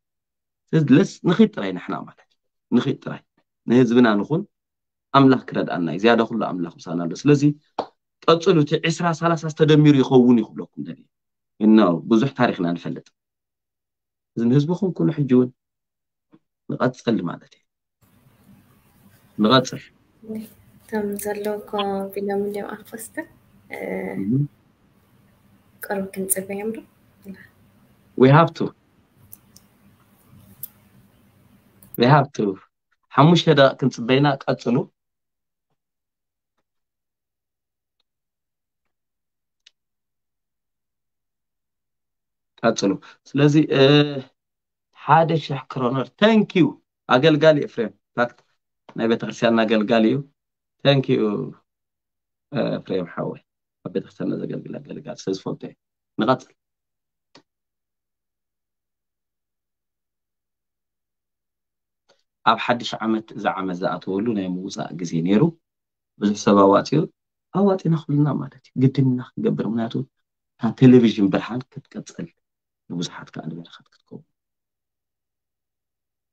ዚስ ንኽ ጥራይ ናሕናቅ ለትዩንጥራንህዝብና ንን ኣምላኽ ክረድኣና እዩ ዝያዳ ኩሉ ኣምላኽ ምሳና ኣሎ ስለዚ ቀፅሉ እቲ ዕስራ ሳላሳ ዝተደሚሩ ይኸውን ይክብለኩም ደ እና ብዙሕ ታሪክና ንፈልጥ እዚ ንህዝቢኹም ኩሉ ሕጂ እውን ንቐፅል ማለት እዩ ንቐፅል እቶም ዘለውኮ ቢሎምልዮም ኣንፈስትን ቅርብ ክንፅበዮም ዶ we have to we have to ሓሙሽተ ደቂቕ ክንፅበይና ቀፅሉ ፅሉ ስለዚ ሓደ ሽሕ ክሮነር ታንኪ ዩ ኣገልጋሊ ፍሬም ት ናይ ቤተክርስትያን ና ኣገልጋሊ ዩ ታንዩ ፍሬም ሓወ ኣብ ቤተክርስትያና ዘገልግገልዝፈል ንቀፅል ኣብ ሓድሽ ዓመት ዝዓመት ዝኣተውሉ ናይ ምውፃእ ግዜ ነይሩ ብዙሕ ሰብ ኣዋፂኡ ኣዋፂና ክሉና ማለት እዩ ግድንና ክገብር ምክንያቱ ብ ቴሌቭዥን ብርሃን ክትቀፅል ቡዙሓት ከ ንበረካት ክት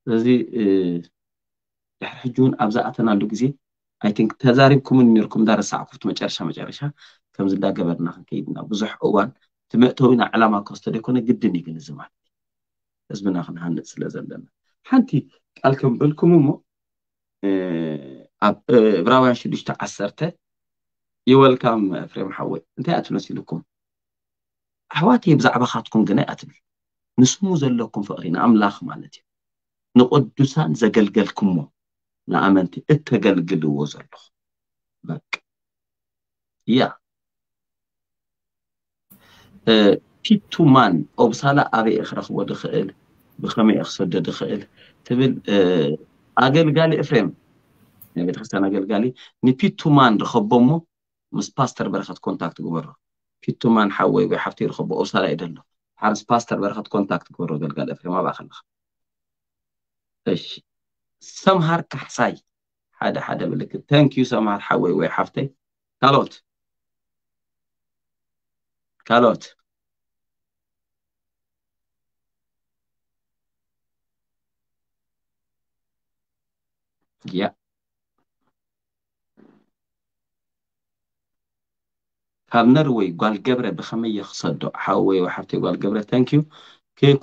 ስለዚ ድሕሪ ሕጂ እውን ኣብ ዝኣተናሉ ግዜ ኣይንክ ተዛሪብኩምን እንርኩም እዳርስዕኩቲ መጨረሻ መጨረሻ ከምዚ ዳገበርና ክንከይድና ብዙሕ እዋን እቲመእተው ና ዕላማ ኮዝተ ደይኮነ ግድን ይግን ዝማለእ ህዝብና ክንሃንፅ ስለዘለና ሓንቲ ቃል ከም ብልኩም እሞ ኣብ ብራውያን ሽዱሽተ ዓሰተ ይወልካም ፍሬም ሓዊ እንታይ ኣትንሲ ኢልኩም أحواتي بزعبة خاتكم قناة أتبل نسمو زلوكم فقرين أملاك مالتي نقدسان زقلقلكم لا أمنتي اتقلقلو وزلوك بك يا تيتو أه، مان أو بسالة أبي إخرخ ودخيل بخمي أخصد دخيل تبل أه، أقل قالي إفريم نبي يعني تخستان أقل قالي نبيتو مان رخبومو مس باستر برخات كونتاكت قبره فيتومان حوي وحفتي رخبو أسرة إدلنا حارس باستر برخط كونتاكت كورو دل قال أفري ما باخلنا إيش سمهر كحساي حدا حدا بلك thank you سمهر حوي وحفتي كالوت كالوت Yeah. ካብ ነር ወይ ጓል ገብረ ብከመይ የ ክሰዶቅ ሓወይ ወሓፍትይ ጓል ገብረ ታንኪዩ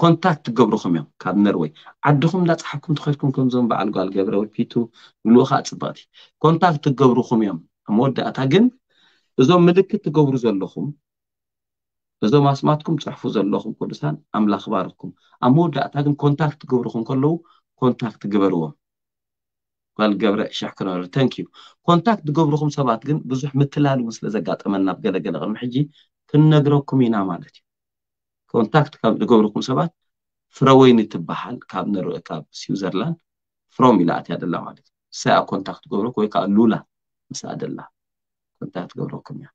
ኮንታክት ትገብርኩም እዮም ካብ ነር ወይ ዓድኩም እዳፀሓፍኩም ትኮልኩም ከምዞም በዓል ጓል ገብረ ወይፒቱ ዝብልኡካ ፅባቅቲ ኮንታክት ክገብርኩም እዮም ብ መወዳእታ ግን እዞም ምልክት ትገብሩ ዘለኹም እዞም ኣስማትኩም ፅሕፉ ዘለኩም ቅዱሳን ኣምላክባርኩም ኣብ መወዳእታ ግን ኮንታክት ትገብርኩም ከለው ኮንታክት ግበርዎም ዋል ገብረ ሸሕ ክበ ታንኪዩ ኮንታክት ዝገብርኩም ሰባት ግን ብዙሕ ምትላል ስለ ዘጋጠመና ብገለገለቅሚሕጂ ክንነግረኩም ኢና ማለት እዩ ኮንታክት ካብ ዝገብርኩም ሰባት ፍረወይኒ ትበሃል ካብ ንሪኦ ካብ ስዊዘርላንድ ፍሮም ኢኣትያ ደላ ማለትዩእሳኣ ኮንታክት ትገብኩ ወይከዓ ሉላ ምስኣ ደላኮንታ ትገብረኩም እያ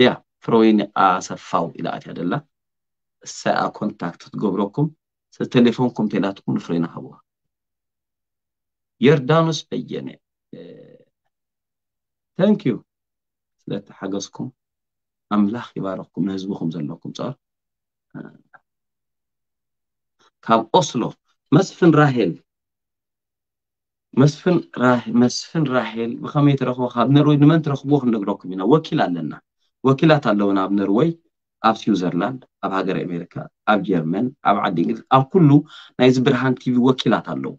እያ ፍረወይኒ ኣሰፋው ኢልኣትያ ደላ ሳኣ ኮንታክት ክትገብረኩም ቴሌፎንኩም ተላትኩም ንፍረ ይናሃብዋ የርዳኖስ በየኒ ታንኪዩ ስለቲ ሓገዝኩም ኣምላኽ ይባረኩም ንህዝቡኩም ዘለኩም ፀር ካብ ኦስሎ መስፍን ራሄል መስፍን ራሄል ብከመይ ትረክቦ ካብ ነርወይ ንመን ትረኽብዎ ክንንግረኩም ኢና ወኪል ኣለና ወኪላት ኣለውን ኣብ ነርወይ ኣብ ስውዘርላንድ ኣብ ሃገር ኣሜሪካ ኣብ ጀርመን ኣብ ዓዲ እንግዲስ ኣብ ኩሉ ናይዚ ብርሃን ቲቪ ወኪላት ኣለው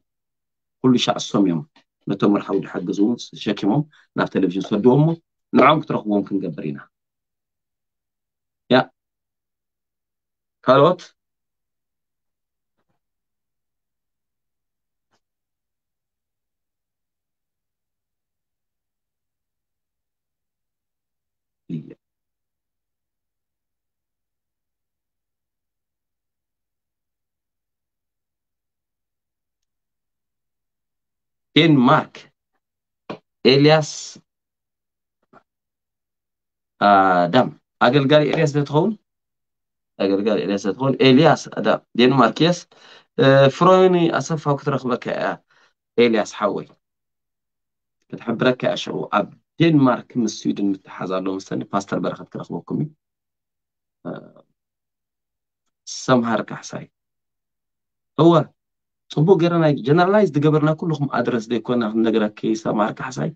كل شخص سوم يوم متى مرحوا يحجزون شاكمهم ناف تلفزيون سدوهم نعم كترخبون كنقبرينها يا كالوت Denmark, ኤልያስ ዳም አገልጋሊ ኤልያስ ዘትኸውን ኣገልጋሊ ኤልያስ ዘትኸውን ኤልያስ ዳም ዴንማርክ የስ ፍሮኒ ኣሰፋ ክትረኽበካ እያ ኤልያስ ሓወይ ክትሕብረካ እያ ሸው ኣብ ዴንማርክ ምስ ስዊድን ምትሓዝ ኣሎ ምስተኒ ፓስተር በረኸት ክረኽበኩም እዩ ሰምሃርካ ሕሳይ እወ ፅቡቅ ገረናይ ጀነራላይዝት ገበርና ኩልኩም ኣድረስ ዘይኮና ነገብ ማርክ ሓሳይ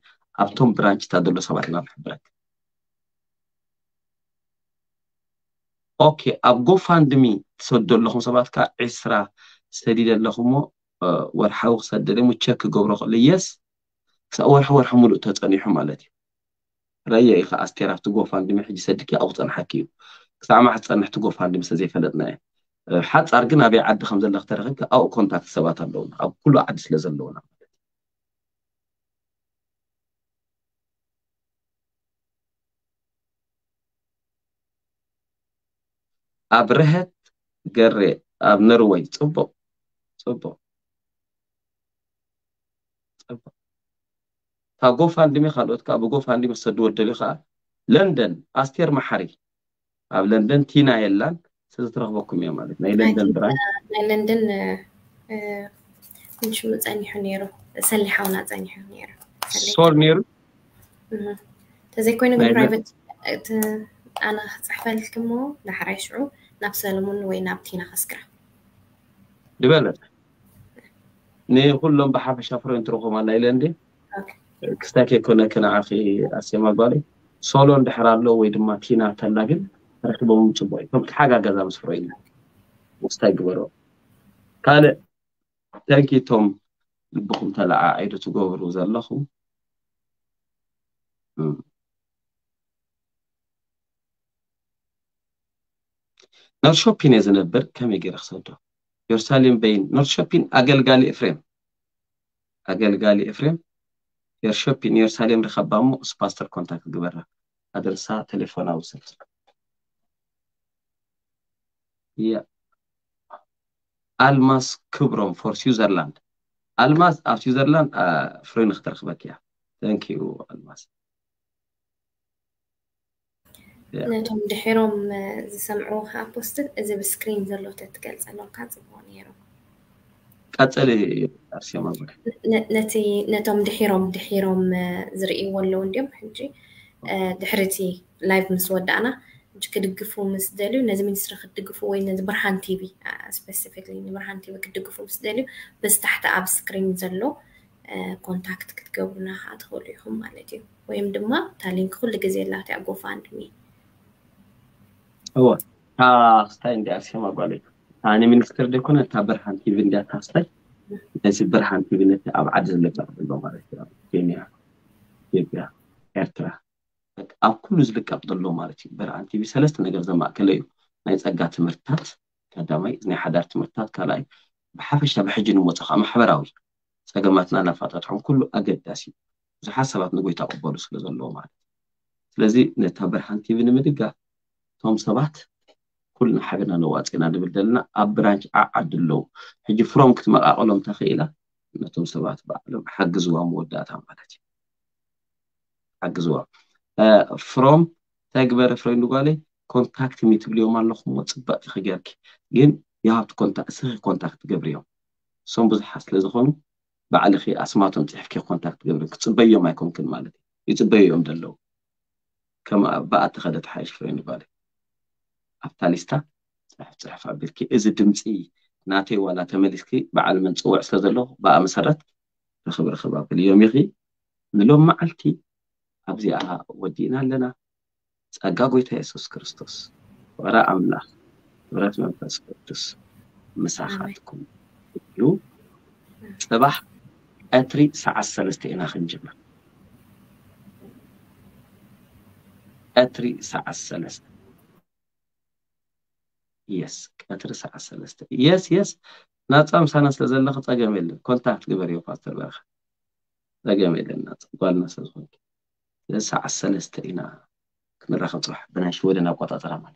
ኣብቶም ብራንችታ ዘሎ ሰባት ኢና ንሕብረ ኣብ ጎፋንድሚ ትሰዶ ኣለኩም ሰባትካ ዒስራ ሰዲድ ኣለኩ ሞ ወርሓዊ ክሰደደ ቸክ ገብሮ ክእሉ የስ ብ ወርሓ ወርሓ ምሉእ ተፀኒሑ ማለት እዩ ረየ ኢ ከ ኣስቴራብቲ ጎፋንድሚ ሕጂ ሰዲክ ኣብ ክፀንሐኪ እዩ ክሳዕማዕ ዝፀንሕቲ ጎፋንድሚ ስ ዘይፈለጥና እዩ ሓፃር ግን ኣበይ ዓዲ ከም ዘለ ክተረክብከ ኣብኡ ኮንታክት ሰባት ኣለውና ኣብ ኩሉ ዓዲ ስለ ዘለውና ኣብ ርሀት ገሬ ኣብ ነርወይ ፅቡቅ ፅቡቅ ፅቡቅ ካብ ጎፋንድሚ ካልኦት ከዓ ብጎፋንድሚ ሰድዎ ደልዩ ከዓ ለንደን ኣስቴር መሓሪ ኣብ ለንደን ቲና የላን ስለዝረኽበኩም እዮም ማለት ናይ ለንደን ብራንች ናይ ለንደን ንሽሙ ፀኒሑ ነይሩ ሰሊሓውና ፀኒሑ ነይሩ ሶል ነይሩ ተዘይኮይኑ ግን ፕራይቨት ኣነ ክፅሕፈልክሞ ዳሕራይ ሽዑ ናብ ሰለሙን ወይ ናብ ቲና ከስክራ ድበለት ንኩሎም ብሓፈሻ ፍረ እንትረኽቦም ኣላ እንዴ ክስታክ የኮነ ክነ ዓኺ ኣስየማ ጓለይ ሶሎ እንድሕር ኣሎ ወይ ድማ ቲና ተላ ግን ركبوا تبوي فهمت حاجة جزا مسفرين مستقبله قال تاكي توم بكم تلا عيدو تجوه روز الله نور شوبين إذا نبر كم يجي رخصته يرسالين بين نور شوبين أقل قالي إفريم أقل قالي إفريم يرشوبين يرسالين رخبامو سباستر كونتاكت جبرة أدرسا تليفون أو سلسل የአልማስ ክብሮም ፎር ስዊዘርላንድ ኣልማስ ኣብ ስዊዘርላንድ ፍሬን ክትረክበክ እያ ተንክ ዩ ኣልማስ ነቶም ድሒሮም ዝሰምዑካ ፖስትን እዚ ብስክሪን ዘሎ ተትገልፀሎምካ ፅቡቅ ነይሩ ቀፅሊ ኣርሴማ ነቲ ነቶም ድሒሮም ድሒሮም ዝርእይዎ ኣለዉ እንዲኦም ሕጂ ድሕርቲ ላይቭ ምስ ወዳእና ክድግፉ ምስ ደልዩ ነዚ ሚኒስትሪ ክድግፉ ወይ ነዚ ብርሃን ቲቪ ስፔሲፊክሊ ንብርሃን ቲቪ ክድግፉ ምስ ደልዩ በዚ ታሕቲ ኣብ ስክሪን ዘሎ ኮንታክት ክትገብሩና ከዓ ትኽእሉ ኢኹም ማለት እዩ ወይም ድማ ታሊንክ ኩሉ ግዜ ላቲ ኣብ ጎፋንድሚ እወ ስታይ እንዲ ኣርሴማ ጓል እዩ ንሚኒስትር ደይኮነ እታ ብርሃን ቲቪ እንዲያ ታስታይ ነዚ ብርሃን ቲቪ ነቲ ኣብ ዓዲ ዝለቀቕ ዘሎ ማለት እዩ ኬንያ ኢትዮጵያ ኤርትራ ኣብ ኩሉ ዝልቀብ ዘሎ ማለት እዩ ብርሃን ቲቪ ሰለስተ ነገር ዘማእከለ እዩ ናይ ፀጋ ትምህርትታት ቀዳማይ ናይ ሓዳር ትምህርትታት ካልኣይ ብሓፈሻ ብሕጂ ንመፁ ከዓ ማሕበራዊ ፀገማትና ናፋታትሖም ኩሉ ኣገዳሲ እዩ ብዙሓት ሰባት ንጎይታ ቅበሉ ስለ ዘለዎ ማለት እዩ ስለዚ ነታ ብርሃን ቲቪ ንምድጋፍ እቶም ሰባት ኩልና ሓቢርና ነዋፅና ንብል ዘለና ኣብ ብራንች ዓዓድ ኣለዉ ሕጂ ፍሮም ክትመቃቀሎም ተኽኢላ ነቶም ሰባት ብዓሎም ሓግዝዋ መወዳእታ ማለት እዩ ሓግዝዋ ፍሮም እንታይ ግበረ ፍረይንጓለ ኮንታክት ትብልዮም ኣለኩ ሞ ፅባቅቲ ክገርኪ ግን ያው ኣብቲስ ኮንታክት ገብር እዮም ሶም ብዙሓት ስለ ዝኮኑ ባዕል ኣስማቶም ፅሕፍ ኮንታክት ትገብርዮም ክፅበይዮም ኣይኮንን ማለት እ ይፅበይ እኦም ዘለው ከም በኣቲኸደ ትሓይሽ ፍረይጓለ ኣብታሊስታ ፅፍ ፅሕፍ ቢል እዚ ድምፂ ናተይዋ ናተመሊስኪ በዓል ምንፅውዕ ስለ ዘለ ብኣ መሰረት ርክብርክብብልእዮም ይ ንሎም መዓልቲ ኣብዚኣ ወዲእና ኣለና ጸጋ ጎይታ የሱስ ክርስቶስ ፍቕሪ ኣምላኽ ሕብረት መንፈስ ቅዱስ ምሳኻትኩም እዩ ፅባሕ ቀትሪ ሰዓት ሰለስተ ኢና ክንጅምር ቀትሪ ሰዓት ሰለስተ የስ ቀትሪ ሰዓት ሰለስተ የስ የስ ናፃ ምሳና ስለ ዘለኸ ፀገም የለን ኮንታክት ግበር እዩ ፓስተር በረኸ ፀገም የለን ናፃ ጓልና ስለ ዝኾንኪ سلسلة إنا كنرخب صح بناش ودنا قطعة رمال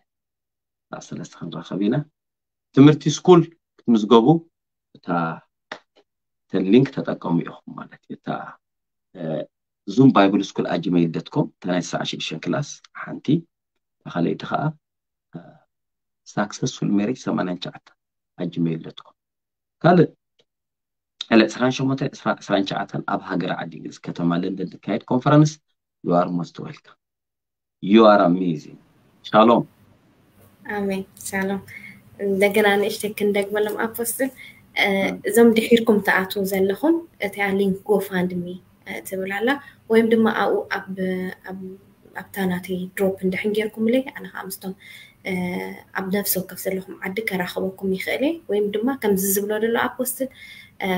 سلسلة خنرخبينا تمرتي سكول مزجبو تا تلينك تتقام يوم مالك تا آه، زوم بايبل سكول أجمعي دوت كوم تناي ساعشي شكلاس حنتي خلي تخا ساكسس في المريخ سمعنا شعات أجمعي دوت كوم قال هلا سرانش ما تر سرانش شعات أبها غير عادي كتب مالن ده كايت كونفرنس You are most welcome. You are amazing. Shalom. አሜን ሰላም እንደገና ንእሽተይ ክንደግበሎም ኣፖስትል እዞም ድሒርኩም ተኣትዉ ዘለኹም እታ ሊንክ ጎፋንድሚ ትብል ኣላ ወይም ድማ ኣብኡ ኣብታ ናተይ ድሮፕ እንድሕን ጌርኩም ለይ ኣነ ከዓ ምስቶም ኣብ ነፍሰው ከፍ ዘለኹም ዓዲ ከራኸበኩም ይኽእል እየ ወይም ድማ ከምዚ ዝብሎ ደሎ ኣፖስትል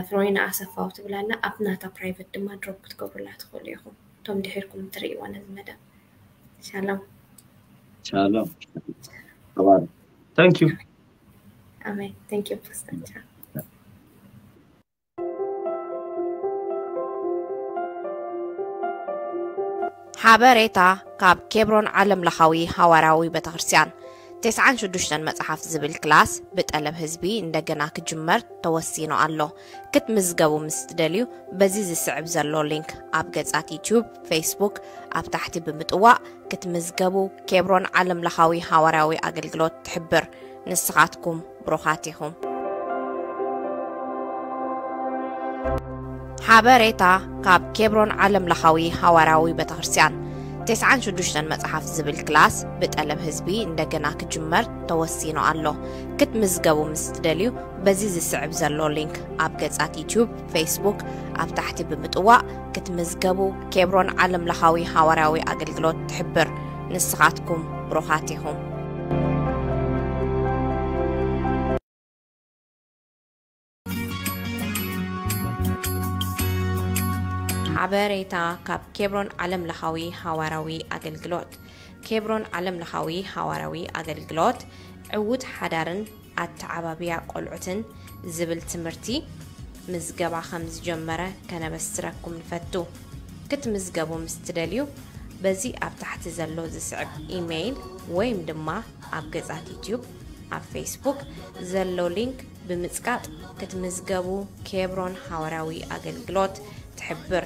ፍሮይና ኣሰፋው ትብላና ኣብ ናታ ፕራይቨት ድማ ድሮፕ ክትገብሩላ ትኽእሉ ኢኹም تحطهم لحالكم الدري وانا زملاء ان شاء الله ان ثانك يو امين ثانك يو فستر ሓበሬታ ካብ ኬብሮን ዓለም ለኻዊ ሃዋራዊ تسعان شدوشتن مزحف زبل كلاس بتقلب هزبي اندقنا كجمر توسينو الله كت مزقابو مستدليو بزيز السعب زلو لينك اب قدساك يوتيوب فيسبوك اب تحتي بمتقوا كت مزقابو كيبرون علم لخاوي هاوراوي اقلقلوت تحبر نسخاتكم بروخاتيهم حابريتا كاب كيبرون علم لخاوي هاوراوي بتغرسيان تسعان شدوشتن مزحف زبل كلاس بتقلب هزبي اندقنا كجمر توسينو عالو كت مزقابو مستدليو بزيز السعب زلو لينك اب جتس ات يوتيوب فيسبوك اب تحتي بمتقوا كت مزقابو كيبرون عالم لخاوي حواراوي اقل قلوت تحبر نسخاتكم بروخاتيهم ሓበሬታ ካብ ኬብሮን ዓለም ለኻዊ ሓዋራዊ ኣገልግሎት ኬብሮን ዓለም ለኻዊ ሓዋራዊ ኣገልግሎት ዕውት ሓዳርን ኣተዓባብያ ቆልዑትን ዝብል ትምህርቲ ምዝገባ ከም ዝጀመረ ከነበስረኩም ንፈቱ ክትምዝገቡ ምስ ትደልዩ በዚ ኣብ ታሕቲ ዘሎ ዝስዕብ ኢሜይል ወይም ድማ ኣብ ገጻት ዩትዩብ ኣብ ፌስቡክ ዘሎ ሊንክ ብምጽቃጥ ክትምዝገቡ ኬብሮን ሓዋራዊ ኣገልግሎት ትሕብር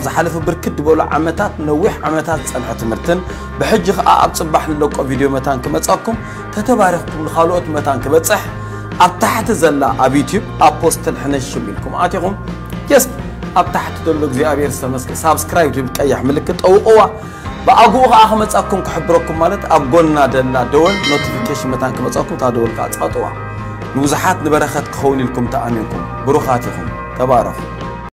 زحلف بركد بولا عمتات نوح عمتات صنعه مرتن بحج خا ابصبح لوق فيديو متان كمصاكم تتباركوا الخالوت متان كبصح ابتحت زلا ابي يوتيوب ابوستل حنش منكم اتيكم يس ابتحت دولو زيابير سمسك سبسكرايب تب قيح ملك طوقوا باغو خا مصاكم كحبركم مالت ابغونا دنا دول نوتيفيكيشن متان كمصاكم تا دول كاصطوا نوزحات نبرخت خوني لكم تامينكم بروخاتكم تباركوا